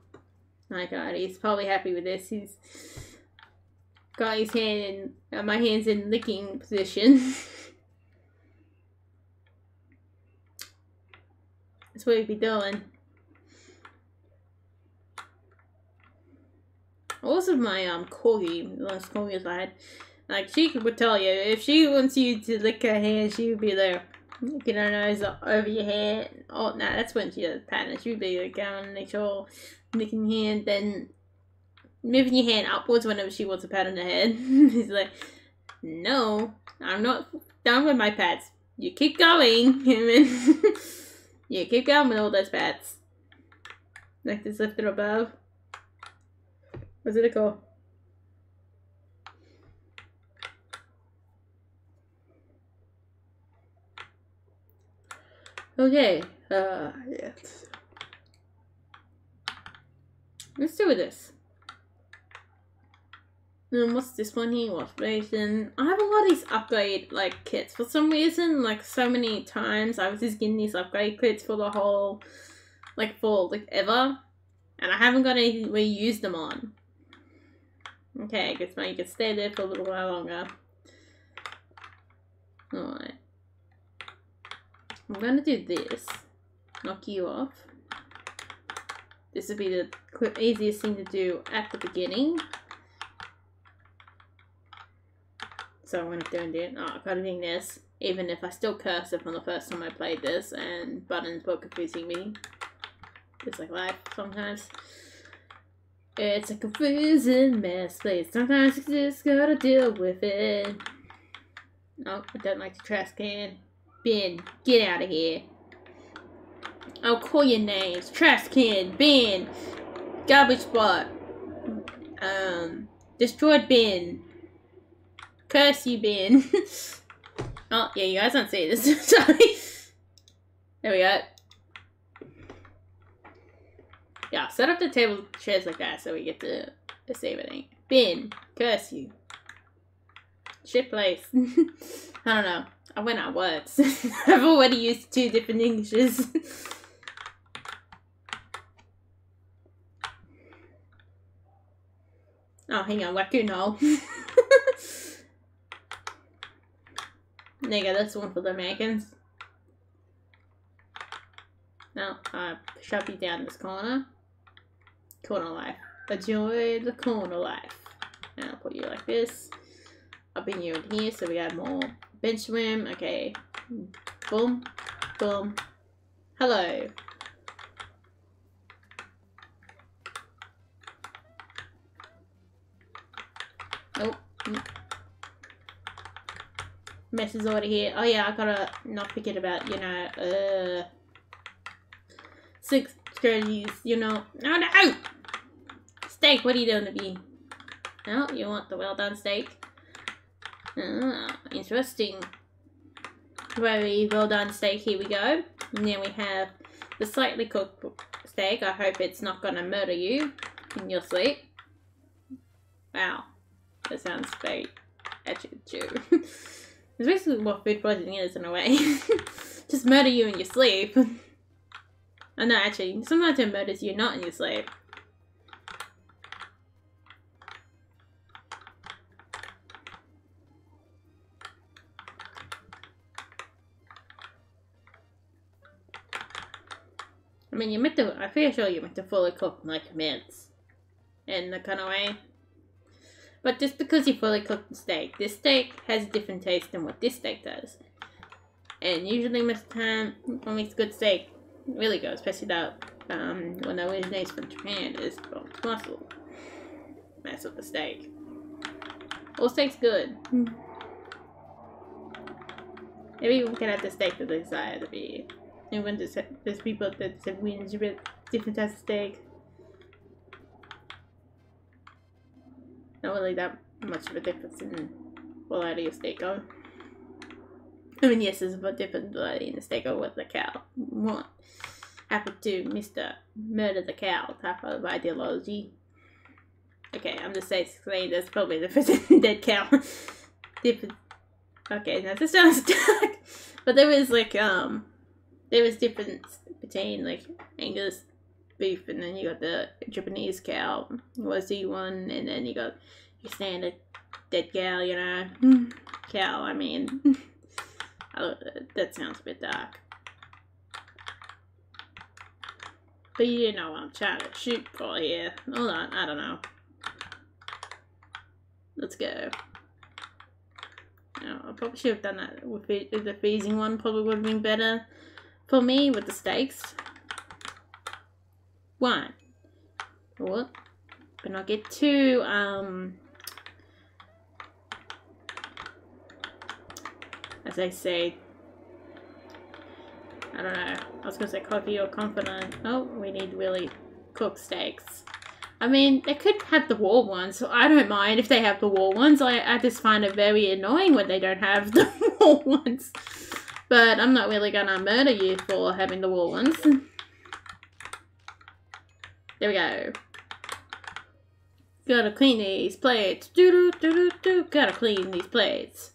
My god, he's probably happy with this. He's got his hand in, uh, my hand's in licking position. That's what he'd be doing. Also, my um corgi, last corgis I like she would tell you if she wants you to lick her hair, she would be there. Looking her nose over your hair. Oh, no, that's when she does pattern. She would be like going make sure licking your hand, then moving your hand upwards whenever she wants to pat on the head. He's like, no, I'm not done with my pats. You keep going, human. you keep going with all those pats. Like this lifted above. What's it called? Okay, uh, yes. Let's do this. And what's this one here? What version? I have a lot of these upgrade like kits. For some reason, like so many times I was just getting these upgrade kits for the whole like for like ever, and I haven't got anything we use them on. Okay, I guess you can stay there for a little while longer. Alright. I'm gonna do this. Knock you off. This would be the easiest thing to do at the beginning. So I'm gonna do it. Oh, I've got to do this. Even if I still curse it from the first time I played this and buttons were confusing me. It's like life sometimes. It's a confusing mess, but sometimes you just gotta deal with it. Oh, I don't like the trash can. Ben, get out of here. I'll call your names. Trash can, Ben. Garbage spot. Um, destroyed bin. Curse you, Ben. oh, yeah, you guys don't see this. Sorry. There we go. Yeah, set up the table chairs like that so we get to, to save everything. Bin, curse you. Shit place. I don't know. I went out words. I've already used two different Englishes. oh, hang on, Waku no. Nigga, that's one for the Americans. Now, I shove you down this corner. Corner life. Enjoy the corner life. And I'll put you like this. I'll bring you in here so we have more bench room. Okay. Boom. Boom. Hello. Oh. Mess is already here. Oh yeah, I gotta not forget about, you know, uh six you know. No no Steak, what are you doing to me? Oh, you want the well done steak? Ah, interesting. Very well done steak, here we go. And then we have the slightly cooked steak. I hope it's not gonna murder you in your sleep. Wow. That sounds very true. it's basically what food poisoning is in a way. Just murder you in your sleep. oh no, actually, sometimes it murders you not in your sleep. I mean, you're meant to, I feel sure you're meant to fully cook like mince in the kind of way. But just because you fully cook the steak, this steak has a different taste than what this steak does. And usually most time, when it's good steak really good, especially that um, when it originates from Japan, is well, muscle. The steak. All steak's good. Maybe we can have the steak that they desire to be. And when there's, there's people that say wins with different types of steak. Not really that much of a difference in quality of steak. I mean, yes, there's a different variety in the steak with the cow. What happened to Mr. Murder the Cow type of ideology? Okay, I'm just saying there's probably the first dead cow. different. Okay, now this sounds dark, but there was like um there was difference between like Angus beef and then you got the Japanese cow was the one and then you got your standard dead cow, you know. cow, I mean. That sounds a bit dark. But you know what I'm trying to shoot for here. Hold on, I don't know. Let's go. I probably should have done that with the freezing one, probably would have been better. For me, with the stakes. one. What? But not get too, um, as I say, I don't know, I was gonna say coffee or confident. Oh, we need really cooked steaks. I mean, they could have the wall ones, so I don't mind if they have the wall ones. I, I just find it very annoying when they don't have the wall ones. But I'm not really gonna murder you for having the war ones. There we go. Gotta clean these plates. Do do do do do. Gotta clean these plates.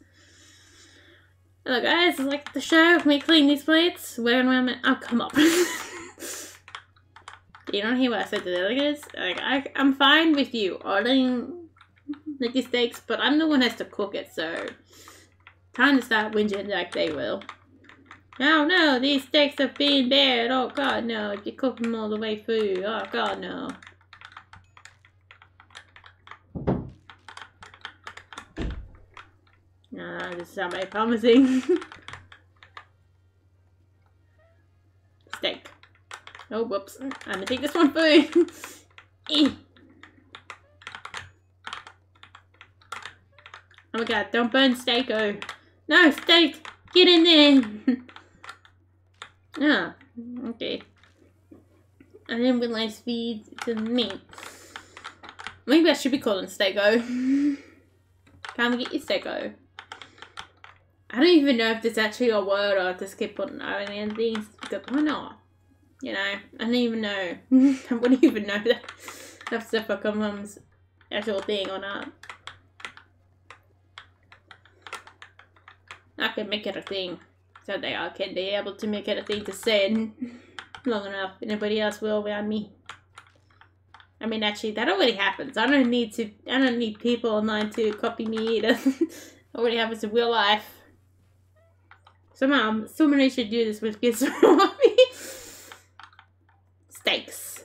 Hello guys, it's like the show? Me clean these plates? Where and where am I? Oh, come up. You don't hear what I said to the delegates? Like, I, I'm fine with you ordering the steaks, but I'm the one who has to cook it, so time to start whinging like they will. Oh no, these steaks are being bad. Oh god, no. If You cook them all the way through. Oh god, no. No, this is not very promising. Steak. Oh, whoops. I'm gonna take this one through. Oh my god, don't burn steak, oh. No, steak! Get in there! ah, okay. I didn't realize feed to meat. Maybe I should be calling Stego. Come get your Stego. I don't even know if there's actually a word or I just keep putting O in the end because why not? You know, I don't even know. I wouldn't even know that if stuff becomes actual thing or not. I can make it a thing. So they all can be able to make it a thing to send long enough. Anybody else will around me. I mean, actually, that already happens. I don't need to. I don't need people online to copy me. It already happens in real life. Somehow, somebody should do this with me. Steaks.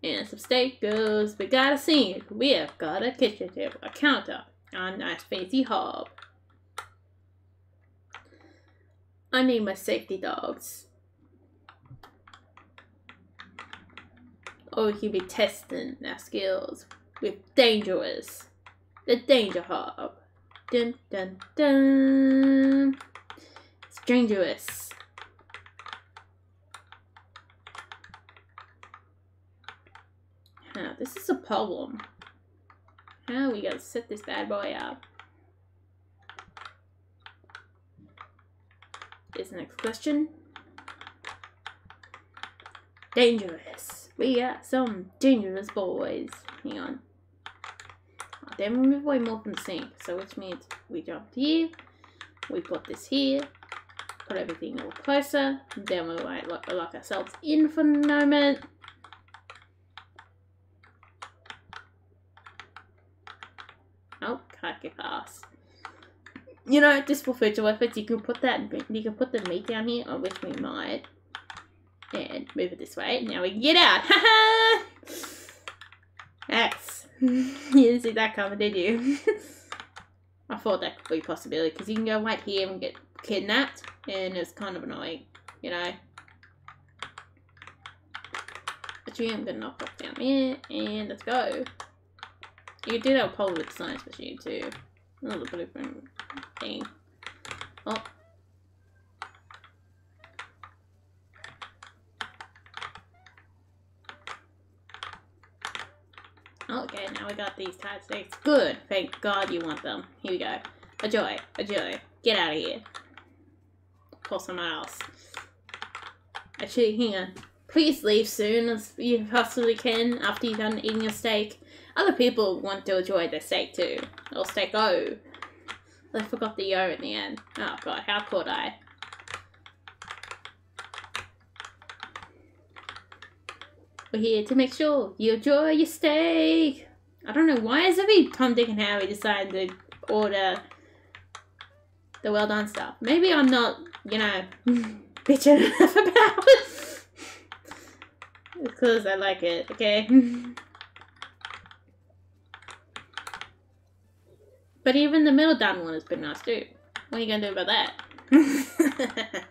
And some steak goes. We got a sink. We've got a kitchen table, a counter, a nice fancy hob. I need my safety dogs. Or we could be testing our skills with dangerous. The danger hob. Dun dun dun. Dangerous. This is a problem. How we gotta set this bad boy up? is the next question. Dangerous. We got some dangerous boys. Hang on. Oh, then we move away more from the sink. So which means we jump here. We put this here. Put everything a little closer. Then we might lock, lock ourselves in for a moment. Oh, can't get past you know, just for future reference, you can put that, you can put the meat down here, or which we might, and move it this way. Now we can get out. Ha X. you didn't see that coming, did you? I thought that could be a possibility because you can go right here and get kidnapped, and it's kind of annoying, you know. But yeah, I'm gonna knock off down there, and let's go. You did do that probably with science machine too. Another blueprint thing. Oh. Okay, now we got these type sticks. Good. Thank God you want them. Here we go. A joy. A joy. Get out of here. Call someone else. Actually, hang on. Please leave soon as you possibly can after you've done eating your steak. Other people want to enjoy their steak too. Or steak oh. I forgot the O in the end. Oh god, how could I? We're here to make sure you enjoy your steak. I don't know, why is every Tom, Dick and Harry decided to order the well done stuff? Maybe I'm not, you know, bitching enough about it. because I like it, okay? But even the middle down one has been nice too. What are you gonna do about that?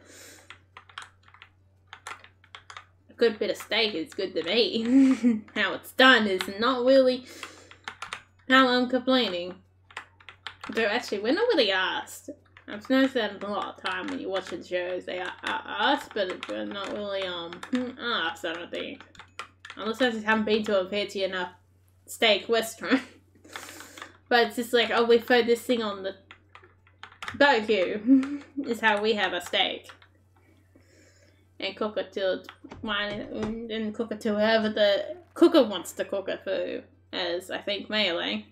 A good bit of steak is good to me. how it's done is not really how I'm complaining. Though actually, we're not really asked. I've noticed that a lot of time when you're watching shows, they are, us, but we're not really um asked. I don't think, unless I just haven't been to a fancy enough steak restaurant. But it's just like, oh, we throw this thing on the barbecue. is how we have a steak. And cook it till wine and cook it till whoever the cooker wants to cook it for. As I think Melee.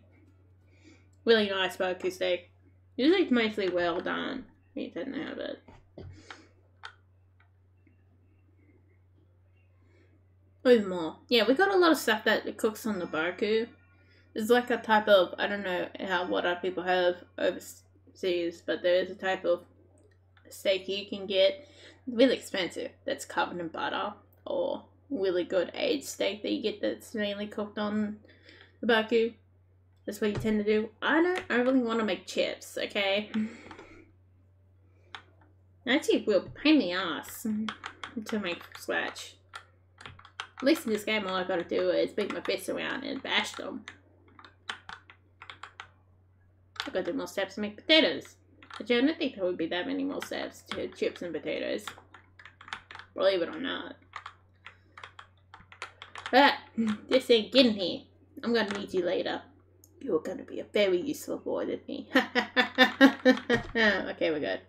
Really nice barbecue steak. Usually mostly well done. You didn't have it. With more. Yeah, we got a lot of stuff that cooks on the Baku. It's like a type of I don't know how what other people have overseas, but there is a type of steak you can get really expensive that's covered in butter or really good aged steak that you get that's mainly cooked on the Baku. That's what you tend to do. I don't I really want to make chips, okay? Actually, will pain in the ass mm-hmm. to make scratch. At least in this game, all I gotta do is beat my fists around and bash them. I gotta do more steps to make potatoes. But I don't think there would be that many more steps to chips and potatoes. Believe it or not. But, this ain't getting here. I'm gonna need you later. You're gonna be a very useful boy with me. okay, we're good.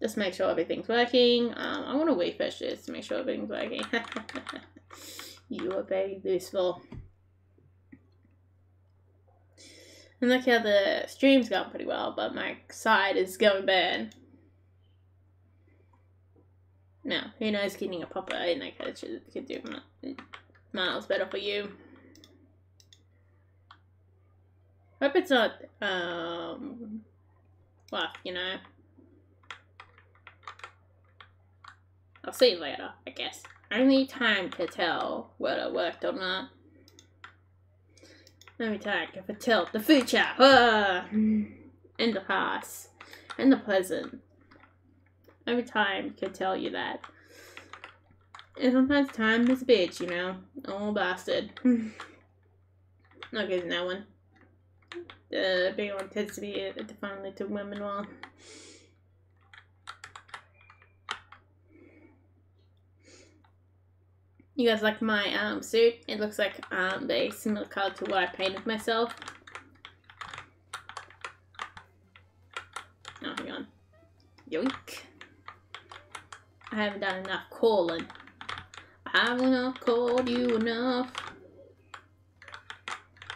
Just make sure everything's working. Um, I want to refresh this to make sure everything's working. you are very useful. And look how the stream's going pretty well, but my side is going bad. Now, who knows getting a popper in that could do miles better for you. Hope it's not, um, well, you know. I'll see you later, I guess. Only time to tell whether it worked or not. Only time to tell the future. Ah! And the past. And the present. Every time can tell you that. And sometimes time is a bitch, you know. Oh, bastard. Not getting that one. The big one tends to be definitely to women well. You guys like my um, suit? It looks like um, a similar color to what I painted myself. Oh, hang on. Yoink. I haven't done enough calling. I haven't enough called you enough.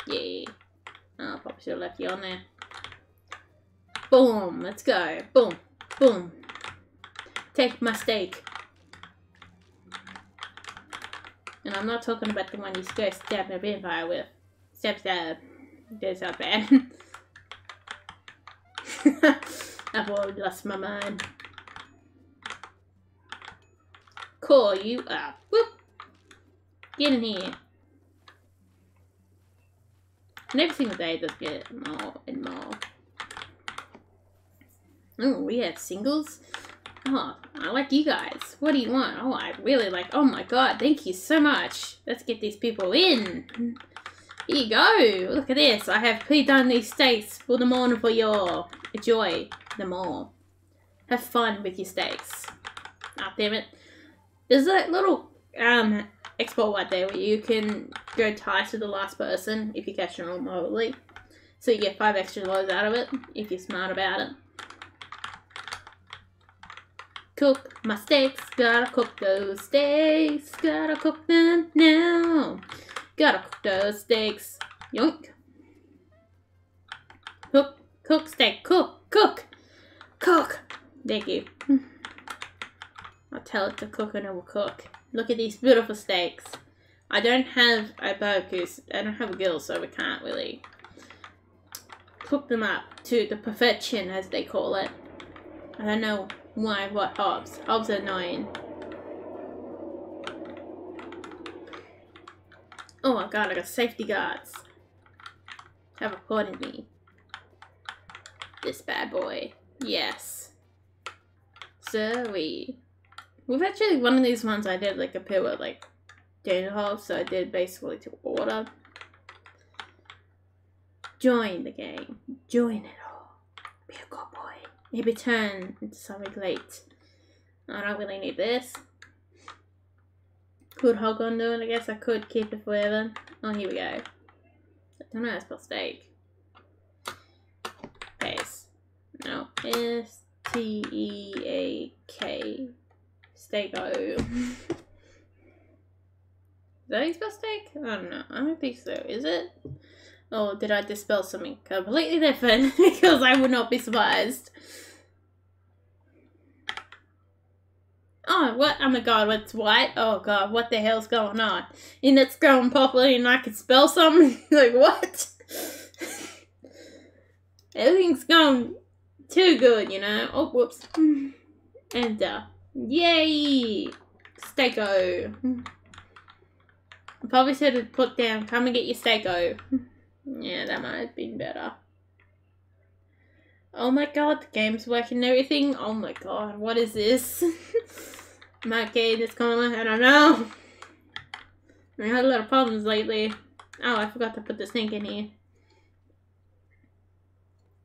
Yeah. Oh, probably should have left you on there. Boom. Let's go. Boom. Boom. Take my steak. And I'm not talking about the one you stab a vampire with. Stab stab. That's not bad. I've already lost my mind. Call you up. Whoop. Get in here. And every single day does get more and more. Oh, we have singles. Oh, I like you guys. What do you want? Oh, I really like. Oh my god, thank you so much. Let's get these people in. Here you go. Look at this. I have pre-done these steaks for the morning for your joy. The more. Have fun with your steaks. Ah, oh, damn it. There's a little um export right there where you can go tie to the last person if you catch them remotely. So you get five extra dollars out of it if you're smart about it cook my steaks, gotta cook those steaks, gotta cook them now. Gotta cook those steaks. Yoink. Cook, cook steak, cook, cook, cook. Thank you. I'll tell it to cook and it will cook. Look at these beautiful steaks. I don't have a bocuse, I don't have a gill, so we can't really cook them up to the perfection, as they call it. I don't know why? What? Hobbs. Hobbs are annoying. Oh my god, I got safety guards. Have reported me. This bad boy. Yes. Sorry. We've actually, one of these ones I did like a pair with like data hubs, so I did basically to order. Join the game. Join it all. Be a good boy. Maybe turn into something great. I don't really need this. Could hog on to it, I guess I could keep it forever. Oh, here we go. I don't know to spell steak. Paste. No. S-T-E-A-K. Steak O. Is that spell steak? I don't know. I don't think so. Is it? Or did I dispel something completely different? because I would not be surprised. Oh. What? Oh my god, what's white? Oh god, what the hell's going on? And it's going properly and I can spell something? like, what? Everything's going too good, you know? Oh, whoops. And, uh, yay! Steako. I probably should have put down, come and get your Steako. Yeah, that might have been better. Oh my god, the game's working everything. Oh my god, what is this? My game is coming, I don't know. I had a lot of problems lately. Oh, I forgot to put the snake in here.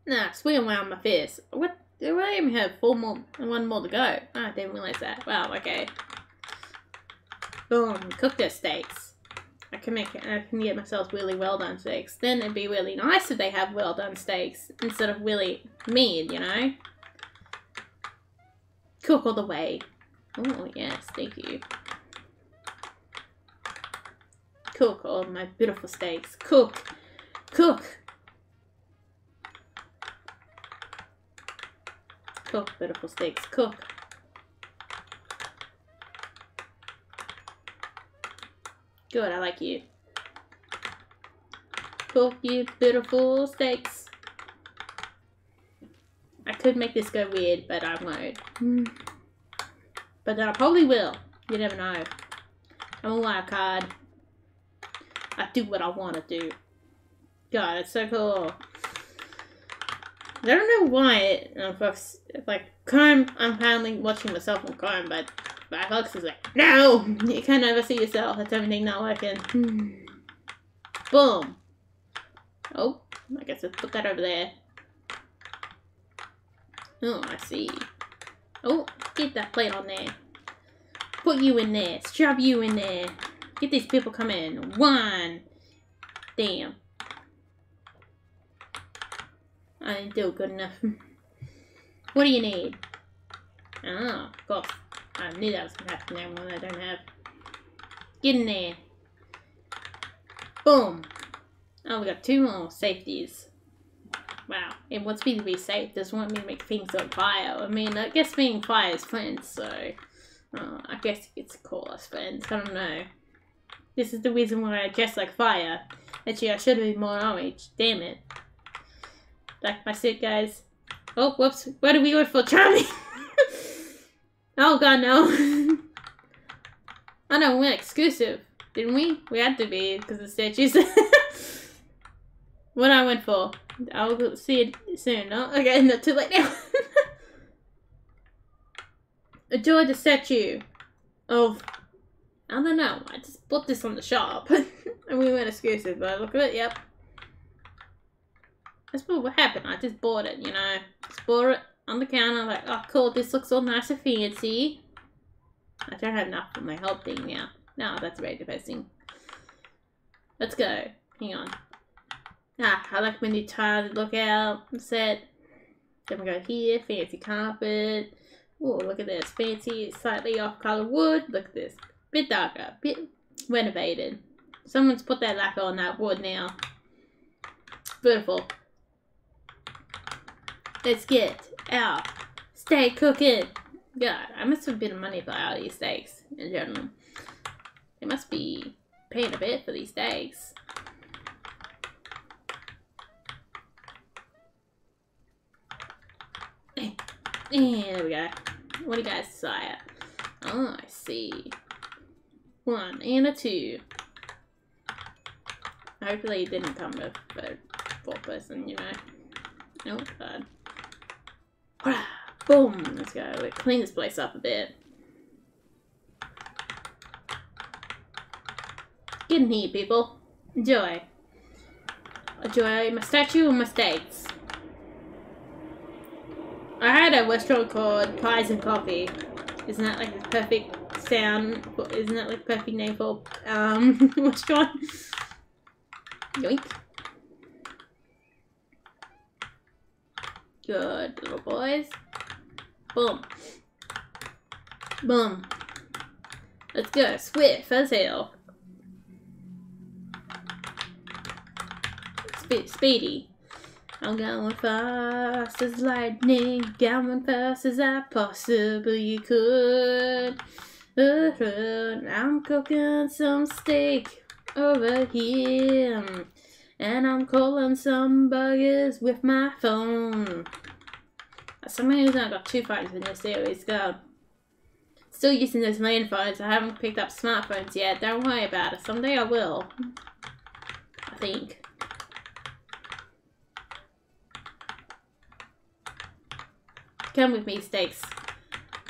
Nah, swing around my face. What? Do I even have four more, one more to go? Oh, I didn't realize that. Wow, okay. Boom, cook those steaks. I can make it, I can get myself really well done steaks. Then it'd be really nice if they have well done steaks instead of really mean, you know? Cook all the way. Oh, yes, thank you. Cook all my beautiful steaks. Cook! Cook! Cook, beautiful steaks. Cook. Good, I like you. Cook you beautiful steaks. I could make this go weird, but I won't. But then I probably will. You never know. I'm a wild card. I do what I want to do. God, it's so cool. I don't know why um, it, like, Chrome, I'm finally watching myself on Chrome, but Firefox is like, no! You can never see yourself. That's everything not working. Boom. Oh, I guess let's put that over there. Oh, I see. Oh, get that plate on there. Put you in there. Strap you in there. Get these people come in. One. Damn. I do good enough. what do you need? Oh, of course. I knew that was to happen there one I don't have. Get in there. Boom. Oh, we got two more safeties. Wow. It wants me to be safe. Doesn't want me to make things on fire. I mean, I guess being fire is friends, so... Uh, I guess you could call us friends. I don't know. This is the reason why I dress like fire. Actually, I should have been more orange. Damn it. Back my suit, guys. Oh, whoops. Where do we go for Charlie? oh, God, no. oh, no, we are exclusive. Didn't we? We had to be, because the statues. what I went for. I'll see it soon. No? Okay, not too late now. Adore the statue of... I don't know. I just bought this on the shop. and we went exclusive, but look at it, yep. That's what happened. I just bought it, you know. Just bought it on the counter, like, oh cool, this looks all nice and fancy. I don't have enough for my help thing now. No, that's very depressing. Let's go. Hang on. Ah, I like my new tile look out set. Then we go here, fancy carpet. Oh, look at this. Fancy, slightly off color wood. Look at this. Bit darker, bit renovated. Someone's put that lacquer on that wood now. Beautiful. Let's get our steak cooking. God, I must have been money for all these steaks in general. They must be paying a bit for these steaks. And there we go. What do you guys decide? Oh, I see. One and a two. Hopefully it didn't come with a four person, you know. Oh, God. Boom! Let's go. Let's clean this place up a bit. Get in here, people. Enjoy. Enjoy my statue and my steaks. I had a restaurant called Pies and Coffee. Isn't that like the perfect sound? Isn't that like perfect name for um restaurant? Yoink. Good little boys. Boom. Boom. Let's go. Swift as hell. Spe speedy. I'm going fast as lightning, going fast as I possibly could. Uh, I'm cooking some steak over here, and I'm calling some buggers with my phone. For some reason I got two phones in this series, go. Still using those main phones, I haven't picked up smartphones yet, don't worry about it, someday I will. I think. Come with me, steaks.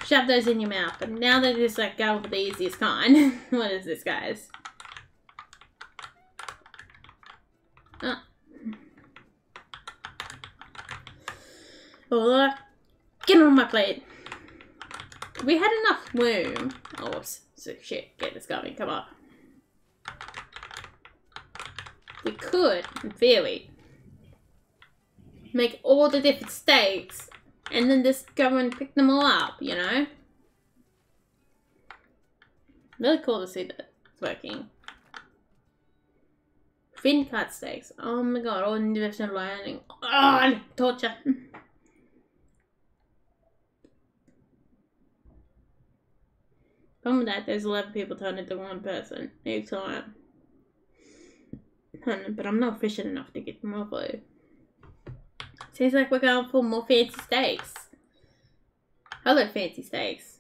Shove those in your mouth. But now they're just like go for the easiest kind. what is this, guys? Ah. Oh. Oh, get on my plate. We had enough room. Oh, whoops. so shit. Get this going. Come on. We could, in theory, make all the different steaks and then just go and pick them all up, you know? Really cool to see that it's working. Thin cut steaks. Oh my god, all individual learning. Oh, torture. Problem with that, there's 11 people turn into one person time. But I'm not efficient enough to get more food. Seems like we're going for more fancy steaks. Hello, fancy steaks.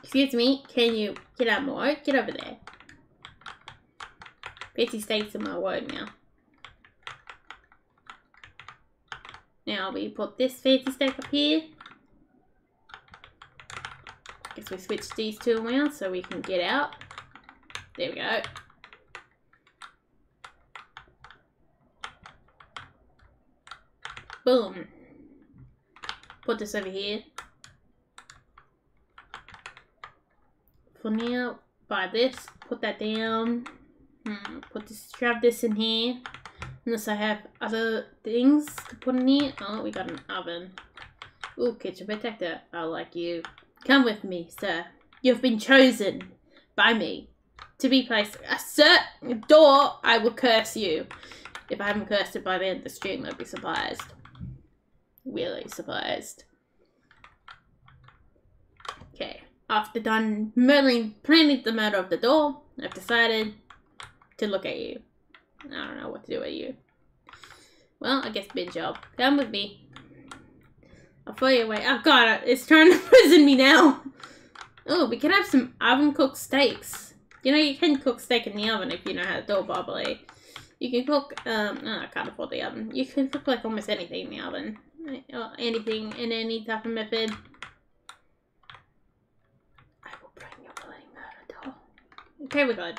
Excuse me, can you get out more? Get over there. Fancy steaks are my word now. Now we put this fancy steak up here. Guess we switch these two around so we can get out. There we go. Boom. Put this over here. For now, buy this, put that down. Hmm, put this, shove this in here. Unless I have other things to put in here. Oh, we got an oven. Ooh, kitchen protector. I like you. Come with me, sir. You've been chosen by me to be placed. Uh, sir, door, I will curse you. If I haven't cursed it by the end of the stream, I'd be surprised really surprised. Okay, after done murdering, planning the murder of the door, I've decided to look at you. I don't know what to do with you. Well, I guess big job. Come with me. I'll throw you away. Oh god, it's trying to prison me now. Oh, we can have some oven cooked steaks. You know, you can cook steak in the oven if you know how to do it properly. You can cook, um, oh, I can't afford the oven. You can cook like almost anything in the oven or anything in any type of method. I will bring your bloody murder door. Okay, we're good.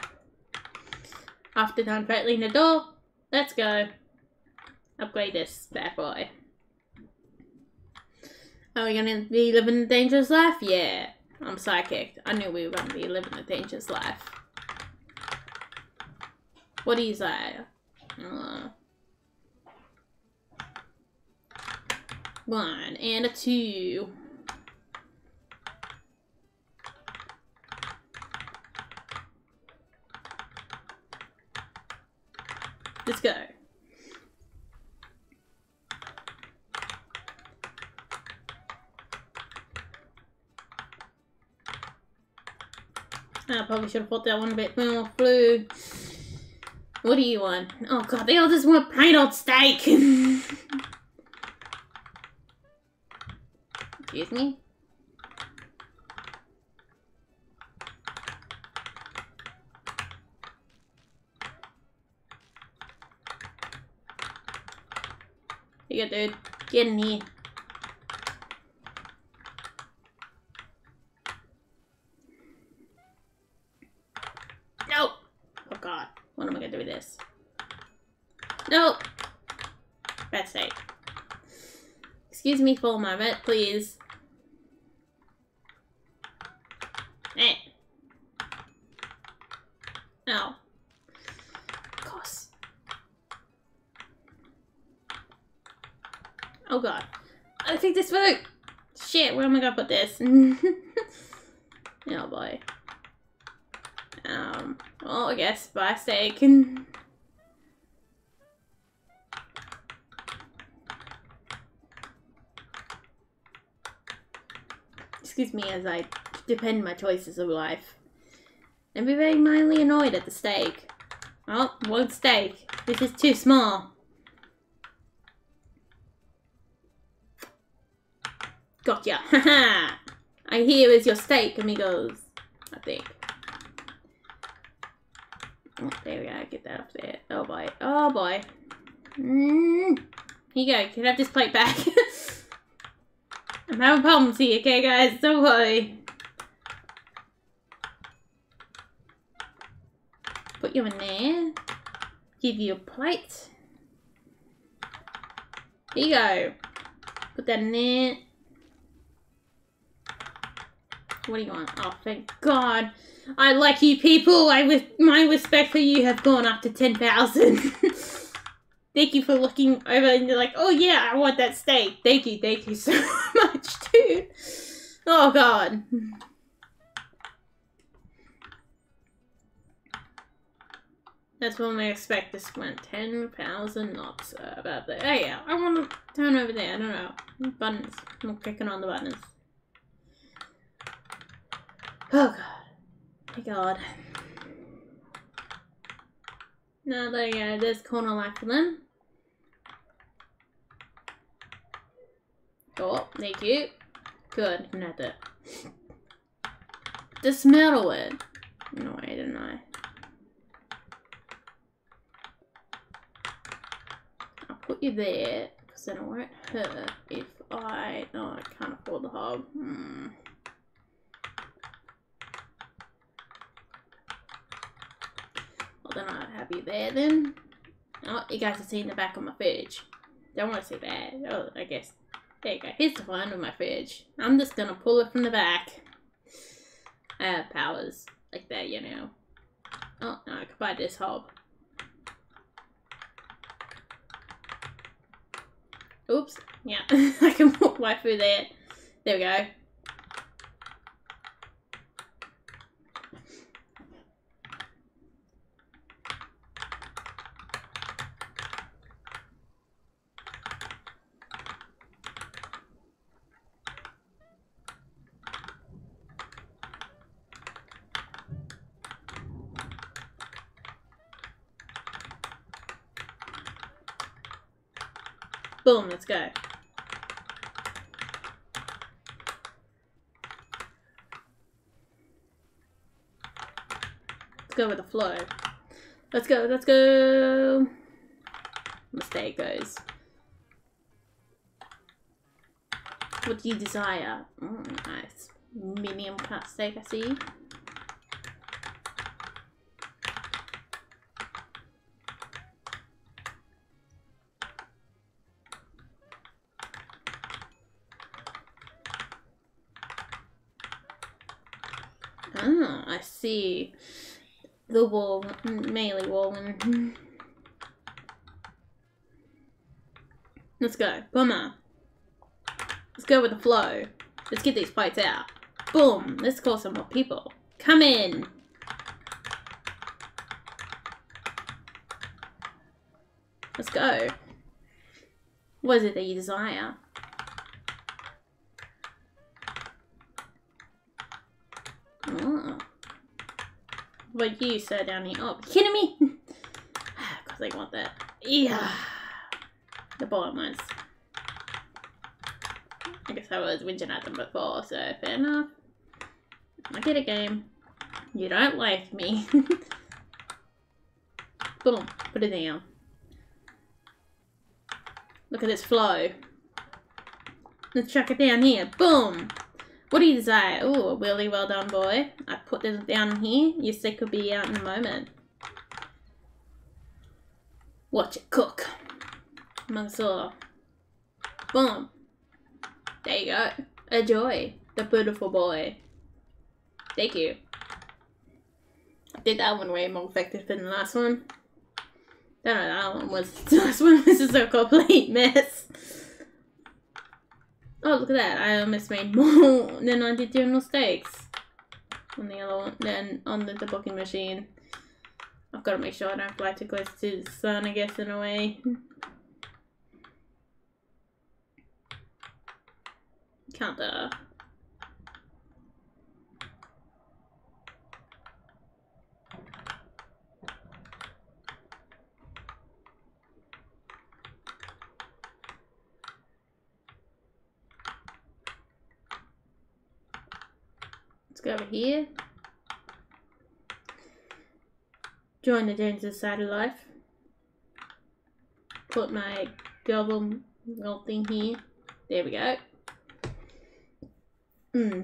After done rattling the door, let's go. Upgrade this bad boy. Are we gonna be living a dangerous life? Yeah. I'm psychic. I knew we were gonna be living a dangerous life. What do you say? Uh, One and a two. Let's go. I probably should have thought that one a bit more blue. What do you want? Oh god, they all just want plain old steak. Excuse me? Go, dude. Get in here. No! Oh god. What am I gonna do with this? No! Bad state. Excuse me for a moment, please. Where am I gonna put this? oh boy. Um, well, I guess by steak and... Excuse me as I depend my choices of life. And be very mildly annoyed at the steak. Oh, one steak. This is too small. Gotcha. Haha. I hear is your steak, amigos. I think. Oh, there we go. Get that off there. Oh boy. Oh boy. Mm. Here you go. Can I have this plate back? I'm having problems here, okay guys? Don't worry. Put you in there. Give you a plate. Here you go. Put that in there. What do you want? Oh, thank God. I like you people. I with my respect for you have gone up to 10,000. thank you for looking over and you're like, oh yeah, I want that steak. Thank you, thank you so much, dude. Oh God. That's when we expect this went 10,000 knots about there. Oh yeah, I want to turn over there. I don't know. Buttons. I'm clicking on the buttons. Oh god. My god. Now there you go, there's them. Oh, thank you. Good, not that. Dismantle it. No, I didn't I? I'll put you there, because then it won't hurt if I... No, I can't afford the hog. Hmm. I'd have you there then. Oh, you guys are seeing the back of my fridge. Don't want to see that. Oh, I guess. There you go. Here's the one of my fridge. I'm just gonna pull it from the back. I have powers like that, you know. Oh, no, I could buy this hob. Oops. Yeah, I can walk right through there. There we go. Boom, let's go. Let's with the flow. Let's go, let's go. Mistake goes. What do you desire? Mm, nice. Medium cut steak, I see. Ah, I see. The wall, melee wall. Let's go. Bummer. Let's go with the flow. Let's get these fights out. Boom. Let's call some more people. Come in. Let's go. What is it that you desire? Oh. What you sir down here? Oh, kidding me? Because I want that. Yeah. The bottom ones. I guess I was whinging at them before, so fair enough. I get a game. You don't like me. Boom. Put it down. Look at this flow. Let's chuck it down here. Boom. What do you desire? Oh, a really well done, boy. I put this down here. Your steak could be out in a moment. Watch it cook. Mansoor. Boom. There you go. A joy. The beautiful boy. Thank you. I did that one way more effective than the last one. Don't know, that one was, the last one was just a complete mess. Oh, look at that. I almost made more than I did doing mistakes. On the other one, then on the debugging machine. I've got to make sure I don't fly too close to the sun, I guess, in a way. Can't, go over here. Join the dangerous side of life. Put my gobble little thing here. There we go. Hmm.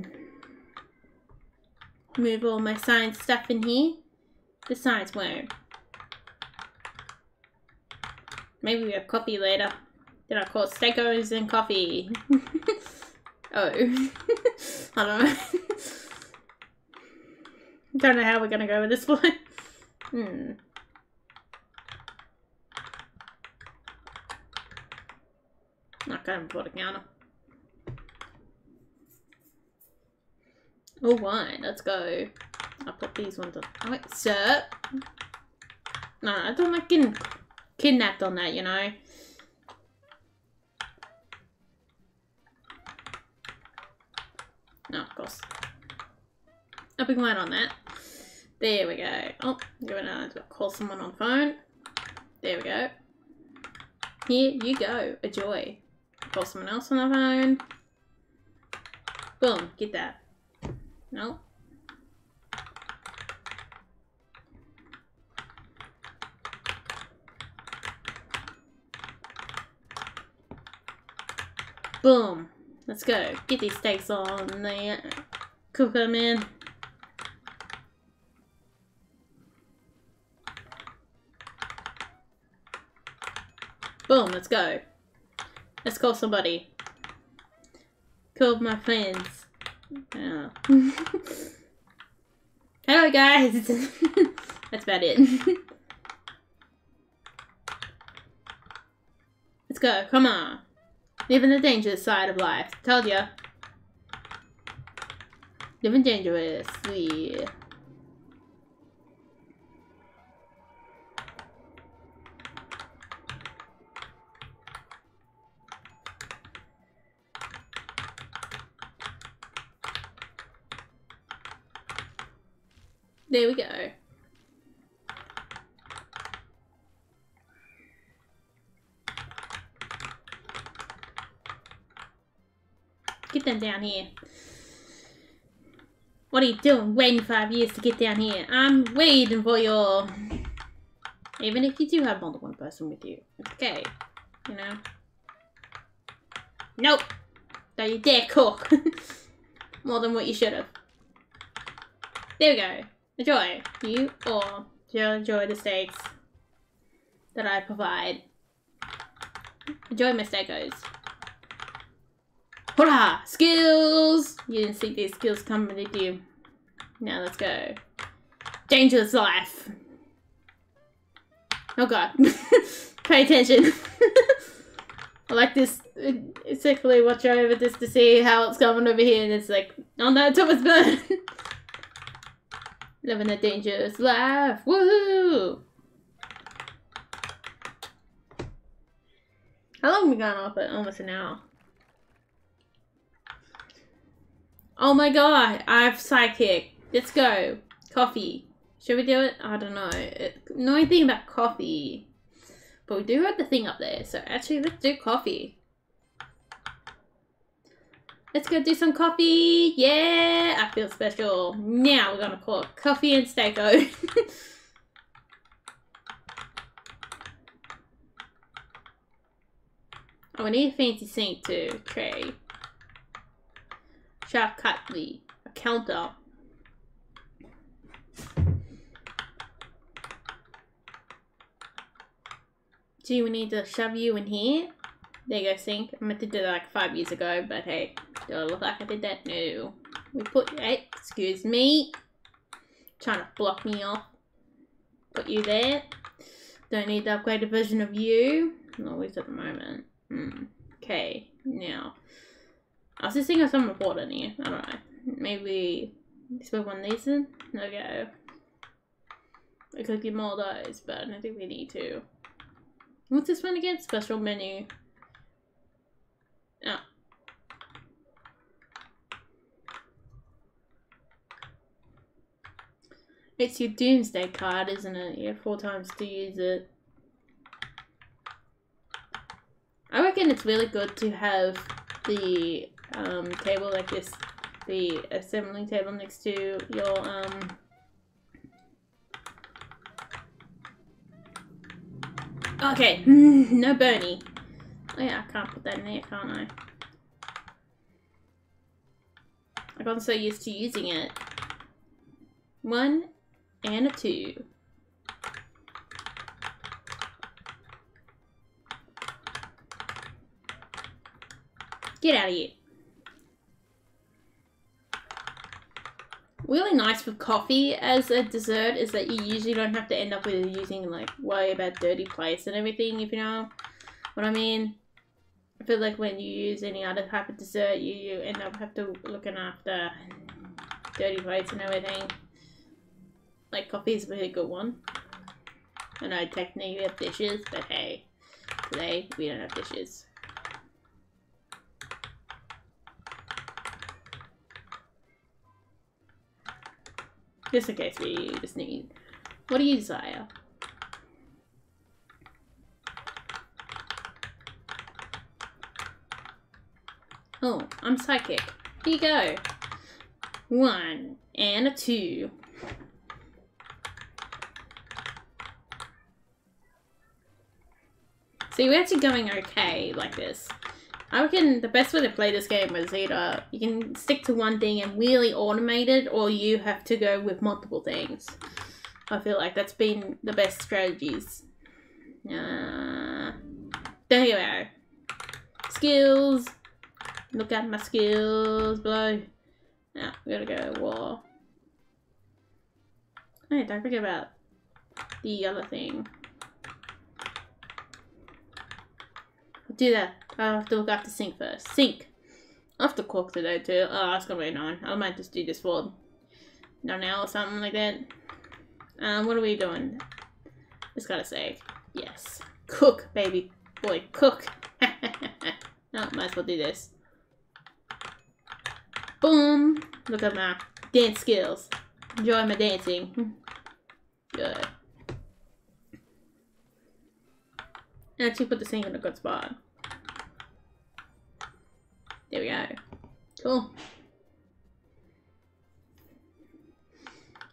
Move all my science stuff in here. The science worm. Maybe we have coffee later. Then I call steakos and coffee. oh. I don't know. don't know how we're gonna go with this one. hmm. Not gonna put a counter. All right, let's go. I'll put these ones on. Oh, wait, sir. No, I don't like getting kidnapped on that, you know. No, of course. I'll be quiet on that. There we go. Oh, I'm gonna call someone on phone. There we go. Here you go. Enjoy. Call someone else on the phone. Boom, get that. No. Boom. Let's go. Get these steaks on there. Cook them in. Boom, let's go. Let's call somebody. Call my friends. Yeah. Hello guys! That's about it. Let's go, come on. Living the dangerous side of life. Told ya. Living dangerously. There we go. Get them down here. What are you doing waiting five years to get down here? I'm waiting for you. Even if you do have more than one person with you. okay. You know? Nope. Don't you dare cook. more than what you should have. There we go. Enjoy. You or enjoy the steaks that I provide. Enjoy my steakos. Hurrah! Skills! You didn't see these skills coming, did you? Now let's go. Dangerous life. Oh god. Pay attention. I like this. Uh, exactly watch over this to see how it's coming over here and it's like, oh no, Thomas burn. Living a dangerous life. Woohoo! How long have we gone off it? Almost an hour. Oh my god, I have psychic. Let's go. Coffee. Should we do it? I don't know. It, no idea about coffee. But we do have the thing up there, so actually let's do coffee. Let's go do some coffee. Yeah, I feel special. Now we're gonna call it coffee and steako. oh, we need a fancy sink too. Tray. Sharp cutlery. A counter. Do we need to shove you in here? There you go, sink. I meant to do that like five years ago, but hey, do I look like I did that? No. We put, excuse me. Trying to block me off. Put you there. Don't need the upgraded version of you. Always at the moment. Hmm. Okay, now. I was just thinking of something important here. I don't know. Maybe put one of these in? Okay. I could get more of those, but I don't think we need to. What's this one again? Special menu. Oh. It's your doomsday card, isn't it? You have four times to use it. I reckon it's really good to have the um, table like this the assembling table next to your um Okay, no Bernie. Oh yeah, I can't put that in there, can't I? I got so used to using it. One and a two. Get out of here. Really nice with coffee as a dessert is that you usually don't have to end up with using like worry about dirty plates and everything, if you know what I mean. I feel like when you use any other type of dessert, you, you end up have to looking after dirty plates and everything. Like coffee is a really good one. I know technically we have dishes, but hey, today we don't have dishes. Just in case we just need. What do you desire? Oh, I'm psychic. Here you go. One and a two. See, we're actually going okay like this. I reckon the best way to play this game is either you can stick to one thing and really automate it, or you have to go with multiple things. I feel like that's been the best strategies. Uh, there you go. Skills. Look at my skills below. Now, we gotta go war. Hey, don't forget about the other thing. Do that. I'll have to look after Sink first. Sink! I have to cook today too. Oh, that's gonna be annoying. I might just do this for an hour or something like that. Um, what are we doing? Just gotta say, yes. Cook, baby boy, cook! no, might as well do this. Boom! Look at my dance skills. Enjoy my dancing. Good. Actually put the sink in a good spot. There we go. Cool.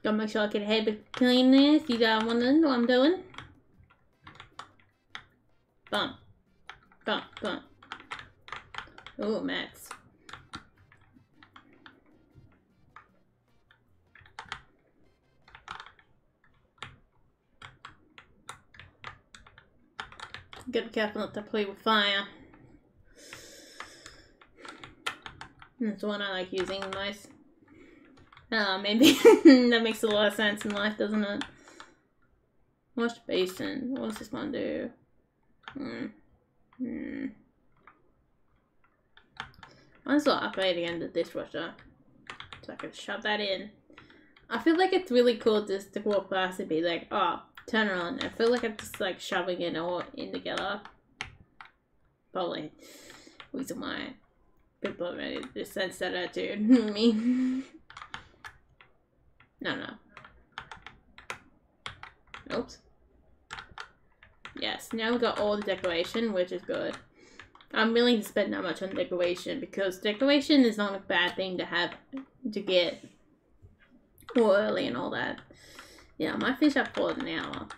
Gotta make sure I get ahead head of cleanness. You guys wondering what I'm doing? Bump. Bump, bump. Oh, Max. Gotta be careful not to play with fire. That's the one I like using the most. Uh, maybe that makes a lot of sense in life, doesn't it? Wash basin. What does this one do? Hmm. Hmm. Might as well upgrade again the dishwasher. So I can shove that in. I feel like it's really cool just to walk past and be like, oh, turn around. I feel like I'm just like shoving it all in together. Probably reason why people made this sense that attitude. Me. No, no. Oops. Yes, now we got all the decoration, which is good. I'm willing to spend that much on decoration because decoration is not a bad thing to have to get early and all that. Yeah, my fish up for an hour.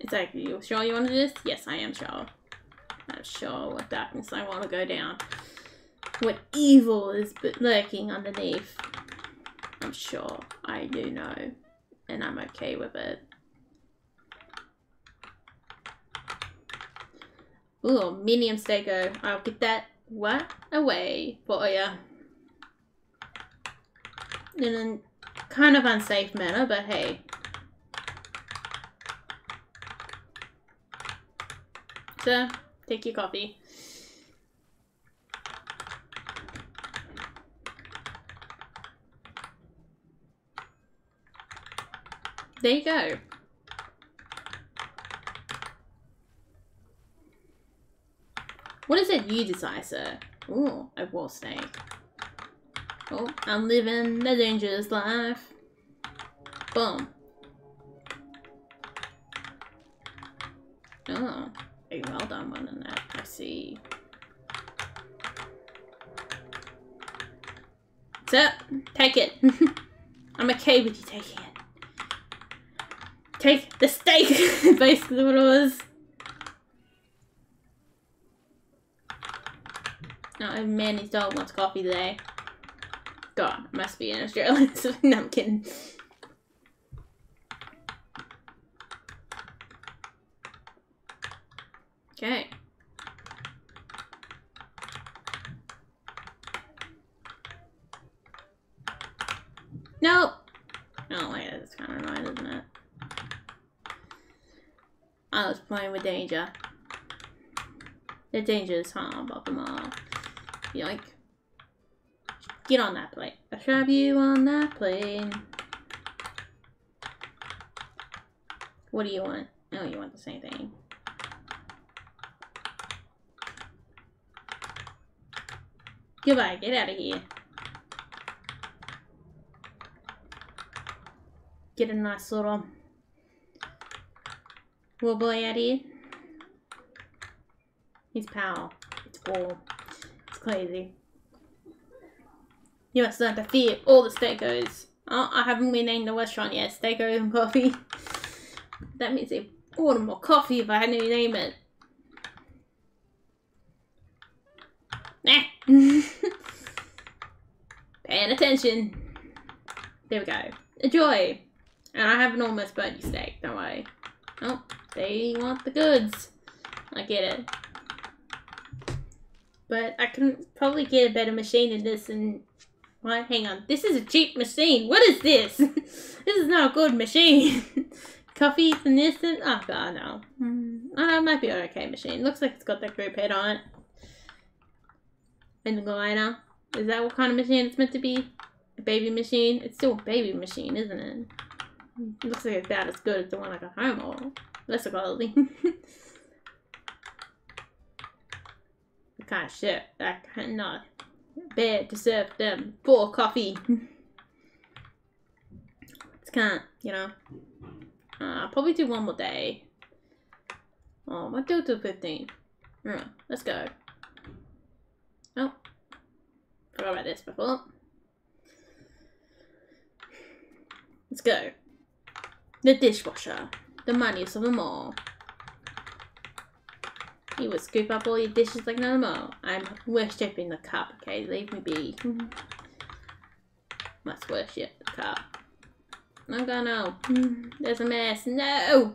It's like, you sure you want to do this? Yes, I am sure. I'm sure what darkness I want to go down. What evil is lurking underneath. I'm sure I do know. And I'm okay with it. Ooh, medium stego. I'll get that what away for you. In a kind of unsafe manner, but hey. So, take your coffee. There you go. What is it you desire, sir? Ooh, a war snake. Oh, I'm living a dangerous life. Boom. Oh, a well done one in that. I see. So, take it. I'm okay with you taking it. Take the steak, basically what it was. Oh, Manny's dog wants coffee today. God, must be an Australian. no, I'm kidding. Okay. Nope. Oh, wait, that's kind of annoying, isn't it? I was playing with danger. The huh? Above them all. Yoink. Get on that plane. I'll shove you on that plane. What do you want? Oh, you want the same thing. Goodbye, get out of here. Get a nice little boy out here. He's power. It's warm. Crazy. You must learn to fear all the steakos. Oh, I haven't renamed the restaurant yet. Steakos and coffee. that means they order more coffee if I had to name it. Nah. Paying attention. There we go. Enjoy. And I have an almost birdie steak, don't worry. Oh, they want the goods. I get it. But I can probably get a better machine than this and... What? Hang on. This is a cheap machine. What is this? this is not a good machine. Coffee from this and... Oh god, no. Mm, oh, it might be an okay machine. Looks like it's got that group head on it. And the glider. Is that what kind of machine it's meant to be? A baby machine? It's still a baby machine, isn't it? it looks like it's about as good as the one I got home or lesser quality. the kind of shit I cannot bear to serve them for coffee. it's kind of, you know. Uh, I'll probably do one more day. Oh, I do till 15. Yeah, let's go. Oh, Forgot about this before. Let's go. The dishwasher. The moneyest of them all. You would scoop up all your dishes like no more. I'm worshipping the cup, okay? Leave me be. Must worship the cup. I'm gonna. There's a mess. No!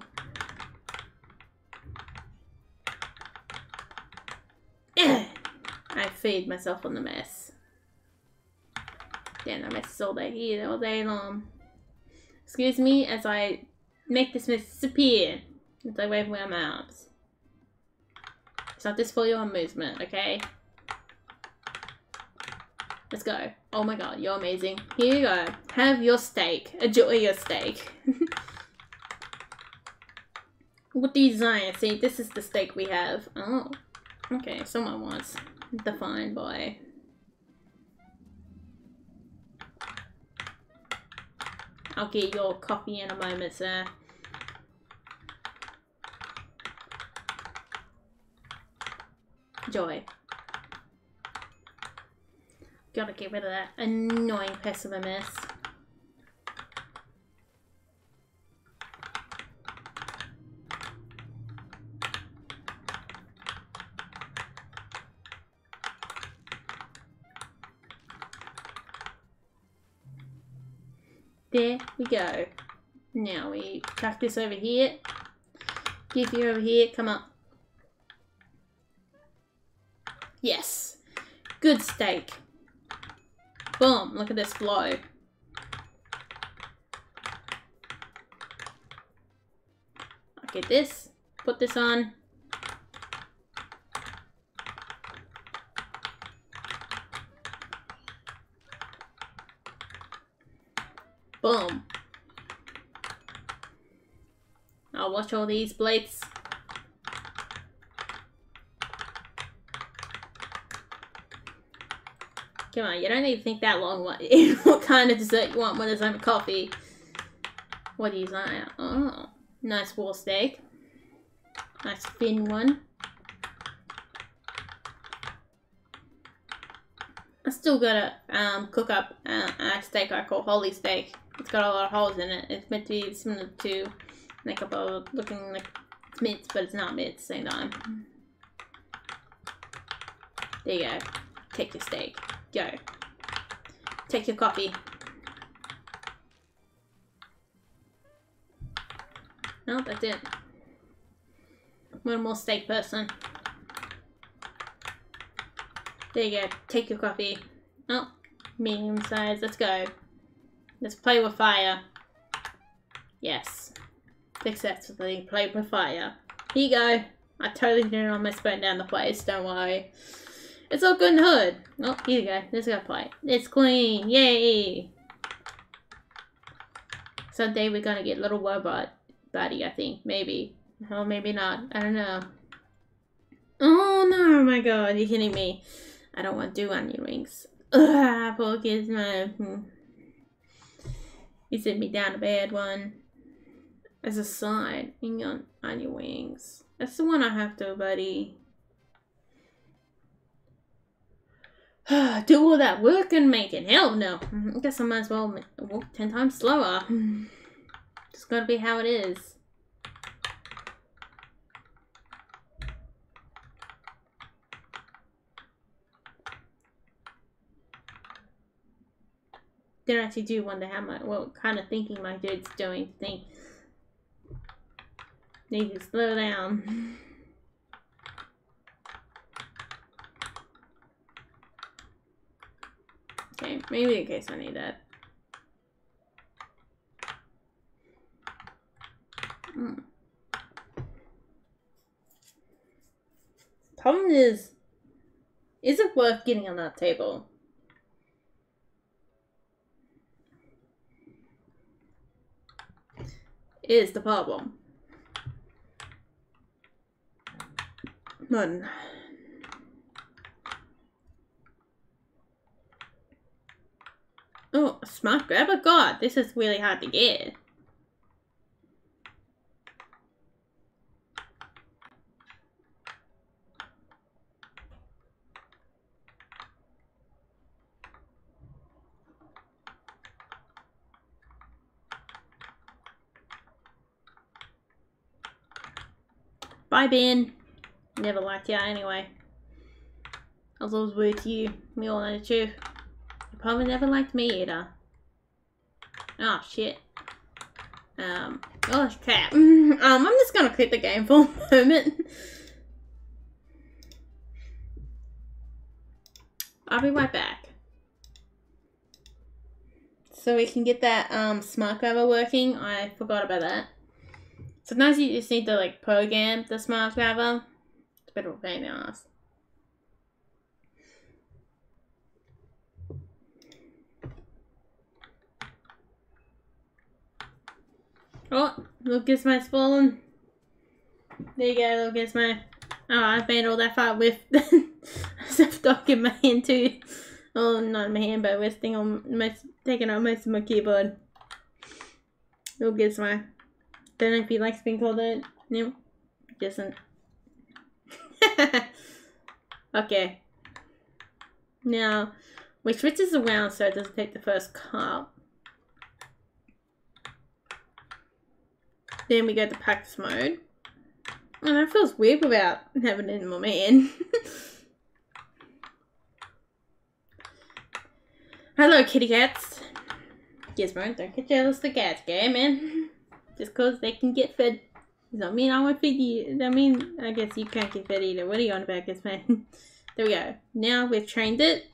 I feed myself on the mess. Damn, that mess is all day here, all day long. Excuse me as I make this mess disappear. As I wave away my arms. Not this for your movement, okay? Let's go. Oh my god, you're amazing. Here you go. Have your steak. Enjoy your steak. what design? See, this is the steak we have. Oh. Okay, someone wants the fine boy. I'll get your coffee in a moment, sir. Joy. Gotta get rid of that annoying mess. There we go. Now we tuck this over here. Give you over here. Come up. Yes. Good steak. Boom. Look at this flow. I'll get this. Put this on. Boom. I'll watch all these plates. Come on, you don't need to think that long what, what kind of dessert you want when there's only coffee. What do you want? Oh, nice wall steak. Nice thin one. I still gotta um, cook up uh, a steak I call holy steak. It's got a lot of holes in it. It's meant to be similar to a looking like mince, but it's not mince at the same time. There you go. Take your steak. Go. Take your coffee. No, that's it. One more steak person. There you go. Take your coffee. Oh, medium size. Let's go. Let's play with fire. Yes. Successfully played with fire. Here you go. I totally didn't almost burn down the place. Don't worry. It's all good in the hood. Oh, here you go. Let's go play. It's clean. Yay. Someday we're gonna get little robot buddy, I think. Maybe. Or maybe not. I don't know. Oh no, oh my god, you're kidding me. I don't want to do onion rings. Ugh, poor Gizmo. Hmm. He sent me down a bad one. As a side, hang on, onion wings. That's the one I have to, buddy. do all that work and make it. Hell no. I guess I might as well walk ten times slower. Just gotta be how it is. then I actually do wonder how much, what kind of thinking my dude's doing to think. Need to slow down. Okay, maybe in case I need that. Mm. Problem is, is it worth getting on that table? is the problem. None. Oh, smart grabber? God, this is really hard to get. Bye, Ben. Never liked you anyway. I was always to you. We all know the truth. Probably never liked me either. Oh, shit. Um, oh, crap. um, I'm just gonna quit the game for a moment. I'll be right back. So we can get that um, smart grabber working. I forgot about that. Sometimes you just need to like program the smart grabber. It's a bit of a pain in the ass. Oh, look, my fallen. There you go, little my... Oh, I've made all that far with stuff in my hand too. Oh, not my hand, but with thing on most, taking out most of my keyboard. Little Gizmo. Don't know if he likes being called it. No, doesn't. okay. Now, we switch this around so it doesn't take the first cup. Then we go to practice mode. And that feels weird without having it in my man. Hello, kitty cats. Gizmo, don't get jealous the cats, okay, man? Just because they can get fed does not mean I won't feed you. I mean, I guess you can't get fed either. What are you on about, man? there we go. Now we've trained it.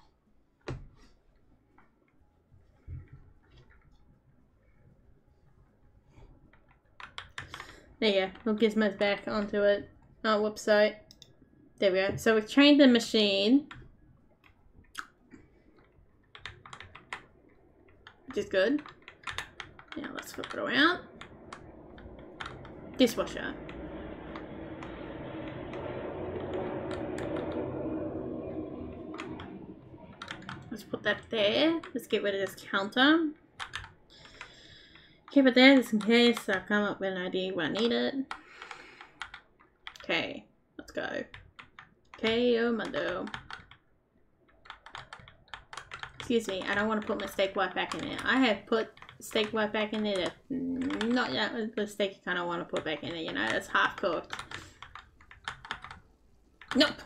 There you go. We'll Gizmo's back onto it. Oh, sorry. There we go. So we've trained the machine. Which is good. Now let's flip it around. Dishwasher. Let's put that there. Let's get rid of this counter. Keep it there just in case I come up with an idea where I need it. Okay, let's go. KO oh Mundo. Excuse me, I don't want to put my steak wipe back in there. I have put steak wipe back in there that not yet the steak you kind of want to put back in there, you know, it's half cooked. Nope.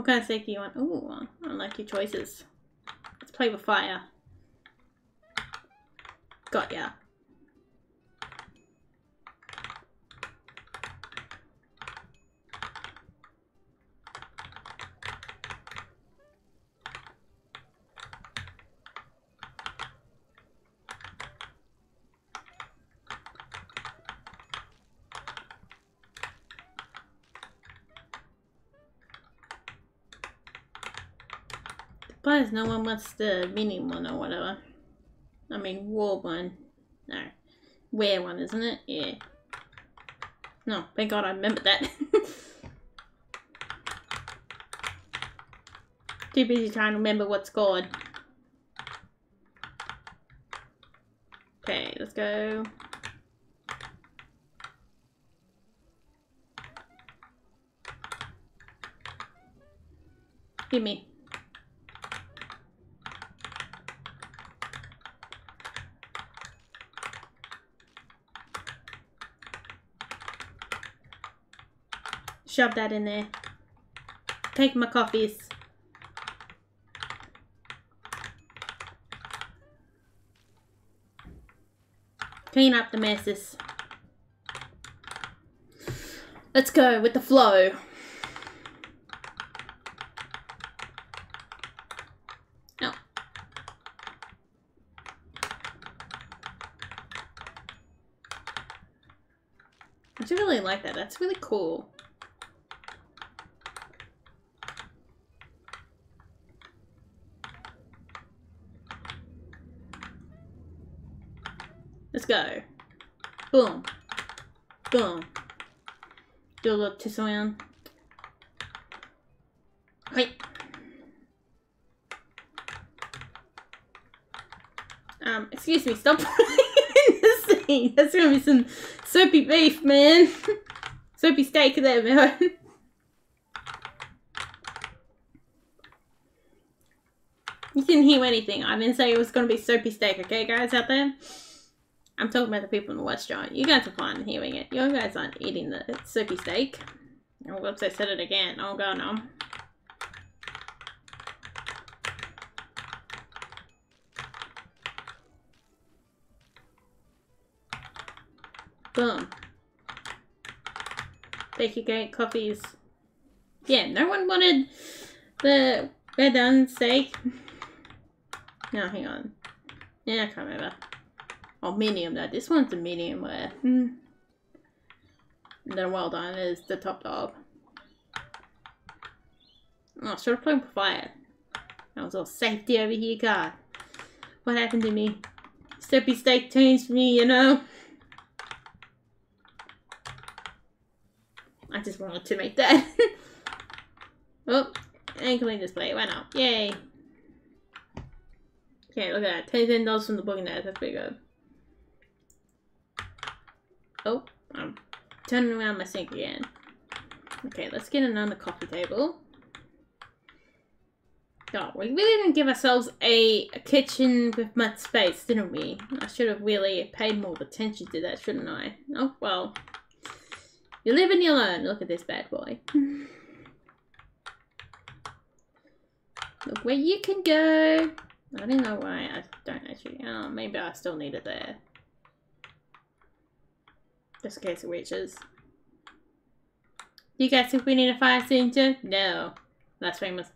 What kind of steak do you want? Ooh, unlucky choices. Let's play with fire. Got ya. No one wants the mini one or whatever. I mean, war one. No. Wear one, isn't it? Yeah. No, thank God I remembered that. Too busy trying to remember what's called. Okay, let's go. Give me. Shove that in there. Take my coffees. Clean up the messes. Let's go with the flow. Oh. I do really like that. That's really cool. Go. Boom. Boom. Do a little around. Wait. Um, excuse me, stop the scene. That's gonna be some soapy beef, man. soapy steak there, man. You didn't hear anything. I didn't say it was gonna be soapy steak, okay, guys out there? I'm talking about the people in the West Giant. You guys are fine hearing it. You guys aren't eating the soupy steak. Oh, whoops, I said it again. Oh, God, no. Boom. Thank you, great coffees. Yeah, no one wanted the red done steak. No, oh, hang on. Yeah, I can't remember. Oh, medium that. This one's a medium rare. Hmm. And then well done is the top dog. Oh, should have played with fire. That was all safety over here, God. What happened to me? Steppy steak changed me, you know? I just wanted to make that. oh, and display. Why not? Yay. Okay, look at that. $10 from the book net. That's pretty good. Oh, I'm turning around my sink again. Okay, let's get another coffee table. Oh, we really didn't give ourselves a, a, kitchen with much space, didn't we? I should have really paid more attention to that, shouldn't I? Oh, well. You live and you learn. Look at this bad boy. Look where you can go. I don't know why I don't actually. Oh, maybe I still need it there. Just in case it reaches. You guys think we need a fire extinguisher? No. That's famous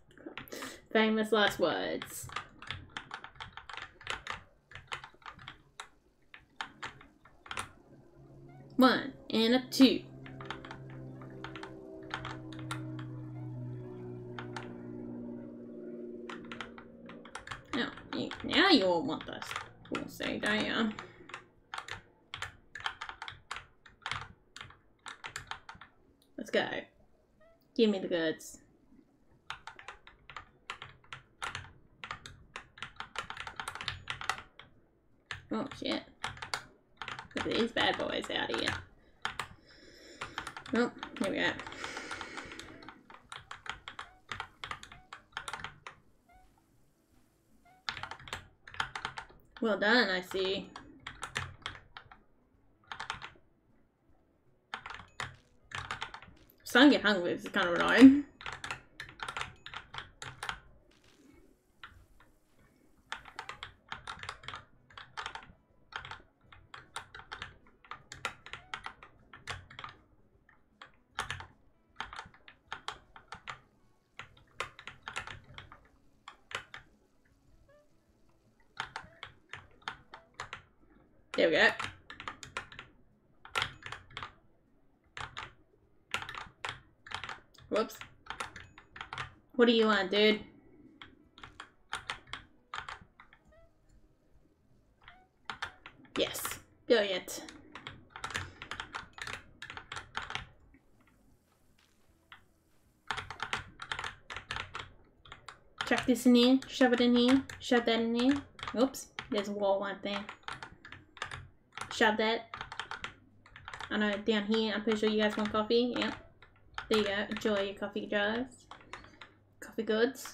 famous last words. One and a two. Now, you, now you all want this. We'll say, don't you? Let's go. Give me the goods. Oh shit. Look these bad boys out here. Oh, here we go. Well done, I see. To get hungry, this is kind of annoying. There we go. Whoops. What do you want, dude? Yes. Brilliant. Chuck this in here, shove it in here, shove that in here. Oops, there's a wall one thing. Shove that. I know down here, I'm pretty sure you guys want coffee. Yep. There you go. Enjoy your coffee jars. Coffee goods.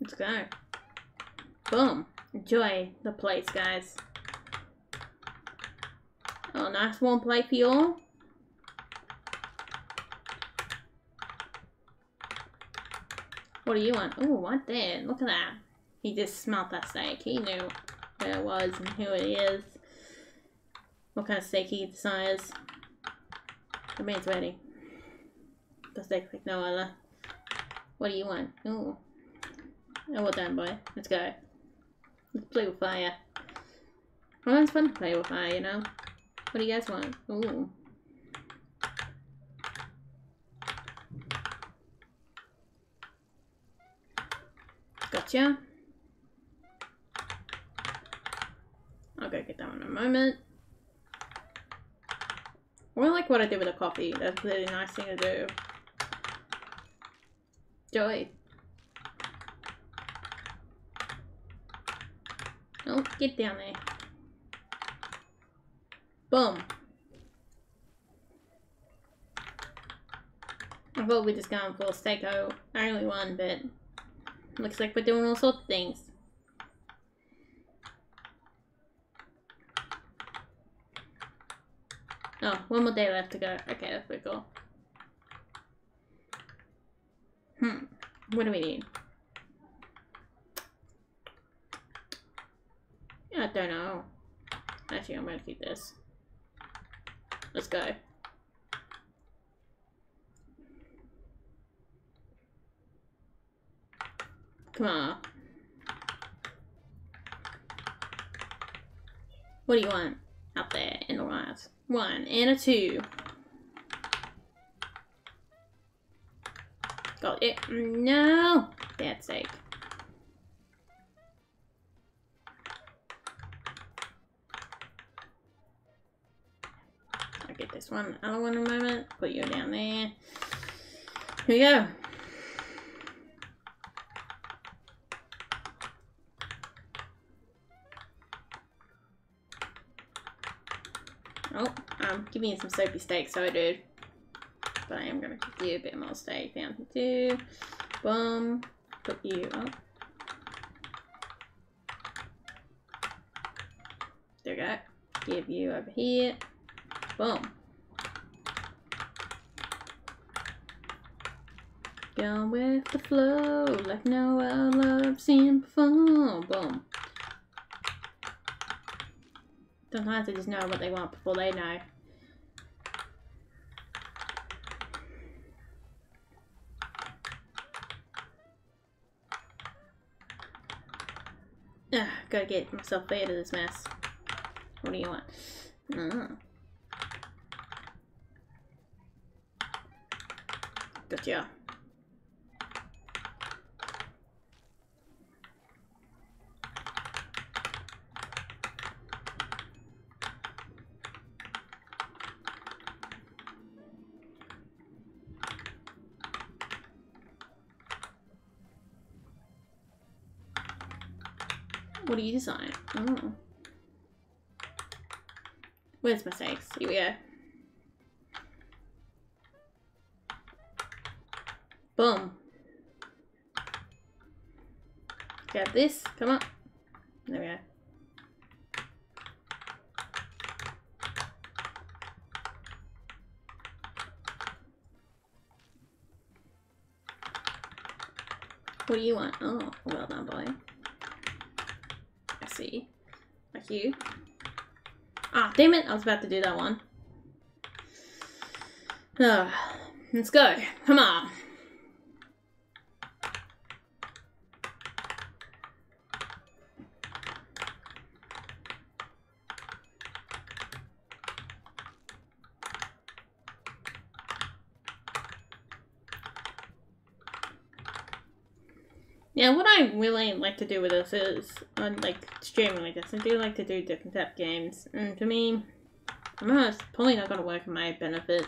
Let's go. Boom. Enjoy the place, guys. Oh, nice warm plate for you all. What do you want? Oh, what there? Look at that. He just smelt that steak. He knew where it was and who it is. What kind of steak he desires. The man's ready. Steak like no other. What do you want? Ooh. Oh, well done, boy. Let's go. Let's play with fire. Well, it's fun to play with fire, you know? What do you guys want? Ooh. Gotcha. I'll go get that one in a moment. I like what I did with the coffee. That's a really nice thing to do. Joy. Oh, get down there. Boom. I thought we just gone full steak. I only one, but looks like we're doing all sorts of things. Oh, one more day left to go. Okay, that's pretty cool. Hmm. What do we need? I don't know. Actually, I'm gonna keep this. Let's go. Come on. What do you want out there in the light? One and a two. Got it. No! Bad sake. I'll get this one, other one in a moment. Put you down there. Here we go. Oh, um, give me some soapy steak, so I do. But I am going to give you a bit more steak down here too. Boom. Put you up. There we go. Give you over here. Boom. Go with the flow, like no other I've seen before. Boom. Sometimes they just know what they want before they know. Gotta get myself out of this mess. What do you want? Mm. Gotcha. You design? Oh. Where's mistakes? Here we go. Boom. Got this. Come on. There we go. What do you want? Oh, well done, boy. See. Like you. Ah, damn it! I was about to do that one. Ah, let's go. Come on. Yeah, what I really like to do with this is, on like streaming like this, I do like to do different type games, and for me, I'm not, probably not to work in my benefit,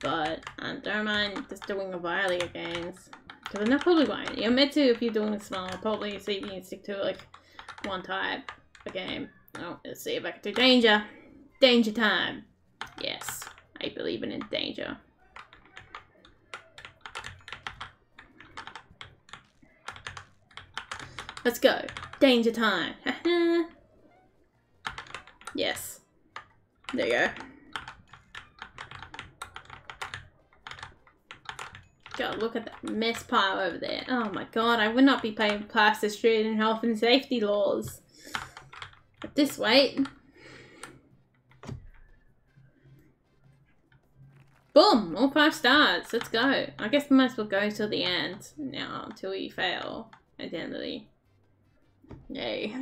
but I don't mind just doing a variety of games, because I'm not probably why. You're meant to, if you're doing small, probably see if you can stick to like one type of game. Oh, let's see if I can do Danger. Danger time. Yes, I believe in Danger. Let's go. Danger time. yes. There you go. God, look at that mess pile over there. Oh my god, I would not be paying past Australian health and safety laws. At this weight. Boom! All five stars. Let's go. I guess we might as well go till the end now, until we fail at Yay.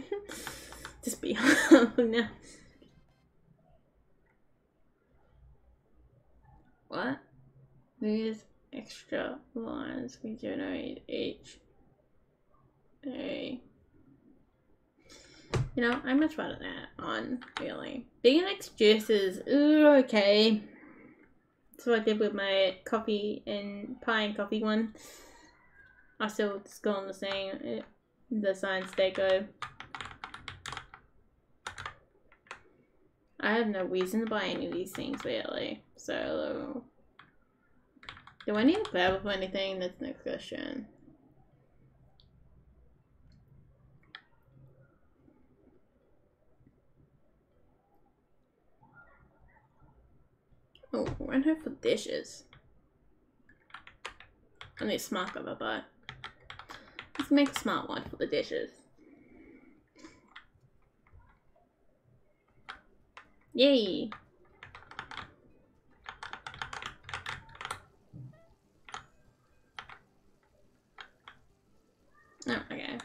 Just be now. What? These extra lines we generate each a you know, I'm much rather that on really. Next juices, ooh, okay. That's what I did with my coffee and pie and coffee one. I still just go on the same the science deco. I have no reason to buy any of these things really. So do I need to grab for anything? That's the next question. Oh, rent her for dishes. I need smart a but Let's make a smart one for the dishes. Yay! Oh, okay.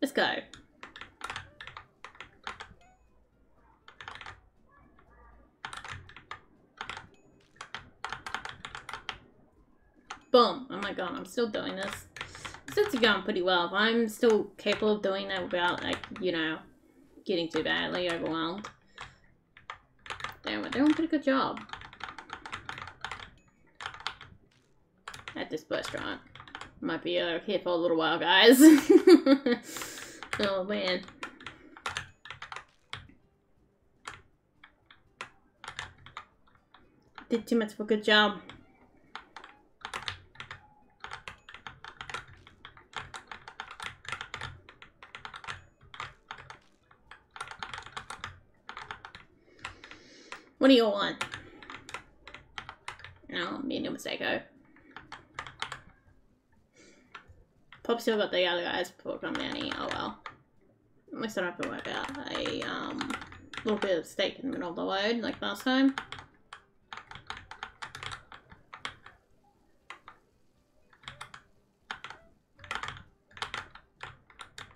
Let's go. Boom. Oh my god, I'm still doing this. It's going pretty well. I'm still capable of doing that without, like, you know, getting too badly overwhelmed. Damn, we're doing a pretty good job. At this restaurant. Might be uh, here for a little while, guys. oh, man. Did too much of a good job. What do you want? No, me and Mistake. Pop still got the other guys before come down here. Oh well. At least I don't have to work out a um, little bit of steak in the middle of the road like last time.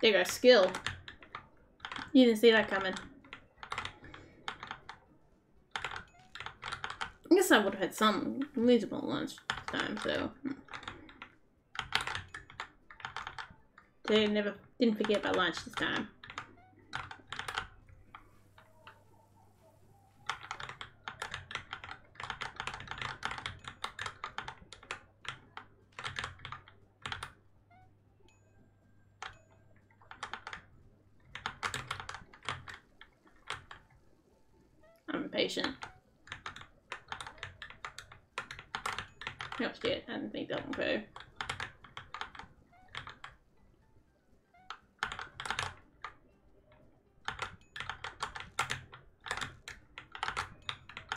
There you go, skill. You didn't see that coming. Guess I would have had some reasonable lunch time, so. Hmm. They never didn't forget about lunch this time. patient. Oh shit, I didn't think that one through.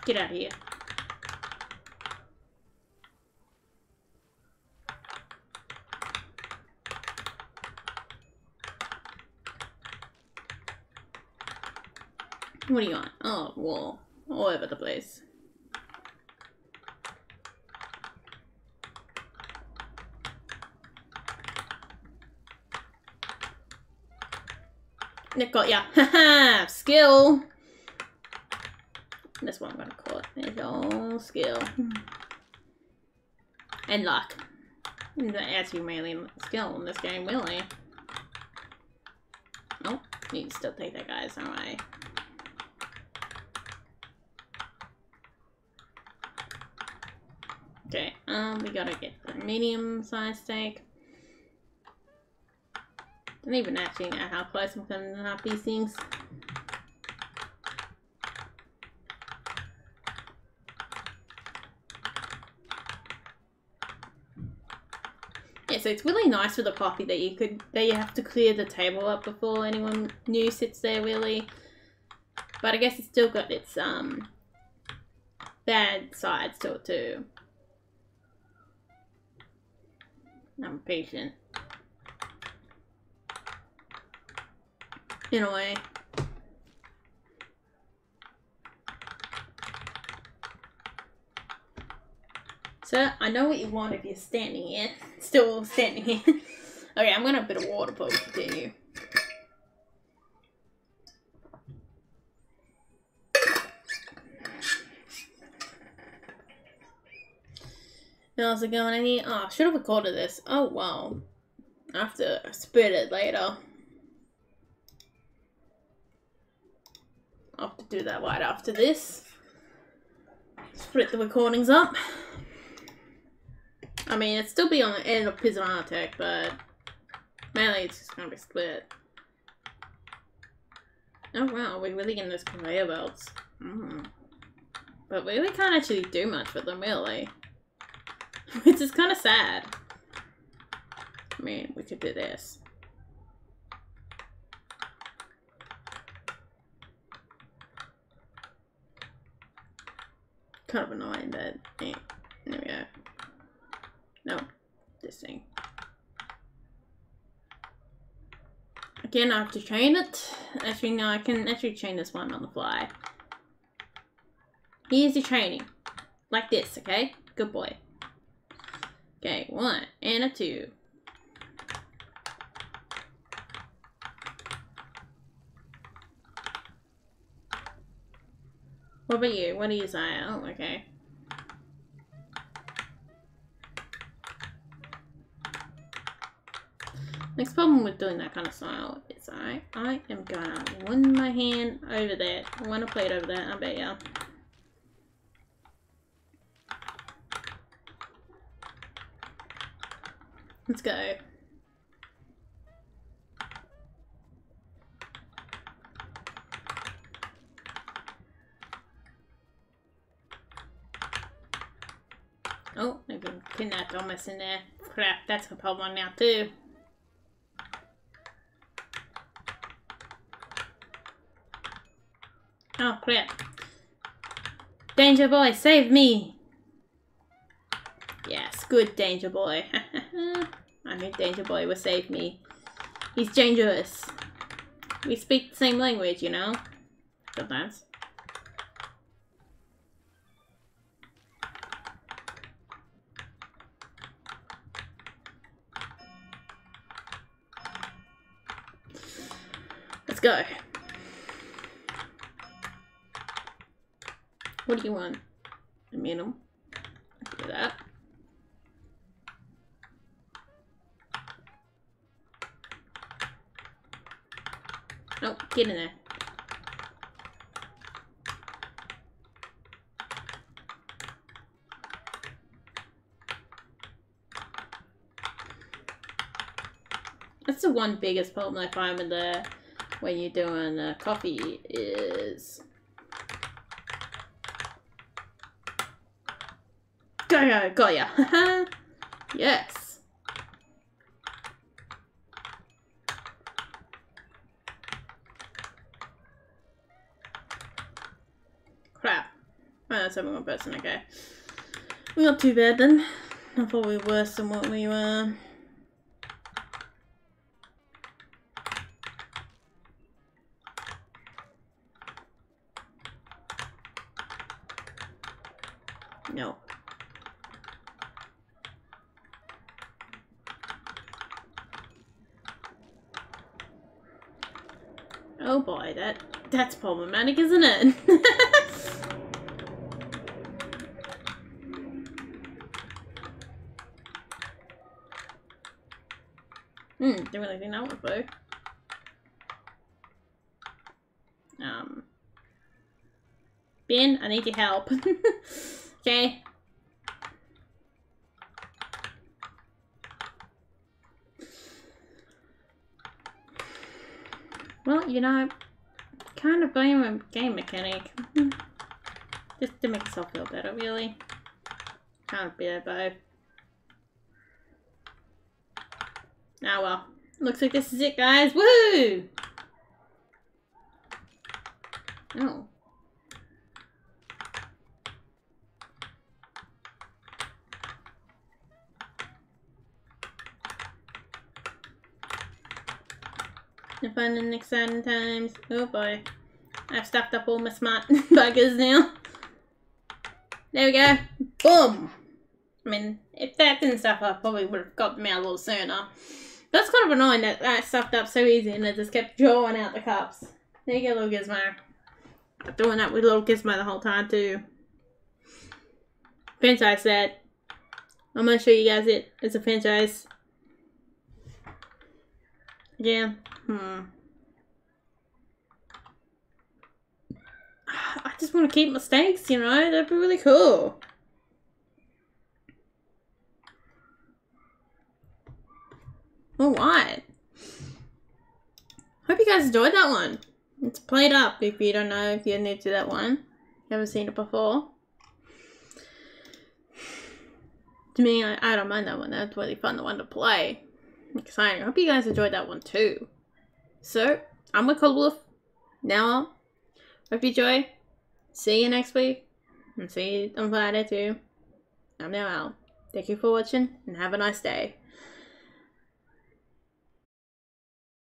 Get out of here. What do you want? Oh, wall. All over the place. Nick got ya. Haha! Skill! That's what I'm gonna call it. It's all skill. And luck. As you mainly skill in this game, really. Oh, you to still take that guy's, alright. Okay, um, we gotta get the medium sized steak. Don't even actually know how close I'm gonna have these things. So it's really nice with a coffee that you could that you have to clear the table up before anyone new sits there really. But I guess it's still got its um bad sides to it too. I'm patient. In a way. I know what you want if you're standing here. Still standing here. okay, I'm gonna have a bit of water we continue. How's it going in here? Oh, ah, I should have recorded this. Oh, wow. I have to split it later. I'll have to do that right after this. Split the recordings up. I mean, it'd still be on the end of Prison Architect, but mainly it's just gonna be split. Oh wow, we're really getting those conveyor belts. Mm. But we really can't actually do much with them, really. Which is kind of sad. I mean, we could do this. Kind of annoying, but hey, there we go. No, this thing. Again, I have to chain it. Actually, no, I can actually chain this one on the fly. Here's the training. Like this, okay? Good boy. Okay, one and a two. What about you? What do you say? Oh, okay. Next problem with doing that kind of style is I, I am gonna run my hand over there. I wanna play it over there, I bet ya. Let's go. Oh, I've been kidnapped almost in there. Crap, that's a problem now too. Oh crap. Danger boy, save me! Yes, good danger boy. I knew danger boy would save me. He's dangerous. We speak the same language, you know? Sometimes. Let's go. What do you want? A minimum. Do that. Oh, get in there. That's the one biggest problem I find with the when you're doing uh, coffee is Go, go, got ya. yes. Crap. Oh, that's only one person, okay. We're not too bad then. I thought we were worse than what we were. No. Oh boy, that that's problematic, isn't it? hmm, didn't really think that work. Um, Ben, I need your help. okay. Well, you know, kind of blame a game mechanic. Just to make yourself feel better, really. Can't be that bad. Ah well. Looks like this is it, guys. Woo! Oh. Fun and exciting times. Oh boy. I've stuffed up all my smart buggers now. There we go. Boom! I mean, if that didn't stuff up, probably would have got them out a little sooner. That's kind of annoying that that stuffed up so easy and it just kept drawing out the cups. There you go, little Gizmo. I'm doing that with little Gizmo the whole time too. Franchise set. I'm gonna show you guys it. It's a franchise. Yeah. Hmm. I just want to keep mistakes, you know? That'd be really cool. Alright. Hope you guys enjoyed that one. It's PlateUp if you don't know, if you're new to that one. You haven't seen it before. To me, I, I don't mind that one. That's really fun, the one to play. Exciting. I hope you guys enjoyed that one too. So, I'm Redcollarwolf. Now, hope you enjoy. See you next week. And see you on Friday too. I'm now out. Thank you for watching and have a nice day.